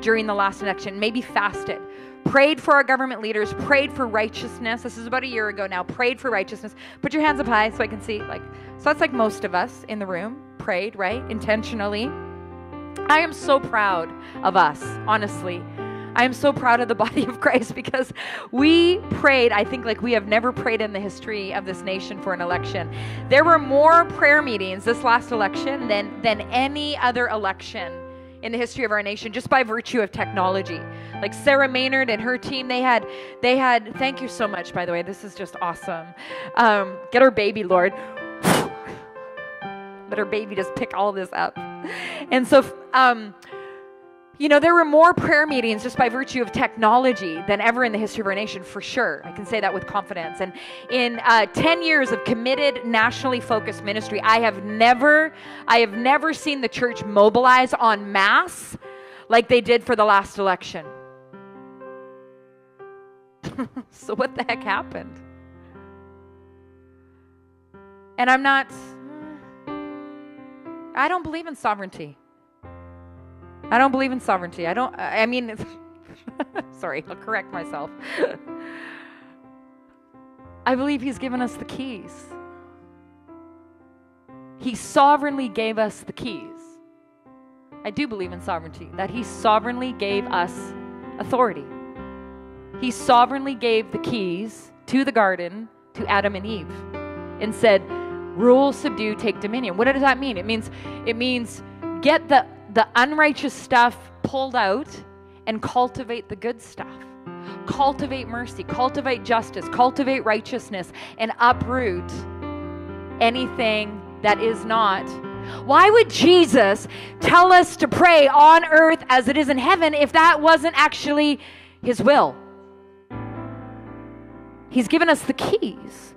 during the last election? Maybe fasted, prayed for our government leaders, prayed for righteousness. This is about a year ago now. Prayed for righteousness. Put your hands up high so I can see. Like, so that's like most of us in the room prayed, right? Intentionally. I am so proud of us, honestly. I am so proud of the *laughs* body of Christ because we prayed, I think, like we have never prayed in the history of this nation for an election. There were more prayer meetings this last election than, than any other election in the history of our nation just by virtue of technology. Like sarah maynard and her team they had they had thank you so much by the way this is just awesome. Um, get her baby lord. *sighs* Let her baby just pick all this up. And so um, you know, there were more prayer meetings just by virtue of technology than ever in the history of our nation, for sure. I can say that with confidence. And in uh, 10 years of committed, nationally focused ministry, I have never, I have never seen the church mobilize en masse like they did for the last election. *laughs* so what the heck happened? And I'm not, I don't believe in sovereignty. I don't believe in sovereignty. I don't, I mean, *laughs* sorry, I'll correct myself. *laughs* I believe He's given us the keys. He sovereignly gave us the keys. I do believe in sovereignty, that He sovereignly gave us authority. He sovereignly gave the keys to the garden to Adam and Eve and said, rule, subdue, take dominion. What does that mean? It means it means get the the unrighteous stuff pulled out and cultivate the good stuff. Cultivate mercy, cultivate justice, cultivate righteousness, and uproot anything that is not. Why would Jesus tell us to pray on earth as it is in heaven if that wasn't actually his will? He's given us the keys.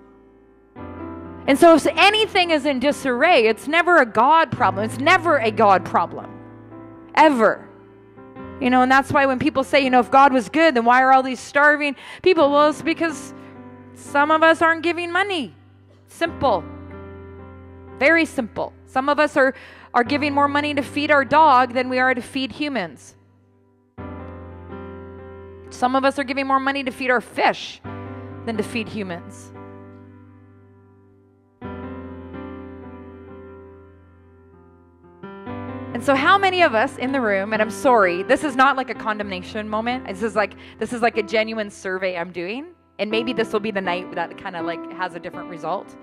And so, if anything is in disarray, it's never a God problem. It's never a God problem ever. You know, and that's why when people say, you know, if God was good, then why are all these starving people? Well, it's because some of us aren't giving money. Simple. Very simple. Some of us are, are giving more money to feed our dog than we are to feed humans. Some of us are giving more money to feed our fish than to feed humans. And so how many of us in the room and I'm sorry, this is not like a condemnation moment. This is like this is like a genuine survey I'm doing and maybe this will be the night that kind of like has a different result.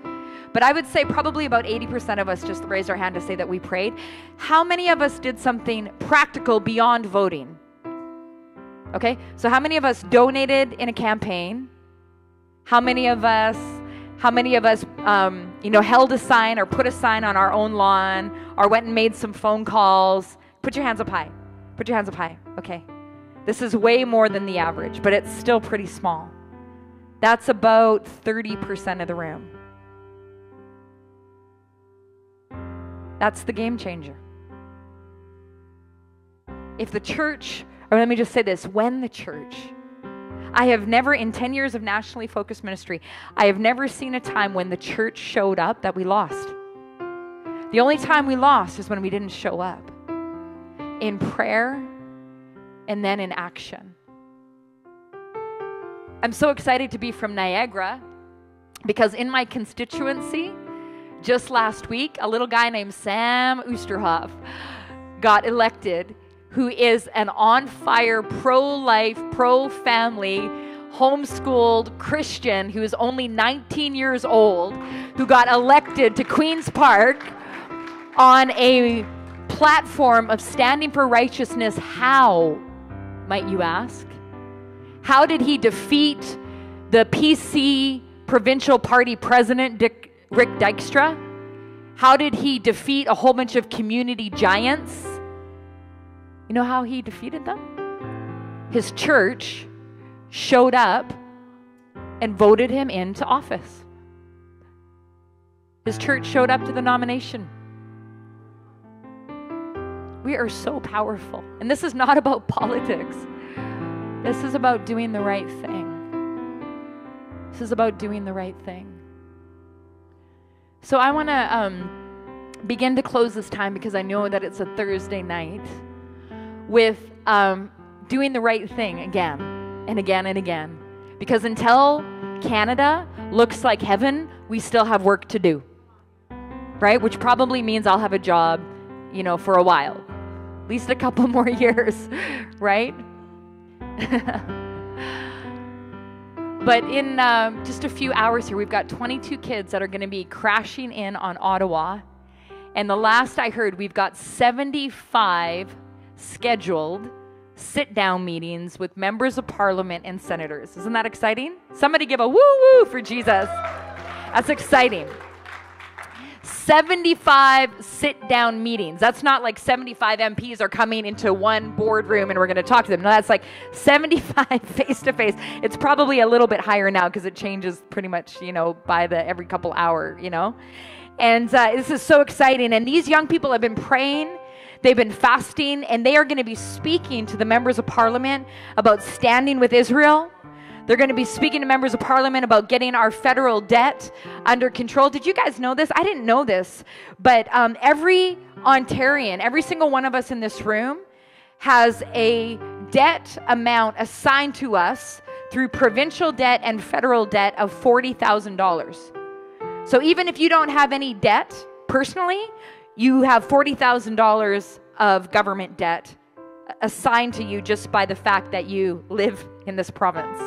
But I would say probably about 80% of us just raised our hand to say that we prayed. How many of us did something practical beyond voting? Okay, so how many of us donated in a campaign? How many of us, how many of us, um, you know, held a sign or put a sign on our own lawn or went and made some phone calls? Put your hands up high. Put your hands up high. Okay. This is way more than the average, but it's still pretty small. That's about 30% of the room. That's the game changer. If the church, or let me just say this when the church, I have never, in 10 years of nationally focused ministry, I have never seen a time when the church showed up that we lost. The only time we lost is when we didn't show up in prayer and then in action. I'm so excited to be from Niagara because in my constituency, just last week, a little guy named Sam Oosterhoff got elected, who is an on fire, pro life, pro family, homeschooled Christian who is only 19 years old, who got elected to Queen's Park on a platform of standing for righteousness. How, might you ask? How did he defeat the PC provincial party president, Dick, Rick Dykstra? How did he defeat a whole bunch of community giants? You know how he defeated them? His church showed up and voted him into office. His church showed up to the nomination. We are so powerful. And this is not *laughs* about politics. This is about doing the right thing. This is about doing the right thing. So I want to um, begin to close this time because I know that it's a Thursday night with um, doing the right thing again and again and again. Because until Canada looks like heaven, we still have work to do. Right? Which probably means I'll have a job, you know, for a while. At least a couple *laughs* more years, right? *laughs* but in uh, just a few hours here, we've got 22 kids that are going to be crashing in on Ottawa. And the last I heard, we've got 75 scheduled sit down meetings with members of parliament and senators. Isn't that exciting? Somebody give a woo woo for Jesus. That's exciting. 75 sit down meetings. That's not like 75 MPs are coming into one boardroom and we're going to talk to them. No, that's like 75 face to face. It's probably a little bit higher now because it changes pretty much, you know, by the every couple hour, you know. And uh, this is so exciting. And these young people have been praying. They've been fasting and they are going to be speaking to the members of parliament about standing with Israel they're going to be speaking to members of parliament about getting our federal debt under control. Did you guys know this? I didn't know this, but um, every Ontarian, every single one of us in this room, has a debt amount assigned to us through provincial debt and federal debt of $40,000. So even if you don't have any debt personally, you have $40,000 of government debt assigned to you just by the fact that you live in this province.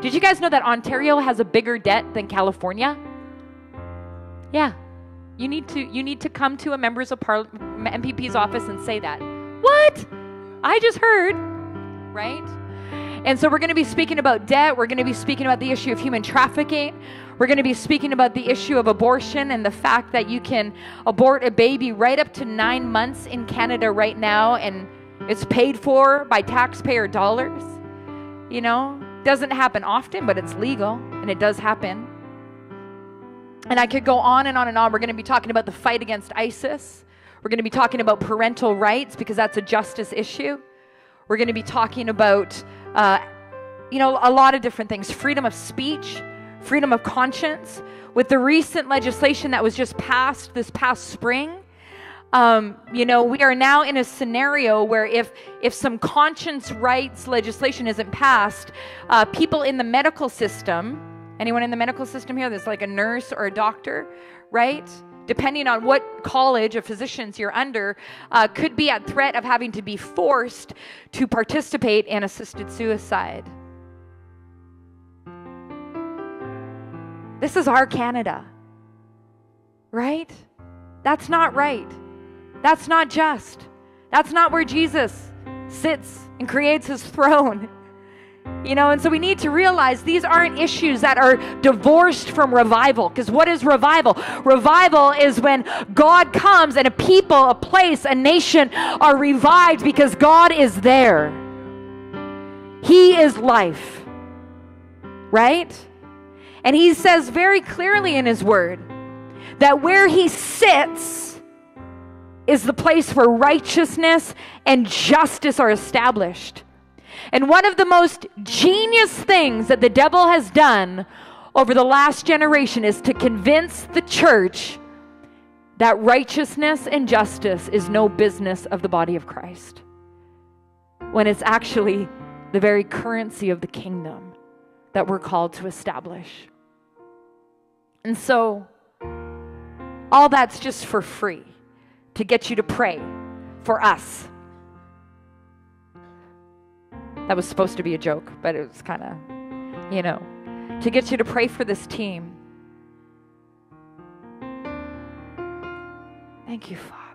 Did you guys know that Ontario has a bigger debt than California? Yeah. You need to you need to come to a members of parliament MPP's office and say that. What? I just heard. Right? And so we're going to be speaking about debt, we're going to be speaking about the issue of human trafficking. We're going to be speaking about the issue of abortion and the fact that you can abort a baby right up to 9 months in Canada right now and it's paid for by taxpayer dollars. You know, doesn't happen often, but it's legal and it does happen. And I could go on and on and on. We're going to be talking about the fight against ISIS. We're going to be talking about parental rights because that's a justice issue. We're going to be talking about, uh, you know, a lot of different things freedom of speech, freedom of conscience. With the recent legislation that was just passed this past spring, um, you know, we are now in a scenario where if if some conscience rights legislation isn't passed, uh, people in the medical system, anyone in the medical system here, there's like a nurse or a doctor, right? Depending on what college of physicians you're under, uh, could be at threat of having to be forced to participate in assisted suicide. This is our Canada. Right? That's not right. That's not just. That's not where Jesus sits and creates his throne. You know, and so we need to realize these aren't issues that are divorced from revival. Because what is revival? Revival is when God comes and a people, a place, a nation are revived because God is there. He is life. Right? And he says very clearly in his word that where he sits is the place where righteousness and justice are established. And one of the most genius things that the devil has done over the last generation is to convince the church that righteousness and justice is no business of the body of Christ, when it's actually the very currency of the kingdom that we're called to establish. And so, all that's just for free to get you to pray for us that was supposed to be a joke, but it was kind of, you know, to get you to pray for this team. Thank you, Father.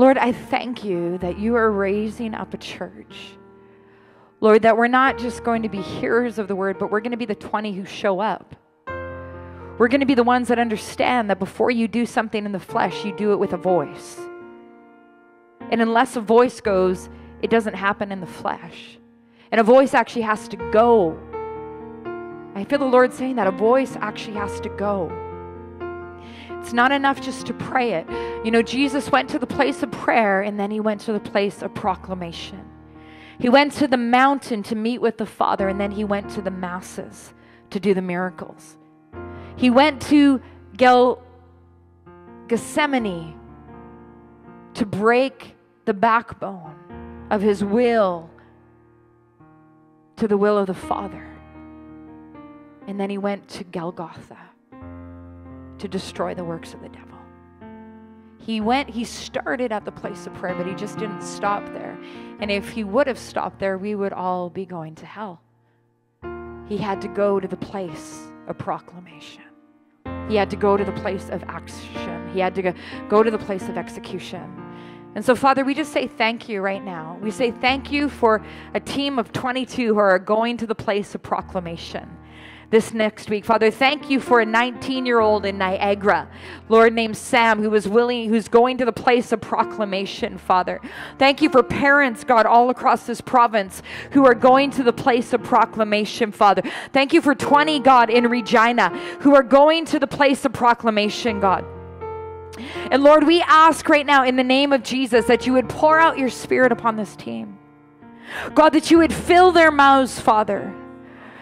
Lord, I thank you that you are raising up a church. Lord, that we're not just going to be hearers of the word, but we're going to be the 20 who show up. We're going to be the ones that understand that before you do something in the flesh, you do it with a voice. And unless a voice goes, it doesn't happen in the flesh. And a voice actually has to go. I feel the Lord saying that a voice actually has to go. It's not enough just to pray it. You know, Jesus went to the place of prayer and then he went to the place of proclamation. He went to the mountain to meet with the Father and then he went to the masses to do the miracles. He went to Gel- Gethsemane to break the backbone of his will to the will of the Father. And then he went to Golgotha to destroy the works of the devil. He went, he started at the place of prayer, but he just didn't stop there. And if he would have stopped there, we would all be going to hell. He had to go to the place of proclamation. He had to go to the place of action. He had to go, to the place of execution. And so, Father, we just say thank you right now. We say thank you for a team of 22 who are going to the place of proclamation this next week. Father, thank you for a 19 year old in Niagara, Lord, named Sam, who was willing, who's going to the place of proclamation, Father. Thank you for parents, God, all across this province who are going to the place of proclamation, Father. Thank you for 20, God, in Regina who are going to the place of proclamation, God. And Lord, we ask right now in the name of Jesus that you would pour out your spirit upon this team. God, that you would fill their mouths, Father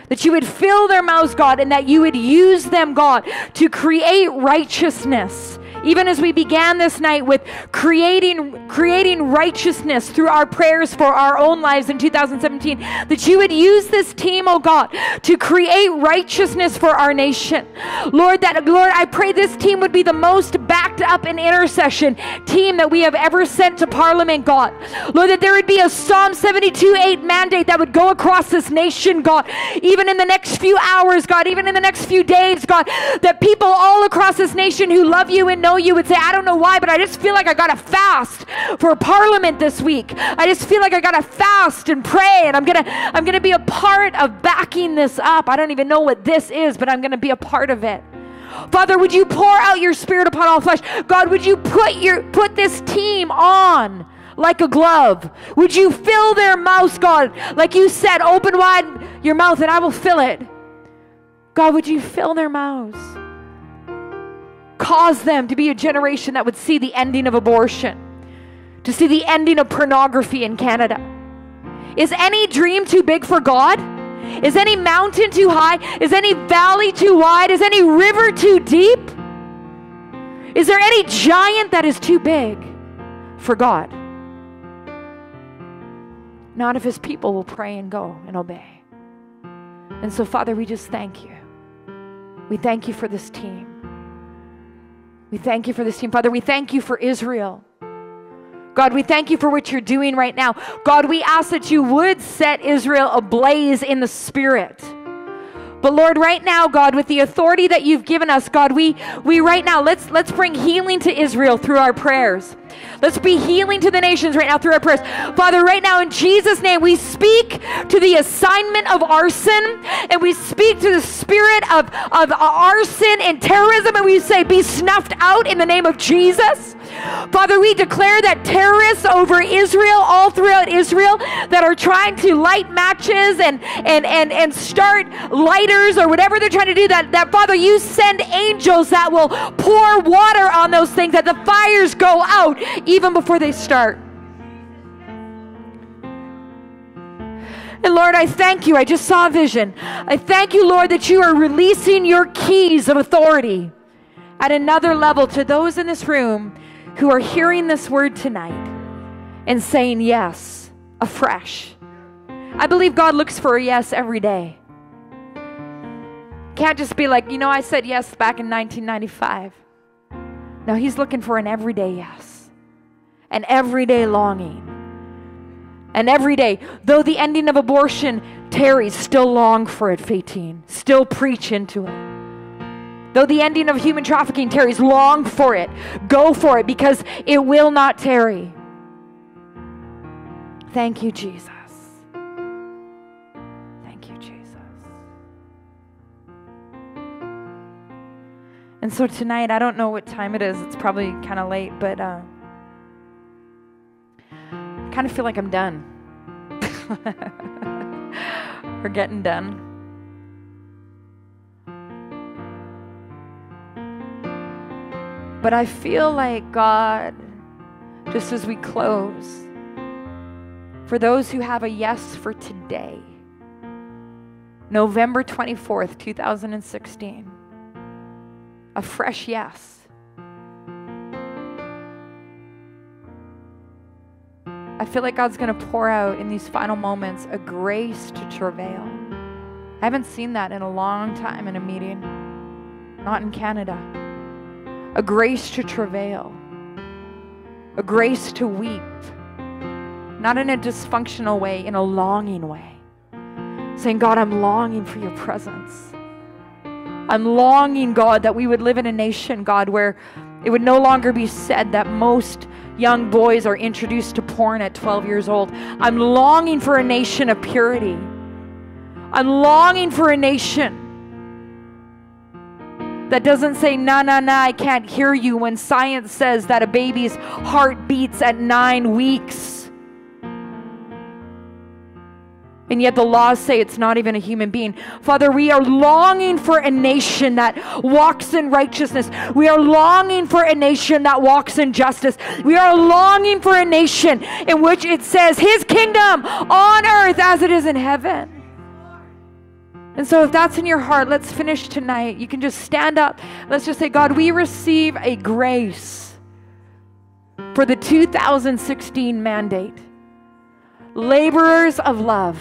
that you would fill their mouths, God, and that you would use them, God, to create righteousness even as we began this night with creating creating righteousness through our prayers for our own lives in 2017 that you would use this team oh god to create righteousness for our nation. Lord that lord i pray this team would be the most backed up in intercession team that we have ever sent to parliament god. Lord that there would be a psalm 72 8 mandate that would go across this nation god even in the next few hours god even in the next few days god that people all across this nation who love you and know you would say, I don't know why, but I just feel like I got to fast for Parliament this week. I just feel like I got to fast and pray, and I'm gonna I'm gonna be a part of backing this up. I don't even know what this is, but I'm gonna be a part of it. Father, would you pour out your spirit upon all flesh? God, would you put your put this team on? like a glove. Would you fill their mouths, God? Like you said, open wide your mouth and I will fill it. God, would you fill their mouths? Cause them to be a generation that would see the ending of abortion, to see the ending of pornography in Canada. Is any dream too big for God? Is any mountain too high? Is any valley too wide? Is any river too deep? Is there any giant that is too big for God? Not if his people will pray and go and obey. And so, Father, we just thank you. We thank you for this team. We thank you for this team. Father, we thank you for Israel. God, we thank you for what you're doing right now. God, we ask that you would set Israel ablaze in the spirit. But Lord, right now, God, with the authority that you've given us, God, we we right now let's let's bring healing to Israel through our prayers. Let's be healing to the nations right now through our prayers. Father, right now in Jesus' name, we speak to the assignment of arson and we speak to the spirit of, of arson and terrorism and we say, be snuffed out in the name of Jesus. Father, we declare that terrorists over Israel, all throughout Israel, that are trying to light matches and and and, and start lighters or whatever they're trying to do, that, that Father, you send angels that will pour water on those things, that the fires go out even before they start. And Lord, I thank you. I just saw a vision. I thank you, Lord, that you are releasing your keys of authority at another level to those in this room who are hearing this word tonight and saying yes afresh. I believe God looks for a yes every day. Can't just be like, you know, I said yes back in 1995. No, He's looking for an everyday yes, an everyday longing. And every day, though the ending of abortion tarries, still long for it, Faytene. Still preach into it. Though the ending of human trafficking tarries, long for it. Go for it because it will not tarry. Thank you, Jesus. Thank you, Jesus. And so tonight, I don't know what time it is. It's probably kind of late, but uh, kind of feel like I'm done. *laughs* We're getting done. But I feel like God, just as we close, for those who have a yes for today, November 24th, 2016, a fresh yes. I feel like God's going to pour out in these final moments a grace to travail. I haven't seen that in a long time in a meeting, not in Canada. A grace to travail, a grace to weep, not in a dysfunctional way, in a longing way. Saying, God, I'm longing for your presence. I'm longing, God, that we would live in a nation, God, where it would no longer be said that most young boys are introduced to porn at 12 years old. I'm longing for a nation of purity. I'm longing for a nation that doesn't say, nah, nah, nah, I can't hear you when science says that a baby's heart beats at nine weeks. And yet the laws say it's not even a human being. Father, we are longing for a nation that walks in righteousness. We are longing for a nation that walks in justice. We are longing for a nation in which it says, His kingdom on earth as it is in heaven. And so, if that's in your heart, let's finish tonight. You can just stand up. Let's just say, God, we receive a grace for the 2016 mandate. Laborers of love.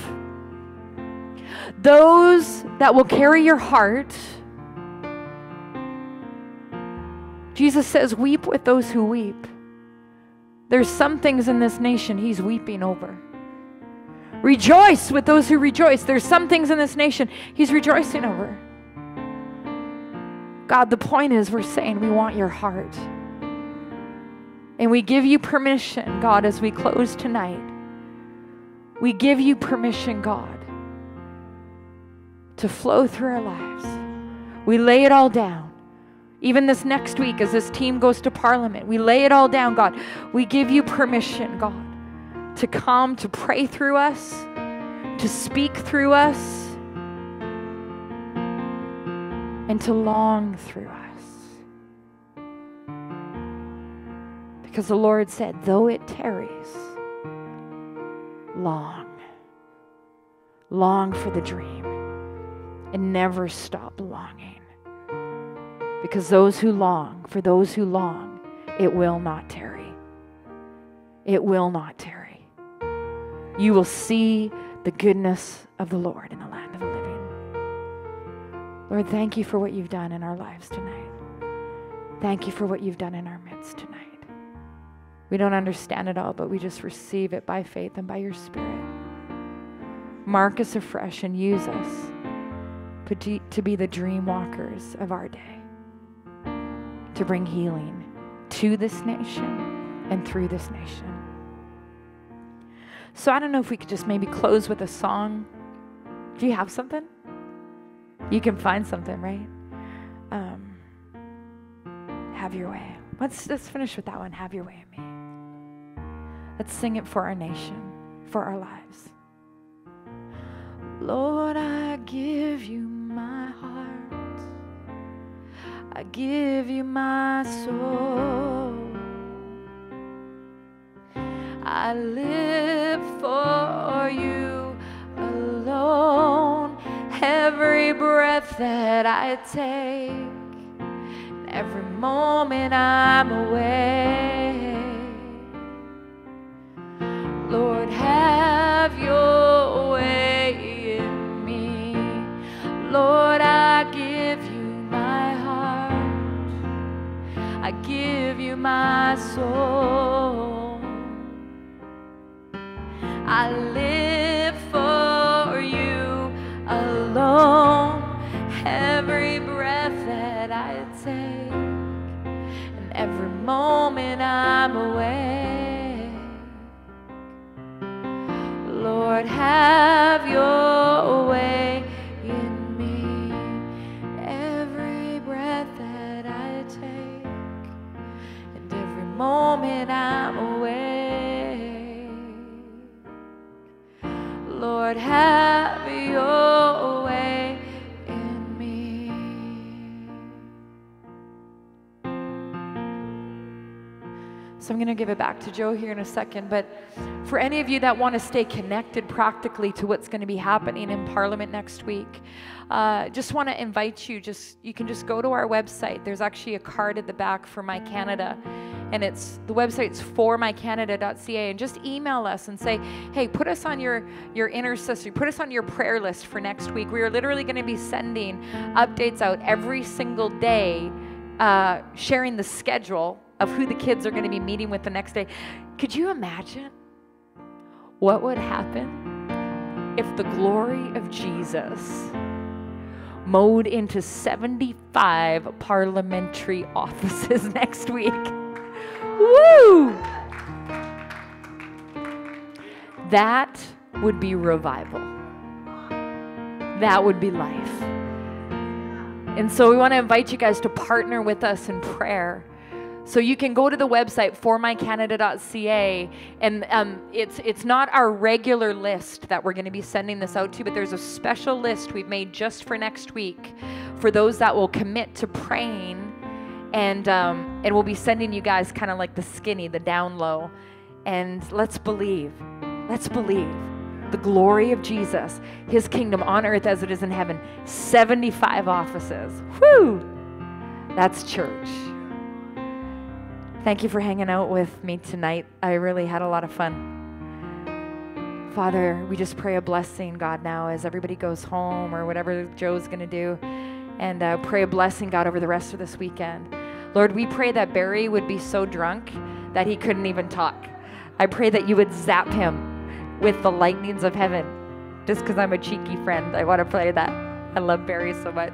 Those that will carry your heart. Jesus says, Weep with those who weep. There's some things in this nation he's weeping over. Rejoice with those who rejoice. There's some things in this nation he's rejoicing over. God, the point is, we're saying we want your heart. And we give you permission, God, as we close tonight. We give you permission, God, to flow through our lives. We lay it all down. Even this next week, as this team goes to Parliament, we lay it all down, God. We give you permission, God to come to pray through us, to speak through us, and to long through us. Because the Lord said, though it tarries, long, long for the dream, and never stop longing. Because those who long, for those who long, it will not tarry. It will not tarry you will see the goodness of the Lord in the land of the living. Lord, thank you for what you've done in our lives tonight. Thank you for what you've done in our midst tonight. We don't understand it all, but we just receive it by faith and by your Spirit. Mark us afresh and use us to be the dream walkers of our day, to bring healing to this nation and through this nation. So I don't know if we could just maybe close with a song. Do you have something? You can find something, right? Um, have your way. Let's let's finish with that one. Have your way in me. Let's sing it for our nation, for our lives. Lord, I give you my heart. I give you my soul. I live for you alone. Every breath that I take, every moment I'm away. Lord, have your way. Lord, I give you my heart. I give you my soul. I live for you alone. Every breath that I take, and every moment I'm awake. Lord, have your moment I'm awake. Lord, have your way in me. So I'm going to give it back to Joe here in a second. But for any of you that want to stay connected practically to what's going to be happening in Parliament next week, uh, just want to invite you. Just you can just go to our website. There's actually a card at the back for My Canada and it's the website's formycanada.ca and just email us and say hey put us on your your intercessory put us on your prayer list for next week we are literally going to be sending updates out every single day uh, sharing the schedule of who the kids are going to be meeting with the next day could you imagine what would happen if the glory of jesus mowed into 75 parliamentary *laughs* offices *laughs* next week Woo! That would be revival. That would be life. And so we want to invite you guys to partner with us in prayer. So you can go to the website formycanada.ca, and um, it's it's not our regular list that we're going to be sending this out to, but there's a special list we've made just for next week for those that will commit to praying and um, and we'll be sending you guys kind of like the skinny, the down low, and let's believe, let's believe the glory of Jesus, His kingdom on earth as it is in heaven. Seventy-five offices. Whoo! That's church. Thank you for hanging out with me tonight. I really had a lot of fun. Father, we just pray a blessing, God, now as everybody goes home or whatever Joe's going to do and uh, pray a blessing, God, over the rest of this weekend. Lord, we pray that Barry would be so drunk that he couldn't even talk. I pray that you would zap him with the lightnings of heaven. Just because I'm a cheeky friend, I want to play that. I love Barry so much.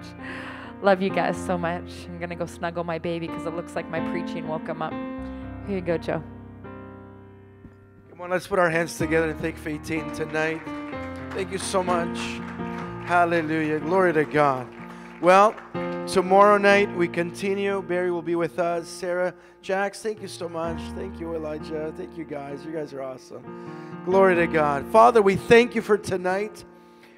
Love you guys so much. I'm going to go snuggle my baby because it looks like my preaching woke him up. Here you go, Joe. Come on, let's put our hands together and thank Faytene tonight. Thank you so much. Hallelujah. Glory to God. Well, tomorrow night we continue. Barry will be with us. Sarah, Jax, thank you so much. Thank you, Elijah. Thank you, guys. You guys are awesome. Glory to God. Father, we thank you for tonight.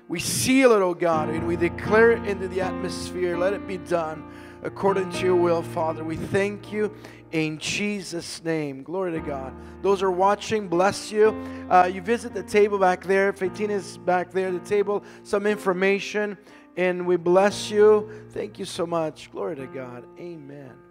We seal it, oh God, and we declare it into the atmosphere. Let it be done according to your will, Father. We thank you in Jesus' name. Glory to God. Those are watching, bless you. Uh, you visit the table back there. Faytene's back there, the table, some information. And we bless you. Thank you so much. Glory to God. Amen.